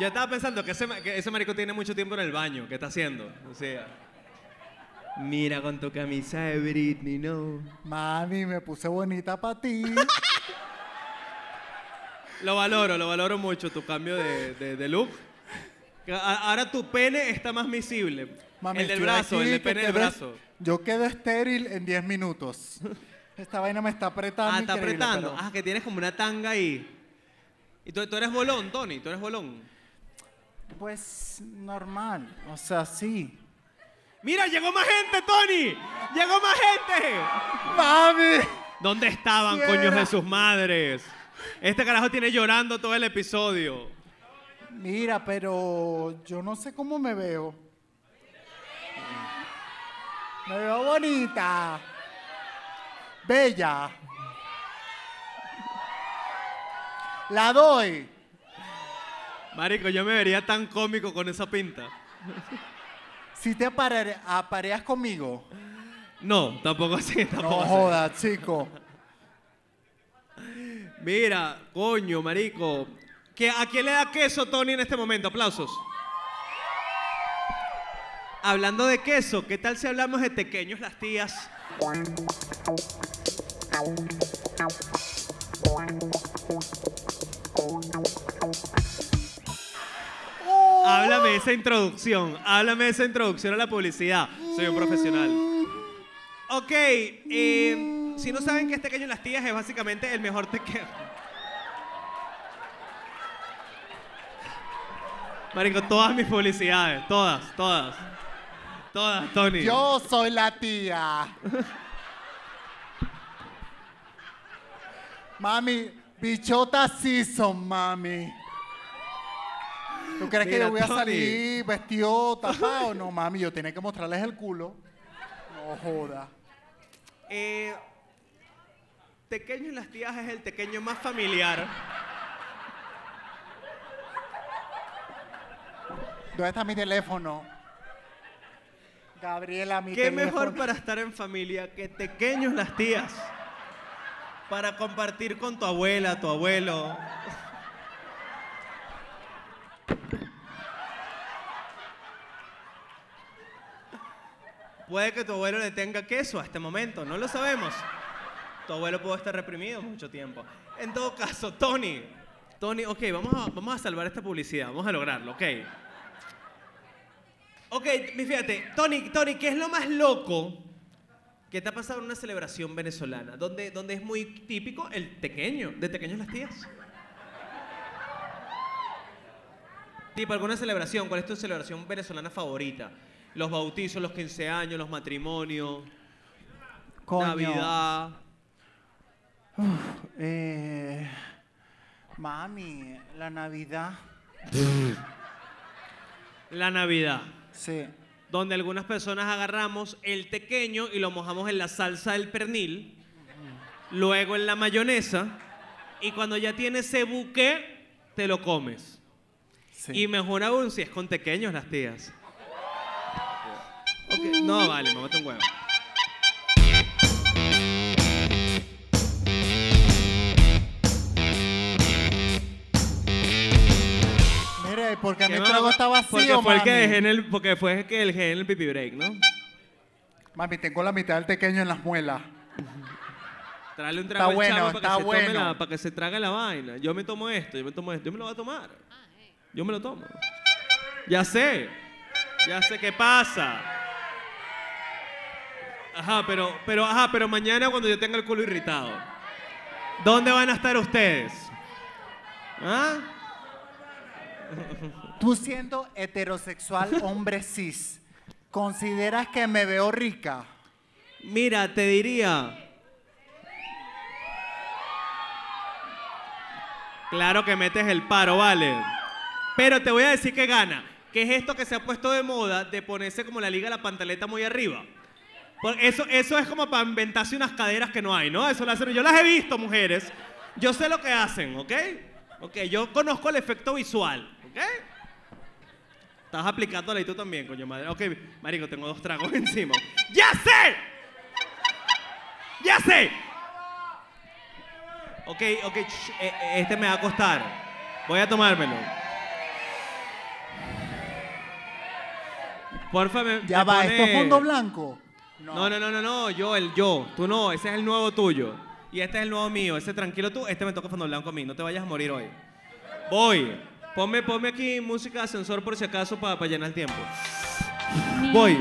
Speaker 1: Yo estaba pensando que ese, ma- que ese marico tiene mucho tiempo en el baño. ¿Qué está haciendo? O sea, mira con tu camisa de Britney, ¿no?
Speaker 2: Mami, me puse bonita para ti.
Speaker 1: Lo valoro, lo valoro mucho, tu cambio de, de- de look. A- Ahora tu pene está más visible.
Speaker 2: Mami,
Speaker 1: el del
Speaker 2: estoy
Speaker 1: brazo,
Speaker 2: aquí
Speaker 1: el del
Speaker 2: que
Speaker 1: pene del brazo.
Speaker 2: Yo quedo estéril en 10 minutos. Esta vaina me está apretando.
Speaker 1: Ah, está
Speaker 2: increíble,
Speaker 1: apretando.
Speaker 2: pero-
Speaker 1: Ah, que tienes como una tanga ahí. Y tú, tú eres bolón, Tony, tú eres bolón.
Speaker 2: Pues normal, o sea, sí.
Speaker 1: Mira, llegó más gente, Tony. Llegó más gente.
Speaker 2: ¡Mami!
Speaker 1: ¿Dónde estaban, coños de sus madres? Este carajo tiene llorando todo el episodio.
Speaker 2: Mira, pero yo no sé cómo me veo. Me veo bonita. Bella. La doy.
Speaker 1: Marico, yo me vería tan cómico con esa pinta.
Speaker 2: Si te apare- apareas conmigo.
Speaker 1: No, tampoco así,
Speaker 2: No
Speaker 1: tampoco así.
Speaker 2: jodas, chico.
Speaker 1: Mira, coño, marico. ¿Que ¿A quién le da queso Tony en este momento? Aplausos. Hablando de queso, ¿qué tal si hablamos de pequeños las tías? Háblame esa introducción, háblame esa introducción a la publicidad. Soy un profesional. Ok, eh, si no saben que es pequeño las tías es básicamente el mejor tequeño. Marico, todas mis publicidades, todas, todas. Todas, Tony.
Speaker 2: Yo soy la tía. mami, bichota season, mami. ¿Tú crees que yo voy a
Speaker 1: Tony.
Speaker 2: salir vestido tapado? No, mami, yo tenía que mostrarles el culo. No joda.
Speaker 1: Eh, tequeño en las tías es el tequeño más familiar.
Speaker 2: ¿Dónde está mi teléfono? Gabriela, mi
Speaker 1: ¿Qué
Speaker 2: teléfono.
Speaker 1: mejor para estar en familia que tequeños las tías? Para compartir con tu abuela, tu abuelo. Puede que tu abuelo le tenga queso a este momento, no lo sabemos. Tu abuelo puede estar reprimido mucho tiempo. En todo caso, Tony. Tony, ok, vamos a, vamos a salvar esta publicidad, vamos a lograrlo, ok. Ok, fíjate, Tony, Tony, ¿qué es lo más loco que te ha pasado en una celebración venezolana? Donde, donde es muy típico el tequeño, de tequeños las tías. Tipo, alguna celebración, ¿cuál es tu celebración venezolana favorita? Los bautizos, los 15 años, los matrimonios,
Speaker 2: Coño.
Speaker 1: Navidad.
Speaker 2: Eh, mami, la Navidad.
Speaker 1: La Navidad.
Speaker 2: Sí.
Speaker 1: donde algunas personas agarramos el tequeño y lo mojamos en la salsa del pernil, luego en la mayonesa, y cuando ya tiene ese buque, te lo comes.
Speaker 2: sí.
Speaker 1: Y mejor aún si es con tequeños las tías. Ok, No, vale, mamá, un huevo.
Speaker 2: Porque mi
Speaker 1: ¿Qué,
Speaker 2: trago está vacío,
Speaker 1: porque fue el que
Speaker 2: mami.
Speaker 1: dejé en el, porque fue el que dejé en el pipi break, ¿no?
Speaker 2: Mami, tengo la mitad del pequeño en las muelas.
Speaker 1: Traerle un
Speaker 2: Está
Speaker 1: trago al
Speaker 2: bueno,
Speaker 1: chavo para
Speaker 2: está
Speaker 1: que, se tome
Speaker 2: bueno.
Speaker 1: la, para que se trague la vaina. Yo me tomo esto, yo me tomo esto, yo me lo voy a tomar. Yo me lo tomo. Ya sé, ya sé qué pasa. Ajá, pero, pero, ajá, pero mañana cuando yo tenga el culo irritado, ¿dónde van a estar ustedes? ¿Ah?
Speaker 2: Tú siendo heterosexual, hombre cis, ¿consideras que me veo rica?
Speaker 1: Mira, te diría. Claro que metes el paro, vale. Pero te voy a decir que gana. Que es esto que se ha puesto de moda de ponerse como la liga la pantaleta muy arriba. Por- Eso, eso es como para inventarse unas caderas que no hay, ¿no? Eso lo. Yo las he visto, mujeres. Yo sé lo que hacen, ¿ok? Ok, yo conozco el efecto visual, ¿ok? Estás aplicándola y tú también, coño madre. Ok, marico, tengo dos tragos encima. ¡Ya sé! ¡Ya sé! Ok, ok, eh, eh, este me va a costar. Voy a tomármelo. Porfa, me,
Speaker 2: Ya
Speaker 1: me
Speaker 2: va,
Speaker 1: pone-
Speaker 2: ¿esto es fondo blanco?
Speaker 1: No, no, no, no, no, yo, el yo. Tú no, ese es el nuevo tuyo. Y este es el nuevo mío. Ese tranquilo tú, este me toca fondo blanco a mí. No te vayas a morir hoy. Voy. Ponme, ponme aquí música de ascensor por si acaso para llenar el tiempo. Voy.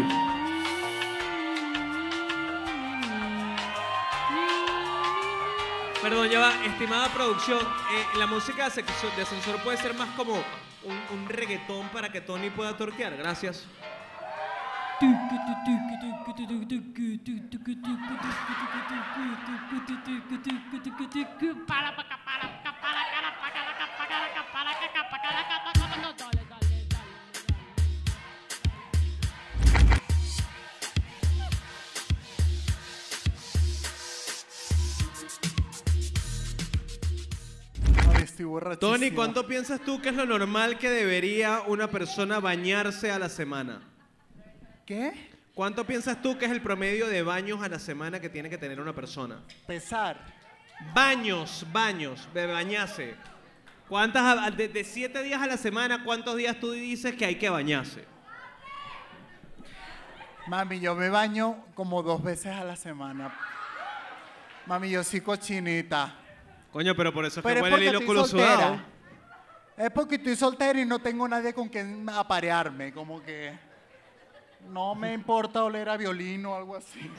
Speaker 1: Perdón, ya estimada producción, eh, la música de ascensor- de ascensor puede ser más como un, reggaetón para que Tony pueda torquear. Gracias.
Speaker 2: Ay, estoy borrachísimo.
Speaker 1: Tony, ¿cuánto piensas tú que es lo normal que debería una persona bañarse a la semana?
Speaker 2: ¿Qué?
Speaker 1: ¿Cuánto piensas tú que es el promedio de baños a la semana que tiene que tener una persona?
Speaker 2: Pesar.
Speaker 1: Baños, baños, de bañarse. ¿Cuántas, de, de siete días a la semana, cuántos días tú dices que hay que bañarse?
Speaker 2: Mami, yo me baño como dos veces a la semana. Mami, yo soy cochinita.
Speaker 1: Coño, pero por eso es que
Speaker 2: Pero es
Speaker 1: huele el hilo culo sudado.
Speaker 2: Es porque estoy soltera y no tengo nadie con quien aparearme. Como que no me importa oler a violín o algo así.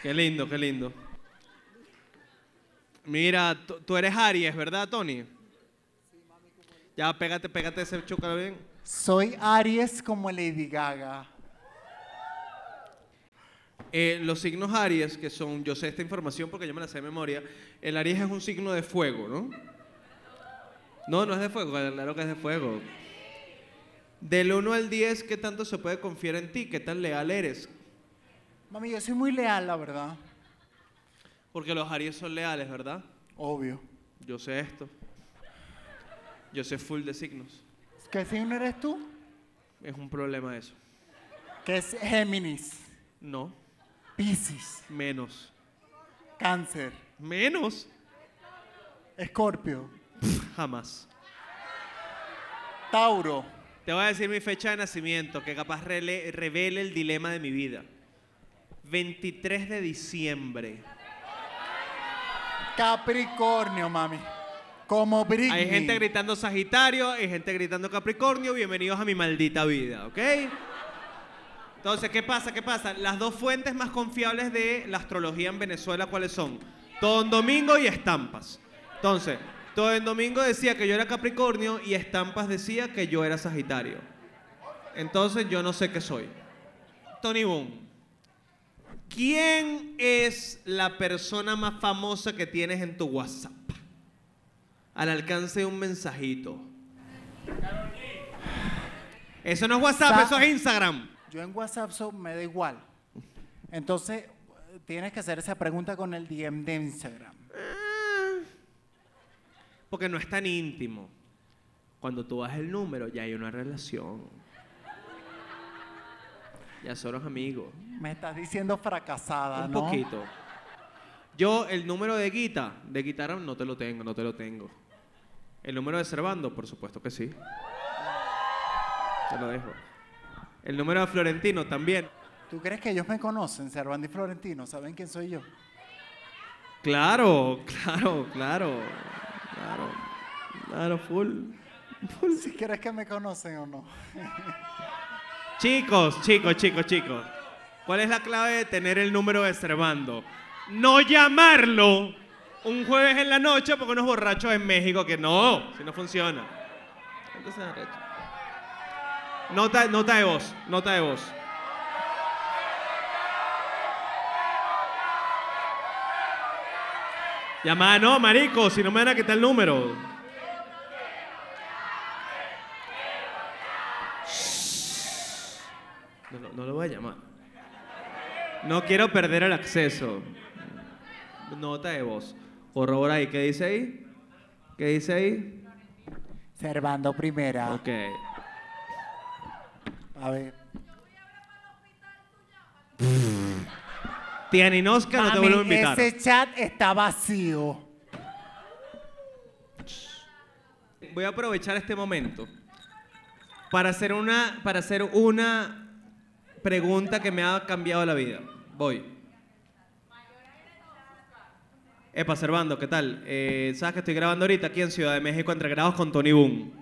Speaker 1: Qué lindo, qué lindo. Mira, tú eres Aries, ¿verdad, Tony? Ya, pégate, pégate ese chúcaro bien.
Speaker 2: Soy Aries como Lady Gaga.
Speaker 1: Eh, los signos Aries, que son, yo sé esta información porque yo me la sé de memoria, el Aries es un signo de fuego, ¿no? No, no es de fuego, claro que es de fuego. Del 1 al 10, ¿qué tanto se puede confiar en ti? ¿Qué tan leal eres?
Speaker 2: Mami, yo soy muy leal, la verdad.
Speaker 1: Porque los Aries son leales, ¿verdad?
Speaker 2: Obvio.
Speaker 1: Yo sé esto. Yo sé full de signos.
Speaker 2: ¿Qué signo eres tú?
Speaker 1: Es un problema eso.
Speaker 2: Que es Géminis,
Speaker 1: No,
Speaker 2: Piscis,
Speaker 1: menos.
Speaker 2: Cáncer,
Speaker 1: Menos.
Speaker 2: Escorpio,
Speaker 1: Jamás.
Speaker 2: Tauro,
Speaker 1: Te voy a decir mi fecha de nacimiento, que capaz revele el dilema de mi vida. 23 de diciembre.
Speaker 2: Capricornio, mami. Como Britney.
Speaker 1: Hay gente gritando Sagitario, hay gente gritando Capricornio. Bienvenidos a mi maldita vida, ¿ok? Entonces, ¿qué pasa? ¿Qué pasa? Las dos fuentes más confiables de la astrología en Venezuela, ¿cuáles son? Todo en Domingo y Estampas. Entonces, Todo en Domingo decía que yo era Capricornio y Estampas decía que yo era Sagitario. Entonces, yo no sé qué soy. Tony Boom. ¿Quién es la persona más famosa que tienes en tu WhatsApp? Al alcance de un mensajito. Eso no es WhatsApp,
Speaker 2: Sa-
Speaker 1: eso es Instagram.
Speaker 2: Yo en WhatsApp so- me da igual. Entonces, tienes que hacer esa pregunta con el DM de Instagram.
Speaker 1: Porque no es tan íntimo. Cuando tú das el número, ya hay una relación. Ya son los amigos.
Speaker 2: Me estás diciendo fracasada,
Speaker 1: Un
Speaker 2: ¿no?
Speaker 1: poquito. Yo, el número de Guita, de guitarra, no te lo tengo, no te lo tengo. El número de Servando, por supuesto que sí. Te lo dejo. El número de Florentino también.
Speaker 2: ¿Tú crees que ellos me conocen, Servando y Florentino? ¿Saben quién soy yo?
Speaker 1: Claro, claro, claro. Claro. Claro, full. Full.
Speaker 2: Si quieres que me conocen o no.
Speaker 1: Chicos, chicos, chicos, chicos. ¿Cuál es la clave de tener el número de Servando? No llamarlo un jueves en la noche porque unos borrachos en México que no, si no funciona. Entonces. Nota, nota de voz, nota de voz. Llamada, no, marico, si no me van a quitar el número. No, lo voy a llamar. No quiero perder el acceso. Nota de voz. Corrobora ahí. ¿Qué dice ahí? ¿Qué dice ahí?
Speaker 2: Servando primera.
Speaker 1: Ok.
Speaker 2: A ver.
Speaker 1: Tía Ninoska, no te vuelvo a invitar.
Speaker 2: ese chat está vacío.
Speaker 1: Voy a aprovechar este momento para hacer una, para hacer una pregunta que me ha cambiado la vida. Voy. Epa, Servando, ¿qué tal? Eh, Sabes que estoy grabando ahorita aquí en Ciudad de México entre grados con Tony Boom.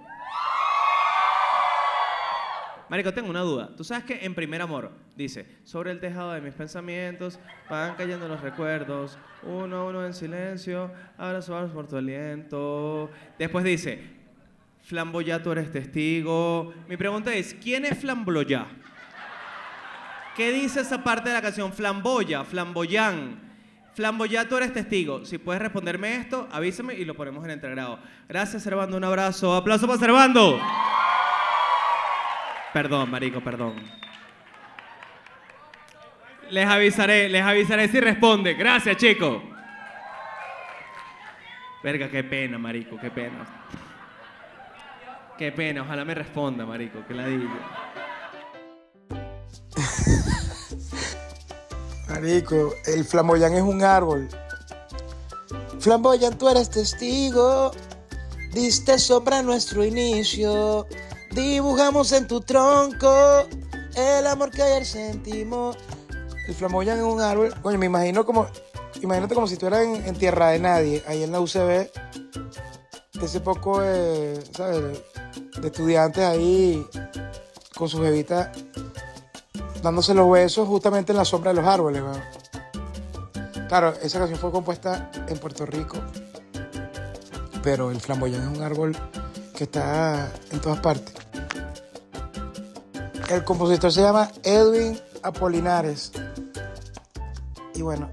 Speaker 1: Marico, tengo una duda. Tú sabes que en Primer Amor dice, sobre el tejado de mis pensamientos van cayendo los recuerdos, uno a uno en silencio, abrazo por tu aliento. Después dice, Flamboyá, tú eres testigo. Mi pregunta es, ¿quién es Flamboyá? ¿Qué dice esa parte de la canción? Flamboya, Flamboyán. Flamboyá, tú eres testigo. Si puedes responderme esto, avísame y lo ponemos en entregrado. Gracias, Servando. Un abrazo. Aplauso para Servando. Perdón, marico, perdón. Les avisaré, les avisaré si responde. Gracias, chico. Verga, qué pena, marico, qué pena. Qué pena, ojalá me responda, marico, que ladilla.
Speaker 3: El flamboyán es un árbol. Flamboyán, tú eres testigo. Diste sombra a nuestro inicio. Dibujamos en tu tronco el amor que ayer sentimos. El flamboyán es un árbol. Coño, me imagino como. Imagínate como si estuvieras en, en tierra de nadie, ahí en la UCB. De ese poco, de, ¿sabes? De estudiantes ahí con sus bebitas dándose los besos justamente en la sombra de los árboles. Claro, esa canción fue compuesta en Puerto Rico, pero el flamboyán es un árbol que está en todas partes. El compositor se llama Edwin Apolinares. Y bueno,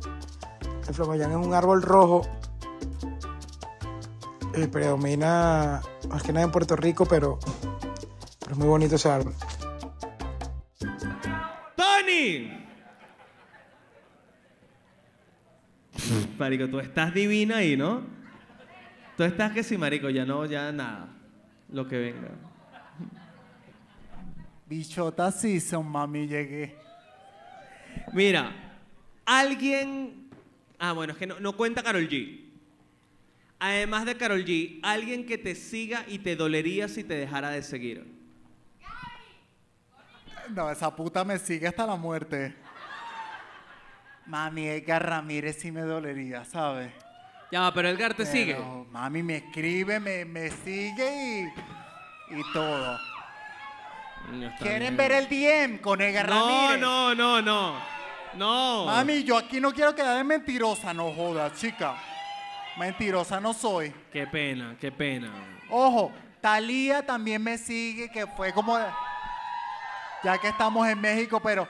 Speaker 3: el flamboyán es un árbol rojo. predomina más que nada en Puerto Rico, pero, pero es muy bonito ese árbol
Speaker 1: marico, tú estás divina ahí, ¿no? Tú estás que sí, marico, ya no, ya nada. Lo que venga.
Speaker 2: Bichota sí son mami, llegué.
Speaker 1: Mira, alguien. Ah, bueno, es que no, no cuenta Carol G. Además de Carol G, alguien que te siga y te dolería si te dejara de seguir.
Speaker 2: No, esa puta me sigue hasta la muerte. Mami, Edgar Ramírez sí me dolería, ¿sabes?
Speaker 1: Ya, pero Edgar te sigue.
Speaker 2: Pero, Mami me escribe, me, me sigue y, y todo. ¿Quieren
Speaker 1: bien.
Speaker 2: ver el DM con Edgar
Speaker 1: No,
Speaker 2: Ramírez?
Speaker 1: no, no, no. No.
Speaker 2: Mami, yo aquí no quiero quedar de mentirosa, no jodas, chica. Mentirosa no soy.
Speaker 1: Qué pena, qué pena.
Speaker 2: Ojo, Talía también me sigue, que fue como. Ya que estamos en México, pero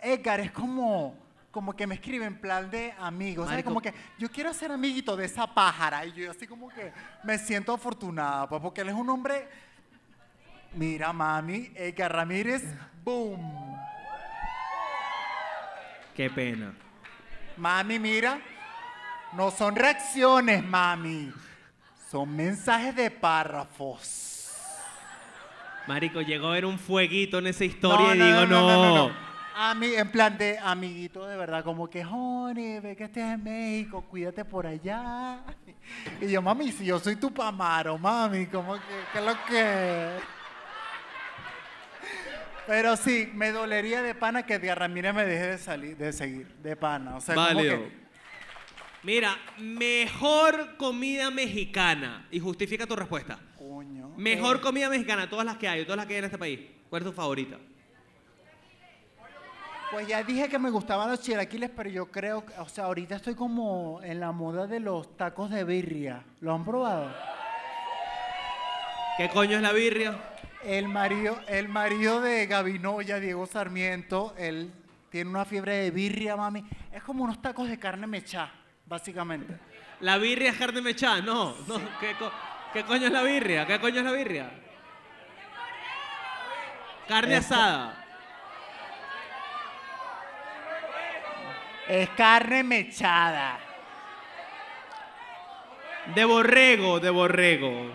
Speaker 2: Edgar es como. Como que me escribe en plan de amigos. Como que yo quiero ser amiguito de esa pájara. Y yo así como que me siento afortunada, pues, porque él es un hombre. Mira, mami, Edgar Ramírez, boom.
Speaker 1: Qué pena.
Speaker 2: Mami, mira, no son reacciones, mami. Son mensajes de párrafos.
Speaker 1: Marico, llegó a ver un fueguito en esa historia y digo,
Speaker 2: no,
Speaker 1: no.
Speaker 2: no, no, no. A mí, en plan de amiguito de verdad, como que, Joni, ve que estés en México, cuídate por allá. Y yo, mami, si yo soy tu pamaro, mami, como que, ¿qué es lo que? Pero sí, me dolería de pana que Edgar Ramírez me deje de salir, de seguir, de pana. O sea, como que,
Speaker 1: Mira, mejor comida mexicana. Y justifica tu respuesta. Mejor
Speaker 2: eh,
Speaker 1: comida mexicana, todas las que hay, todas las que hay en este país. ¿Cuál es tu favorita?
Speaker 2: Pues ya dije que me gustaban los chilaquiles, pero yo creo, que- o sea, ahorita estoy como en la moda de los tacos de birria. ¿Lo han probado?
Speaker 1: ¿Qué coño es la birria?
Speaker 2: El marido, el marido de Gavinoya, Diego Sarmiento, él tiene una fiebre de birria, mami. Es como unos tacos de carne mechá, básicamente.
Speaker 1: La birria es carne mechada. No, no. ¿Qué, co- qué coño es la birria? ¿Qué coño es la birria? Carne asada.
Speaker 2: Es carne mechada.
Speaker 1: De borrego, de borrego.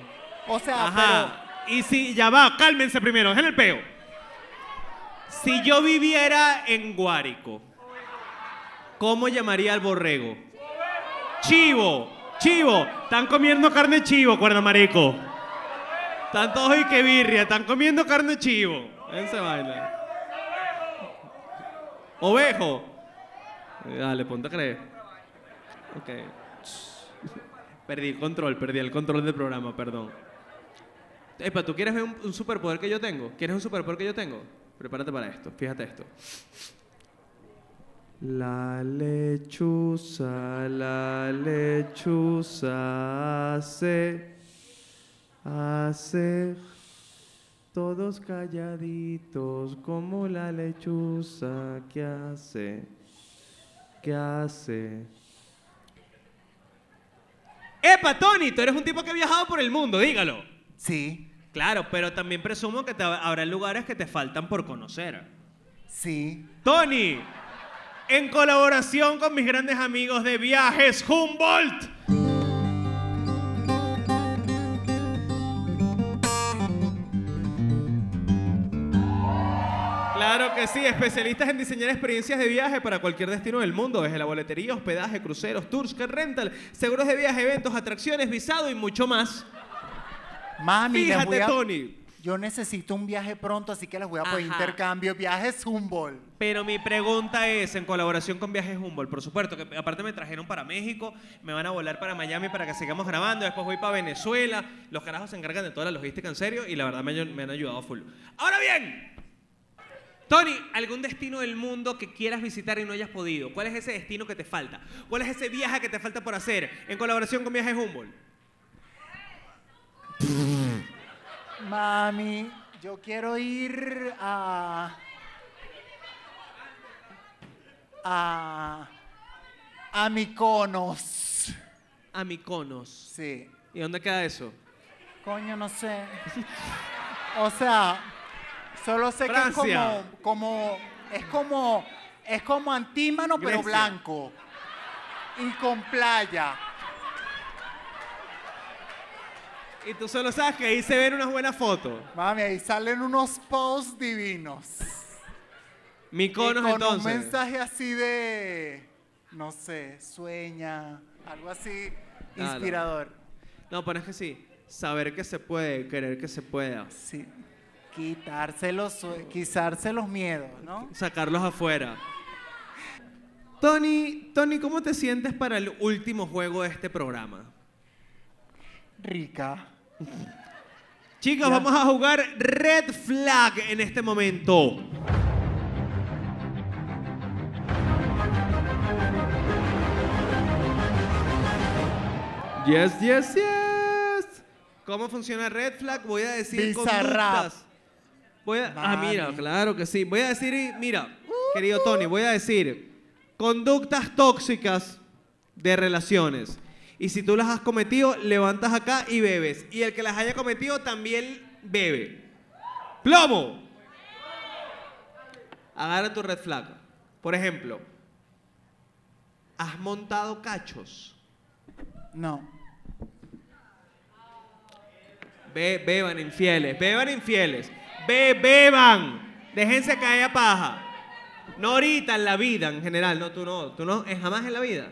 Speaker 2: O sea,
Speaker 1: Ajá. Y si, ya va, cálmense primero, dejen el peo. Si yo viviera en Guárico, ¿cómo llamaría al borrego? Chivo, chivo. Están comiendo carne chivo, cuerda marico. Están todos y que birria, están comiendo carne chivo. Esa vaina. Ovejo. Eh, Dale, ponte a creer. Ok. Perdí el control, perdí el control del programa, perdón. Epa, ¿tú quieres ver un superpoder que yo tengo? ¿Quieres un superpoder que yo tengo? Prepárate para esto, fíjate esto. La lechuza, la lechuza hace, hace, todos calladitos como la lechuza que hace, que hace. Epa, Tony, tú eres un tipo que ha viajado por el mundo, dígalo.
Speaker 2: sí,
Speaker 1: Claro, pero también presumo que te, habrá lugares que te faltan por conocer.
Speaker 2: sí.
Speaker 1: Tony, en colaboración con mis grandes amigos de Viajes Humboldt. Claro que sí, especialistas en diseñar experiencias de viaje para cualquier destino del mundo, desde la boletería, hospedaje, cruceros, tours, car rental, seguros de viaje, eventos, atracciones, visado y mucho más.
Speaker 2: Mami,
Speaker 1: Fíjate,
Speaker 2: voy a-
Speaker 1: Tony.
Speaker 2: Yo necesito un viaje pronto, así que les voy a poner
Speaker 1: Ajá.
Speaker 2: intercambio. Viajes Humboldt.
Speaker 1: Pero mi pregunta es, en colaboración con Viajes Humboldt, por supuesto, que aparte me trajeron para México, me van a volar para Miami para que sigamos grabando, después voy para Venezuela, los carajos se encargan de toda la logística en serio y la verdad me han ayudado full. Ahora bien, Tony, ¿algún destino del mundo que quieras visitar y no hayas podido? ¿Cuál es ese destino que te falta? ¿Cuál es ese viaje que te falta por hacer en colaboración con Viajes Humboldt?
Speaker 2: Mami, yo quiero ir a. a. a Mykonos.
Speaker 1: A Mykonos.
Speaker 2: Sí.
Speaker 1: ¿Y dónde queda eso?
Speaker 2: Coño, no sé. O sea, solo sé que es
Speaker 1: Francia.
Speaker 2: como, como. Es como. Es como antímano, pero
Speaker 1: Grecia.
Speaker 2: blanco. y con playa.
Speaker 1: Y tú solo sabes que ahí se ven unas buenas fotos.
Speaker 2: Mami, ahí salen unos posts divinos.
Speaker 1: Mi
Speaker 2: Y
Speaker 1: conos
Speaker 2: con
Speaker 1: entonces.
Speaker 2: un mensaje así de, no sé, sueña, algo así inspirador.
Speaker 1: No, pero es que sí. Saber que se puede, querer que se pueda.
Speaker 2: Sí. Quitarse los, quitarse los miedos, ¿no?
Speaker 1: Sacarlos afuera. Tony, Tony, ¿cómo te sientes para el último juego de este programa?
Speaker 2: Rica.
Speaker 1: Chicos,
Speaker 2: Ya.
Speaker 1: vamos a jugar Red Flag en este momento. Yes, yes, yes. ¿Cómo funciona Red Flag? Voy a decir
Speaker 2: Bizarrap.
Speaker 1: conductas. Voy a, ah, mira, claro que sí. Voy a decir, mira, querido Tony, voy a decir conductas tóxicas de relaciones. Y si tú las has cometido, levantas acá y bebes. Y el que las haya cometido también bebe. ¡Plomo! Agarra tu red flag. Por ejemplo, ¿has montado cachos?
Speaker 2: No.
Speaker 1: Be- beban infieles, beban infieles. Be- beban. Déjense caer a paja. No ahorita en la vida en general, no, tú no, tú no, es jamás en la vida.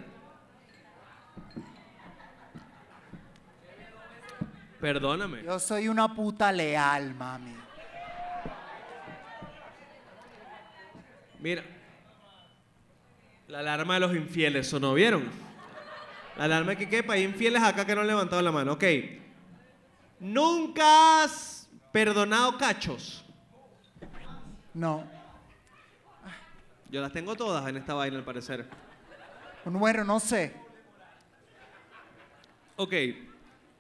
Speaker 1: Perdóname.
Speaker 2: Yo soy una puta leal, mami.
Speaker 1: Mira. La alarma de los infieles sonó, ¿vieron? La alarma que quepa, hay infieles acá que no han levantado la mano. Ok. ¿Nunca has perdonado cachos?
Speaker 2: No.
Speaker 1: Yo las tengo todas en esta vaina, al parecer.
Speaker 2: Bueno, no sé.
Speaker 1: Ok.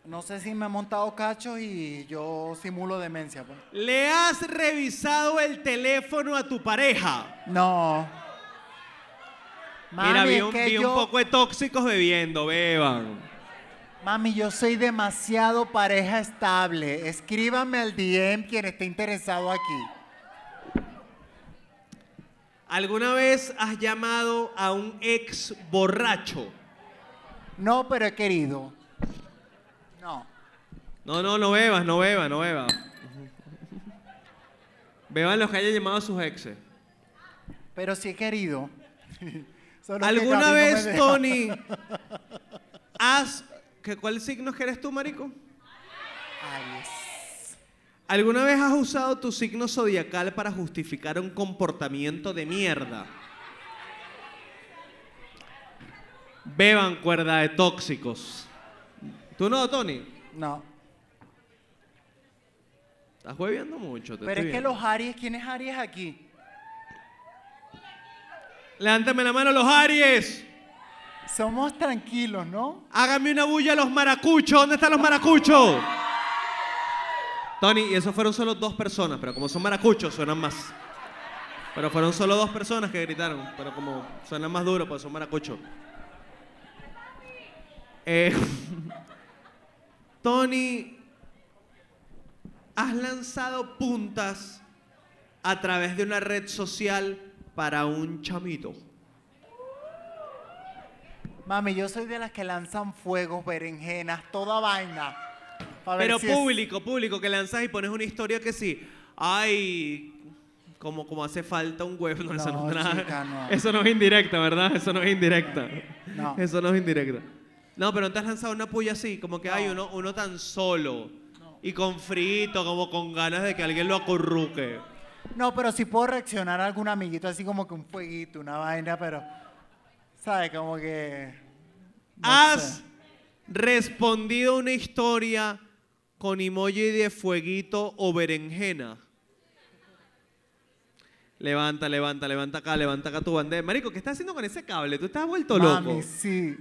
Speaker 2: No sé si me he montado cachos y yo simulo demencia. pues.
Speaker 1: ¿Le has revisado el teléfono a tu pareja?
Speaker 2: No.
Speaker 1: Mira,
Speaker 2: Mami,
Speaker 1: vi, un,
Speaker 2: que
Speaker 1: vi un
Speaker 2: yo-
Speaker 1: poco de tóxicos bebiendo, beban.
Speaker 2: Mami, yo soy demasiado pareja estable. Escríbame al DM quien esté interesado aquí.
Speaker 1: ¿Alguna vez has llamado a un ex borracho?
Speaker 2: No, pero he querido. No.
Speaker 1: No, no, no bebas, no bebas, no bebas. Beban los que hayan llamado a sus exes.
Speaker 2: Pero sí he querido. Solo
Speaker 1: ¿Alguna vez. Tony, has... ¿que, ¿Cuál signo eres tú, marico?
Speaker 2: Aries.
Speaker 1: ¿Alguna vez has usado tu signo zodiacal para justificar un comportamiento de mierda? Beban cuerda de tóxicos. ¿Tú no, Tony?
Speaker 2: No.
Speaker 1: Estás hueviando mucho. te
Speaker 2: Pero
Speaker 1: estoy
Speaker 2: es que
Speaker 1: viendo.
Speaker 2: los Aries, ¿quién es Aries aquí?
Speaker 1: Levántame la mano los Aries.
Speaker 2: Somos tranquilos, ¿no?
Speaker 1: Háganme una bulla a los maracuchos. ¿Dónde están los maracuchos? Tony, y eso fueron solo dos personas, pero como son maracuchos, suenan más. Pero fueron solo dos personas que gritaron, pero como suenan más duros, pues son maracuchos. Eh, Tony, has lanzado puntas a través de una red social para un chamito.
Speaker 2: Mami, yo soy de las que lanzan fuegos, berenjenas, toda vaina.
Speaker 1: Pero
Speaker 2: si es-
Speaker 1: público, público, que lanzas y pones una historia que sí. Ay, como, como hace falta un huevo. No, eso, no,
Speaker 2: No,
Speaker 1: es nada.
Speaker 2: chica, no.
Speaker 1: eso no es indirecta, ¿verdad? Eso no es indirecta.
Speaker 2: No.
Speaker 1: Eso no es indirecta. No, pero no te has lanzado una puya así, como que hay
Speaker 2: No.
Speaker 1: uno, uno tan solo. Y con frito, como con ganas de que alguien lo acurruque.
Speaker 2: No, pero sí puedo reaccionar a algún amiguito así como que un fueguito, una vaina, pero. ¿Sabes? Como que. no
Speaker 1: ¿Has
Speaker 2: sé.
Speaker 1: respondido una historia con emoji de fueguito o berenjena? Levanta, levanta, levanta acá, levanta acá tu bandera. Marico, ¿qué estás haciendo con ese cable? Tú estás vuelto
Speaker 2: Mami,
Speaker 1: loco.
Speaker 2: sí.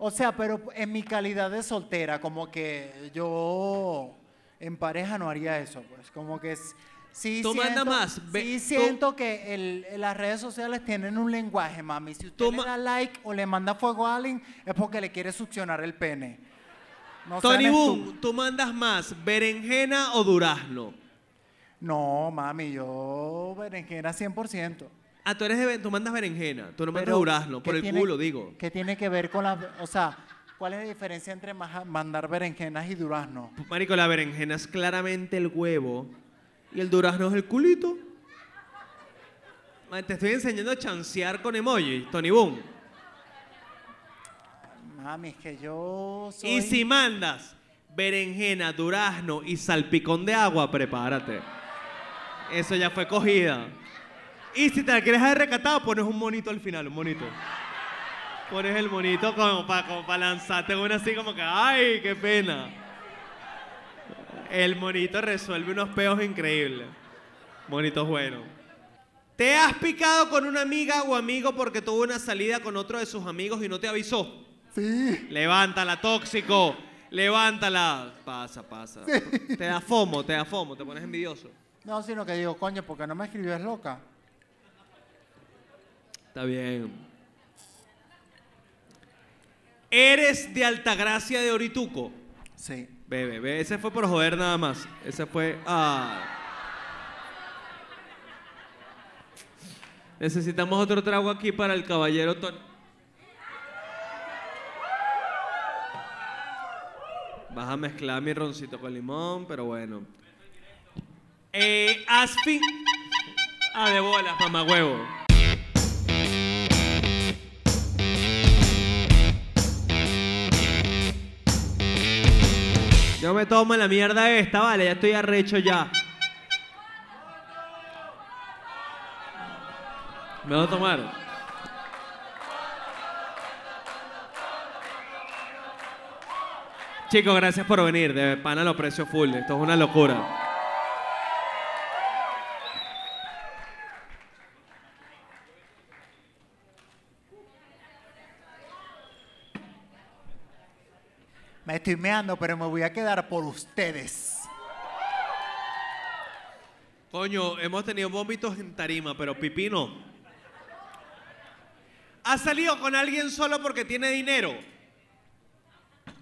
Speaker 2: O sea, pero en mi calidad de soltera, como que yo en pareja no haría eso, pues. Como que s- sí
Speaker 1: Tú
Speaker 2: siento,
Speaker 1: más,
Speaker 2: sí siento que el- las redes sociales tienen un lenguaje, mami. Si usted le da like o le manda fuego a alguien, es porque le quiere succionar el pene. No
Speaker 1: Tony Boom. ¿tú mandas más berenjena o durazno?
Speaker 2: No, mami, yo berenjena 100%.
Speaker 1: Ah, tú eres de, tú mandas berenjena, tú no mandas durazno, por
Speaker 2: ¿qué
Speaker 1: el
Speaker 2: tiene-
Speaker 1: culo, digo.
Speaker 2: ¿Qué tiene que ver con las... O sea, ¿cuál es la diferencia entre mandar berenjenas y durazno?
Speaker 1: Marico, la berenjena es claramente el huevo y el durazno es el culito. Man, te estoy enseñando a chancear con emoji, Tony Boom.
Speaker 2: Mami, es que yo soy...
Speaker 1: Y si mandas berenjena, durazno y salpicón de agua, prepárate. Eso ya fue cogida. Y si te la quieres haber recatado, pones un monito al final, un monito. Pones el monito como para lanzarte una así como que, ¡ay, qué pena! El monito resuelve unos peos increíbles. Monito bueno. ¿Te has picado con una amiga o amigo porque tuvo una salida con otro de sus amigos y no te avisó?
Speaker 2: Sí.
Speaker 1: Levántala, tóxico. Levántala. Pasa, pasa. Te da fomo, te da fomo, te pones envidioso.
Speaker 2: No, sino que digo, coño, ¿por qué no me escribió es loca?
Speaker 1: Está bien. ¿Eres de Altagracia de Orituco?
Speaker 2: Sí.
Speaker 1: Bebe, bebe. Ese fue por joder nada más. Ese fue. Ah. Necesitamos otro trago aquí para el caballero Tony. Vas a mezclar mi roncito con limón, pero bueno. Eh, has fin- Ah, de bolas, mamá Yo me tomo la mierda esta, vale, ya estoy arrecho ya. Me voy a tomar. Chicos, gracias por venir. De pana lo precio full. Esto es una locura.
Speaker 2: Me estoy meando, pero me voy a quedar por ustedes.
Speaker 1: Coño, hemos tenido vómitos en tarima, pero pipí no. ¿Has salido con alguien solo porque tiene dinero?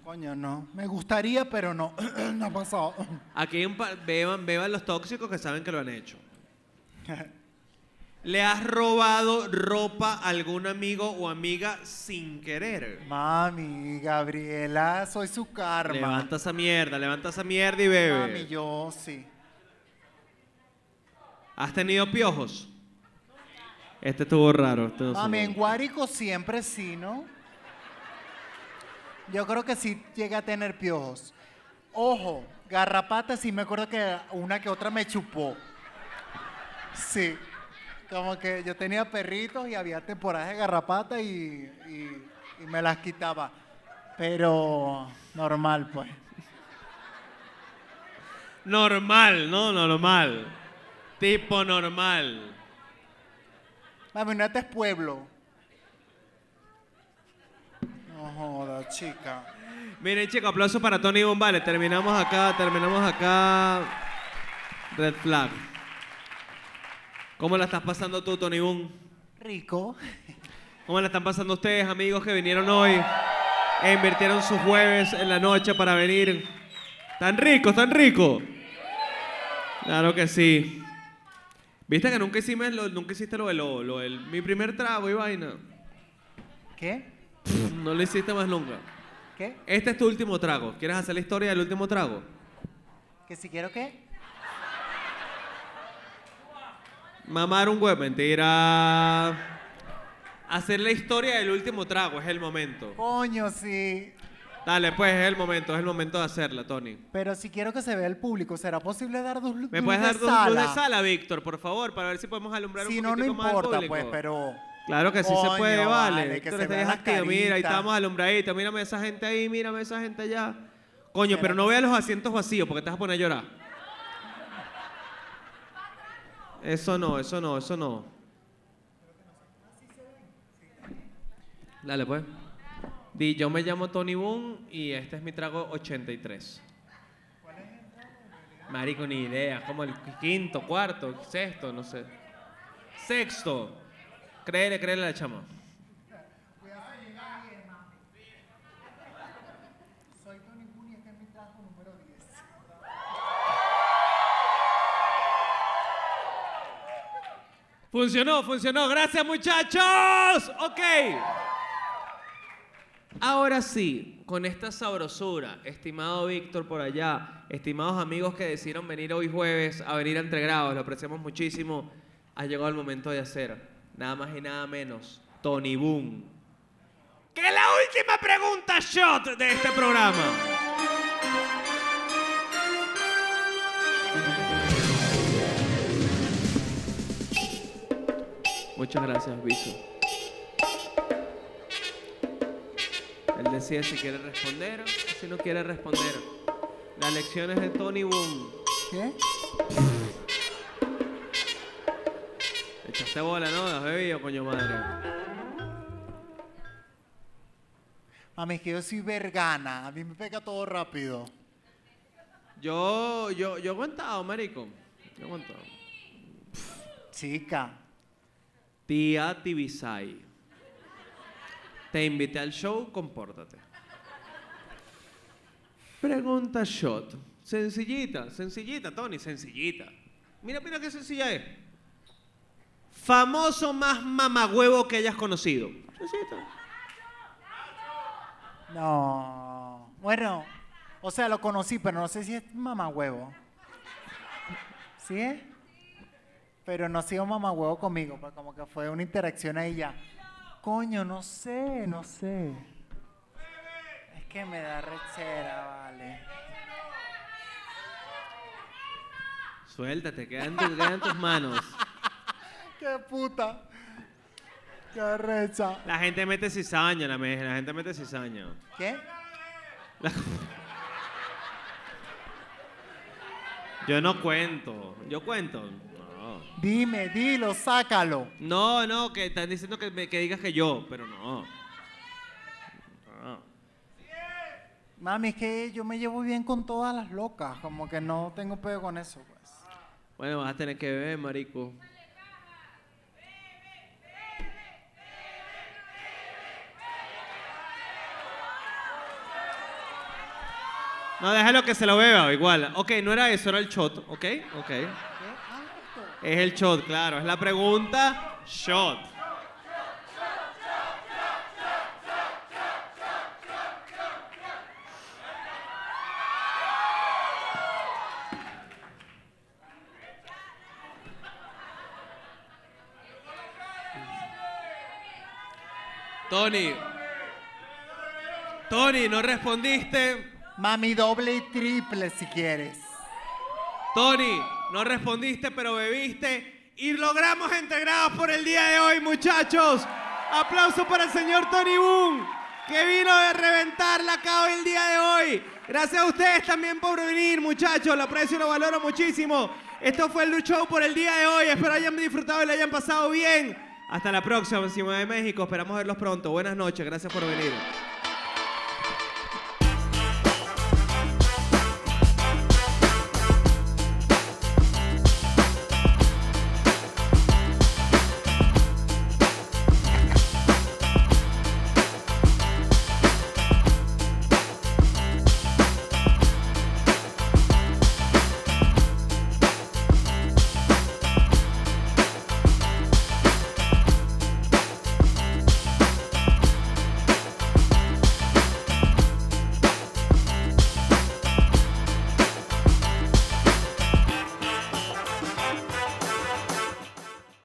Speaker 2: Coño, no. Me gustaría, pero no. no ha pasado.
Speaker 1: Aquí hay un pa- beban, beban los tóxicos que saben que lo han hecho. ¿Le has robado ropa a algún amigo o amiga sin querer?
Speaker 2: Mami, Gabriela, soy su karma.
Speaker 1: Levanta esa mierda, levanta esa mierda y
Speaker 2: Mami,
Speaker 1: bebe.
Speaker 2: yo sí.
Speaker 1: ¿Has tenido piojos? Este estuvo raro. este no.
Speaker 2: Mami, en Guárico siempre sí, ¿no? Yo creo que sí llega a tener piojos. Ojo, garrapata sí me acuerdo que una que otra me chupó. Sí. Como que yo tenía perritos y había temporadas de garrapata y, y- y me las quitaba. Pero normal, pues.
Speaker 1: Normal, ¿no? Normal. Tipo normal.
Speaker 2: Mami, no este es pueblo. No joda, chica.
Speaker 1: Miren, chicos, aplauso para Tony Bombale. Terminamos acá, terminamos acá. Red flag. ¿Cómo la estás pasando tú, Tony Boom?
Speaker 2: Rico.
Speaker 1: ¿Cómo la están pasando ustedes, amigos que vinieron hoy e invirtieron sus jueves en la noche para venir? ¿Tan rico, tan rico? Claro que sí. ¿Viste que nunca hiciste lo, nunca hiciste lo de lo, lo del- mi primer trago y vaina?
Speaker 2: ¿Qué?
Speaker 1: No lo hiciste más nunca.
Speaker 2: ¿Qué?
Speaker 1: Este es tu último trago. ¿Quieres hacer la historia del último trago?
Speaker 2: ¿Que si quiero qué?
Speaker 1: Mamar un huevo, mentira. Hacer la historia del último trago es el momento.
Speaker 2: Coño, sí.
Speaker 1: Dale, pues es el momento, es el momento de hacerla, Tony.
Speaker 2: Pero si quiero que se vea el público, ¿será posible dar dos lu-
Speaker 1: ¿Me
Speaker 2: luz
Speaker 1: puedes
Speaker 2: de
Speaker 1: dar dos
Speaker 2: sala?
Speaker 1: luz de sala, Víctor, por favor, para ver si podemos alumbrar
Speaker 2: Si
Speaker 1: un
Speaker 2: no, no
Speaker 1: más al
Speaker 2: importa,
Speaker 1: público?
Speaker 2: pues, pero...
Speaker 1: Claro que sí se puede, vale.
Speaker 2: vale, que se vea
Speaker 1: activo. Mira, ahí estamos alumbraditos. Mírame esa gente ahí, mírame esa gente allá. Coño, pero no veas los asientos vacíos porque te vas a poner a llorar. Eso no, eso no, eso no. Dale, pues. Di, yo me llamo Tony Boom y este es mi trago 83. Marico, ni idea. Como el quinto, cuarto, sexto, no sé. Sexto. Créele, créele a la chama.
Speaker 2: Soy Tony Boone y este es mi trabajo número 10.
Speaker 1: Funcionó, funcionó. Gracias, muchachos. Ok. Ahora sí, con esta sabrosura, estimado Víctor por allá, estimados amigos que decidieron venir hoy jueves a venir a Entregrados, lo apreciamos muchísimo. Ha llegado el momento de hacer nada más y nada menos Tony Boom. Que la última pregunta shot de este programa. Muchas gracias, Bicho. Él decide si quiere responder o si no quiere responder. La lección es de Tony Boom.
Speaker 2: ¿Qué?
Speaker 1: Echaste bola, ¿no? ¿Has bebido, coño madre?
Speaker 2: Mami, es que yo soy vergana. A mí me pega todo rápido.
Speaker 1: Yo, yo, yo he aguantado, marico. Yo he aguantado.
Speaker 2: Chica.
Speaker 1: Tía Tibisay. Te invité al show, compórtate. Pregunta shot. Sencillita, sencillita, Tony, sencillita. Mira, mira qué sencilla es. Famoso más mamagüevo que hayas conocido.
Speaker 2: No. Bueno, o sea, lo conocí, pero no sé si es mamá huevo. ¿Sí es? Pero no ha sido mamá huevo conmigo, pues como que fue una interacción ahí ya. Coño, no sé, no sé. Es que me da rechera, vale.
Speaker 1: Suéltate, queda en, tus manos.
Speaker 2: ¡Qué puta! ¡Qué recha!
Speaker 1: La gente mete cizaña, la, la gente mete cizaña.
Speaker 2: ¿Qué?
Speaker 1: La- Yo no cuento. Yo cuento. No.
Speaker 2: Dime, dilo, sácalo.
Speaker 1: No, no, que están diciendo que, me- que digas que yo, pero no. No.
Speaker 2: Mami, es que yo me llevo bien con todas las locas, como que no tengo pedo con eso, pues.
Speaker 1: Bueno, vas a tener que beber, marico. No, déjalo que se lo beba, igual. Ok, no era eso, era el shot, ¿ok? Ok. Es el shot, claro. Es la pregunta, shot. Tony. Tony, no respondiste.
Speaker 2: Mami, doble y triple si quieres.
Speaker 1: Tony, no respondiste, pero bebiste. Y logramos integrados por el día de hoy, muchachos. Aplauso para el señor Tony Boom, que vino de reventar la cao el día de hoy. Gracias a ustedes también por venir, muchachos. Lo aprecio y lo valoro muchísimo. Esto fue el show por el día de hoy. Espero hayan disfrutado y lo hayan pasado bien. Hasta la próxima, encima de México. Esperamos verlos pronto. Buenas noches. Gracias por venir.